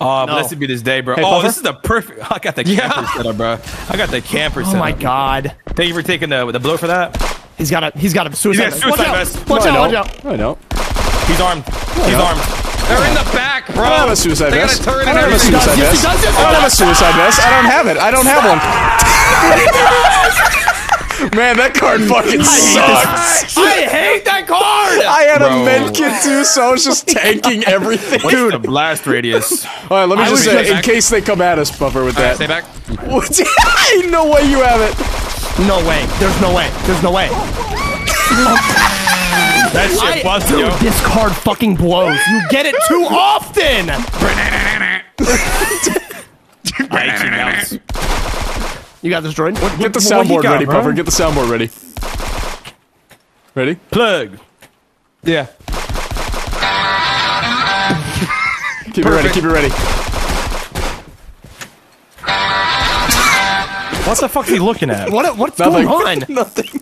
Oh, No. blessed be this day, bro. Hey, oh, Puffer? this is the perfect. I got the camper set up, bro. I got the camper Oh set my god. Thank you for taking the the blow for that. He's got a he's got a suicide. He's vest. got a suicide watch vest. out! Watch no, out! I Watch don't. out! No, I don't. He's armed. He's no. armed. They're in the back, bro. I don't have a suicide they vest. got a turret I and don't have a everything. suicide Yes, he vest. does, yes, I don't have a suicide vest. I don't have it. I don't have one. Man, that card fucking sucks. I hate that card. I had Bro. a med kit too, so I was just tanking everything. What's the blast radius? All right, let me I just say, just- in case they come at us, Puffer, with All right, that. stay back. What? Ain't no way you have it. No way. There's no way. There's no way. That shit I, busted, dude, yo. this card fucking blows. You get it too often. I hate you, Mouse. You got this, Jordan? Get the soundboard got, ready, bro? Puffer. Get the soundboard ready. Ready? Plug. Yeah. Keep it ready. Keep it ready. What the fuck is he looking at? What? What's Nothing. going on? Nothing.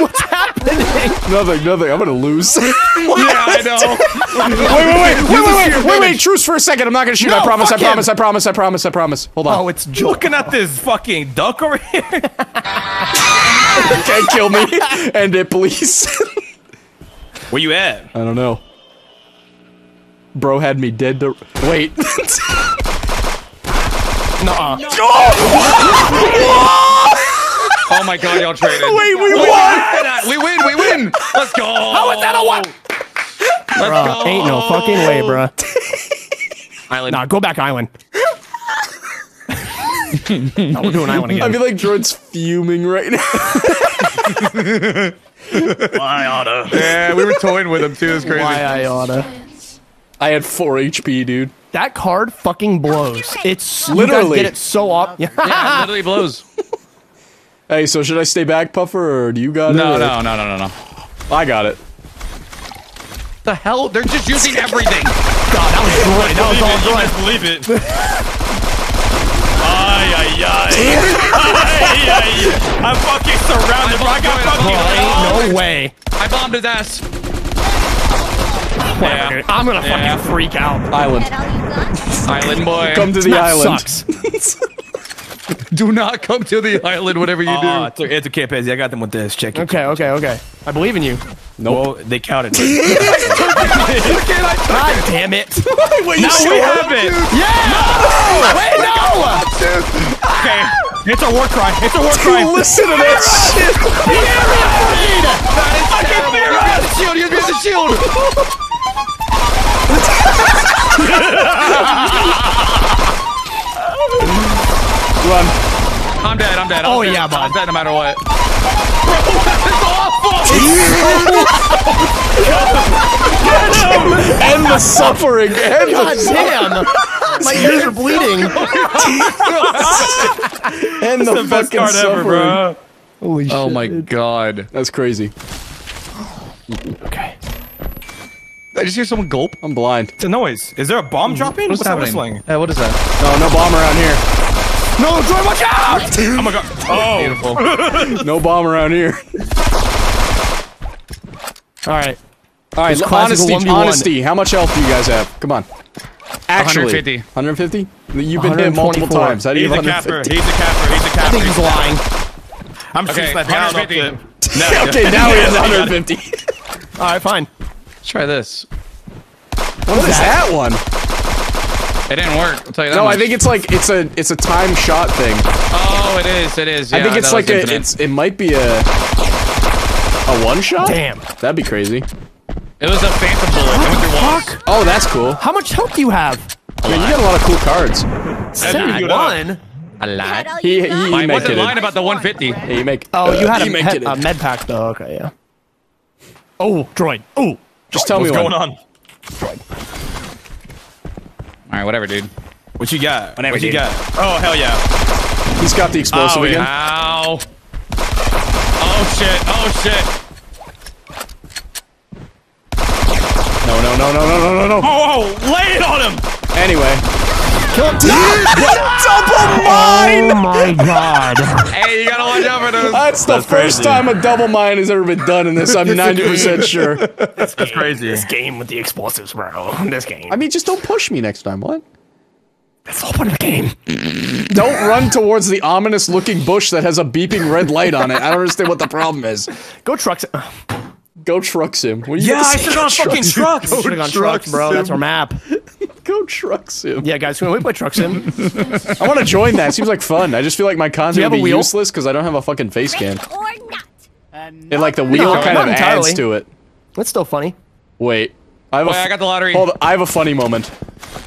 What's happening? Nothing. Nothing. I'm gonna lose. wait, Yeah, I know. wait, wait, wait, wait, wait, wait, wait. Truce for a second. I'm not gonna shoot. I promise. I fuck him. promise. I promise. I promise. I promise. Hold on. Oh, it's Joe. Looking at this fucking duck over here. Can't kill me. End it, please. Where you at? I don't know. Bro had me dead to. Wait. Nuh-uh. Oh my god, y'all traded. Wait, we Wait, won. We win, we win. Let's go. How is that a what? Let's Bruh, go. ain't no fucking way, bruh. Island. Nah, go back island. no, we're doing island again. I feel like Jordan's fuming right now. I oughta. Yeah, we were toying with him too. It's crazy. Why I oughta. I had four HP, dude. That card fucking blows. It's literally You guys get it so up. Yeah, it literally blows. Hey, so should I stay back, Puffer, or do you got it? No, or- no, no, no, no, no. I got it. The hell? They're just using everything. God, that was great. That was all You good. best believe it. Ay, ay, ay. ay, ay. I'm fucking surrounded, bro. I got Bro, fucking. Ain't no way. I bombed his ass. Whatever, dude. I'm gonna fucking Yeah. freak out. Island. That all you got? Island boy. Come to the That island. sucks. Do not come to the island, whatever you do. it's, it's okay, Pezzy. I got them with this. Check it. Okay, okay, okay. I believe in you. Well, they counted. God damn it. Wait, now we have it. Yeah! No! Wait, no! Okay. It's a war cry. It's a war cry. Listen to this shit. That is terrible. Use me as a shield. Use me as a shield. Run. I'm dead. I'm dead. Oh, I'm dead. yeah, bud. I'm dead no matter what. End the suffering. End God the, damn! My ears are bleeding. end the, the best card suffering. ever, bro. Holy shit. Oh my god. That's crazy. Okay. I just hear someone gulp. I'm blind. It's a noise. Is there a bomb mm. dropping? What's, What's that happening? whistling? Yeah, what is that? No, no bomb around here. No, Joy, watch out! Oh my god. Oh. oh. Beautiful. No bomb around here. All right. All right, honesty, 1v1. honesty. How much health do you guys have? Come on. Actually, 150. 150? You've been hit multiple times. How do you He's have a capper. 150? He's a capper. He's a I capper. think he's lying. I'm just Okay, sniping. I don't know if 150. No, Okay, now he has 150. All right, fine. Let's try this. What is that one? It didn't work. I'll tell you that No, I think it's like it's a it's a time shot thing. Oh, it is. It is. Yeah, I think it's like a it's it might be a a one shot. Damn. That'd be crazy. It was a phantom bullet. It went through walls. Oh, that's cool. How much health do you have? I mean, you got a lot of cool cards. Seventy-one. A lot. He he, he I make wasn't it. lying about the 150. Yeah, you make. Oh, you had you a, make med, a med pack though. Okay, yeah. Oh, droid. Oh, Just tell What's me what's going when. on? All right, whatever, dude. What you got? Whatever, What you dude. got? Oh hell yeah! He's got the explosive Oh, again. Ow. Oh shit. Oh shit. No, no, no, no, no, no, no, no. Oh, oh, lay it on him! Anyway, kill him. double mine. Oh my god. Hey, you gotta watch out for those. That's the That's first crazy. time a double mine has ever been done in this. I'm 90% sure. That's crazy. This game with the explosives, bro. This game. I mean, just don't push me next time. What? That's the whole of the game. Don't run towards the ominous looking bush that has a beeping red light on it. I don't understand what the problem is. Go trucks. Go trucks sim. What are you Yeah, I say? should have fucking trucks. Should have gone trucks, bro. That's our map. Go truck sim. Yeah, guys, can we play truck sim? I want to join that. Seems like fun. I just feel like my content you have would a be wheel? useless because I don't have a fucking face cam. Or not. And like the wheel No, kind not of entirely. adds to it. That's still funny. Wait. I have Wait, a I got the lottery. Hold on, I have a funny moment.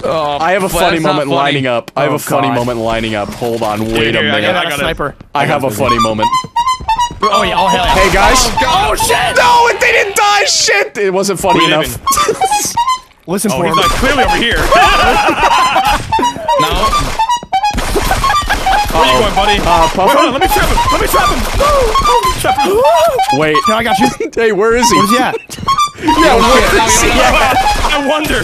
Oh, I have a funny moment funny. lining up. I have Oh, a funny God. moment lining up. Hold on, wait Dude, a I minute. got- I I got a sniper. I have a funny moment. Oh yeah, oh hell yeah. Hey guys. Oh, shit! No, it didn't die. Shit, it wasn't funny We enough. Listen Oh, for he's him. like clearly over here. No. Where you going, buddy? Uh, Wait, hold on, let me trap him. Let me trap him. Oh, trap him. Wait. No, I got you. Hey, where is he? Where's he at? Yeah, where is he? I wonder.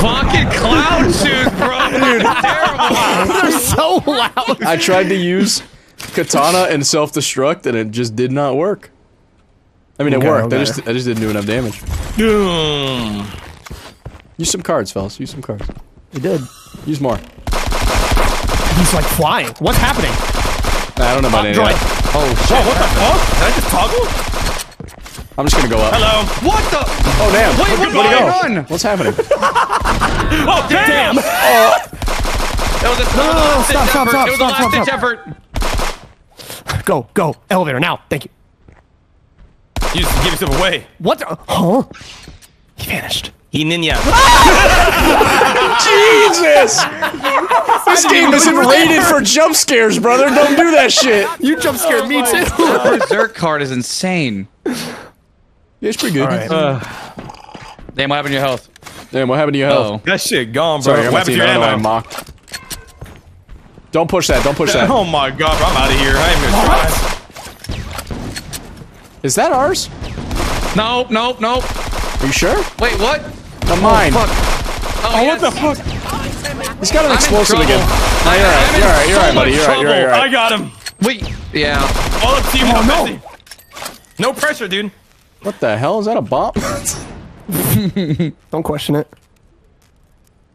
Fucking clown shoes, bro. Dude, terrible. They're so loud. I tried to use katana and self destruct, and it just did not work. I mean, it Okay, worked. I just, I just didn't do enough damage. Use some cards, fellas. Use some cards. He did. Use more. He's like flying. What's happening? I don't know about uh, any of Droid. that. Oh Whoa, what the fuck? Did I just toggle? I'm just gonna go up. Hello. What the? Oh damn! Wait, what Where'd he did I go? run? What's happening? Oh, damn. That was a, No, no, no, last stop, ditch stop, effort. stop, It was a stop, last stop, ditch stop. effort. Go, go. Elevator now. Thank you. You just give yourself away. What? The, huh? He vanished. He ninja. Jesus! this game isn't rated for jump scares, brother. Don't do that shit. You jump scared oh me too. The Berserk card is insane. Yeah, it's pretty good. Damn, what happened to your health? Damn, what happened to your health? Oh. That shit gone, bro. Sorry, I got my what happened to your I don't I ammo? mocked. Don't push that. Don't push that. Oh my god, bro, I'm out of here. I ain't gonna try. Is that ours? Nope, nope, nope. Are you sure? Wait, what? The mine. Oh, fuck. Oh, oh, What the fuck? He's got an I'm explosive again. No, you're I'm right. You're right. You're so right, buddy. much You're right. You're right. I got him. Wait. Yeah. All the team Oh, got no. No pressure, dude. What the hell? Is that a bomb? Don't question it.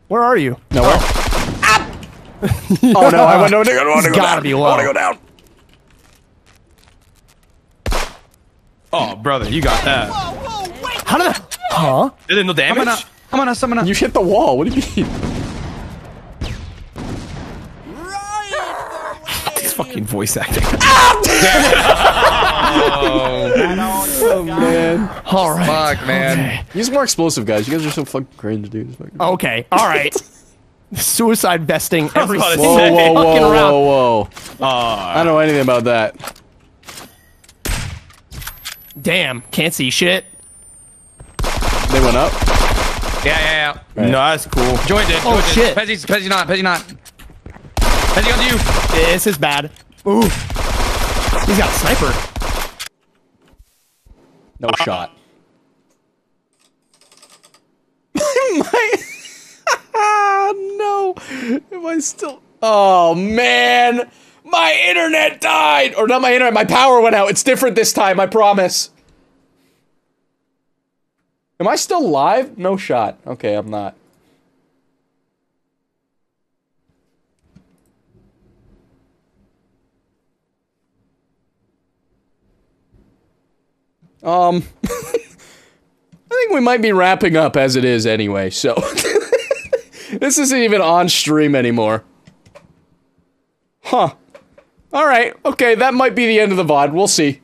Where are you? no, where? Oh. oh no! I want to go. I want to go gotta down. be I want to go down. Oh, brother, you got that. How did that? Huh? Did it no I'm damage? gonna. I'm gonna You hit the wall. What do you mean? He's fucking voice acting. Oh, oh man. All right. Fuck, man. Okay. Use more explosive, guys. You guys are so fucking cringe, dude. Fucking- Okay. All right. Suicide vesting every about single say. Whoa, whoa, whoa, whoa, whoa. I don't know anything about that. Damn. Can't see shit. They went up. Yeah, yeah, yeah. No, that's cool. Joined it. Oh, joined it. shit. Pezzy's, Pezzy not. Pezzy not. Pezzy on you. This is bad. Ooh. He's got a sniper. No shot. My. no. Am I still. Oh, man. My internet died. Or not my internet. My power went out. It's different this time. I promise. Am I still live? No shot. Okay, I'm not. Um. I think we might be wrapping up as it is anyway, so. this isn't even on stream anymore. Huh. Alright, okay, that might be the end of the VOD. We'll see.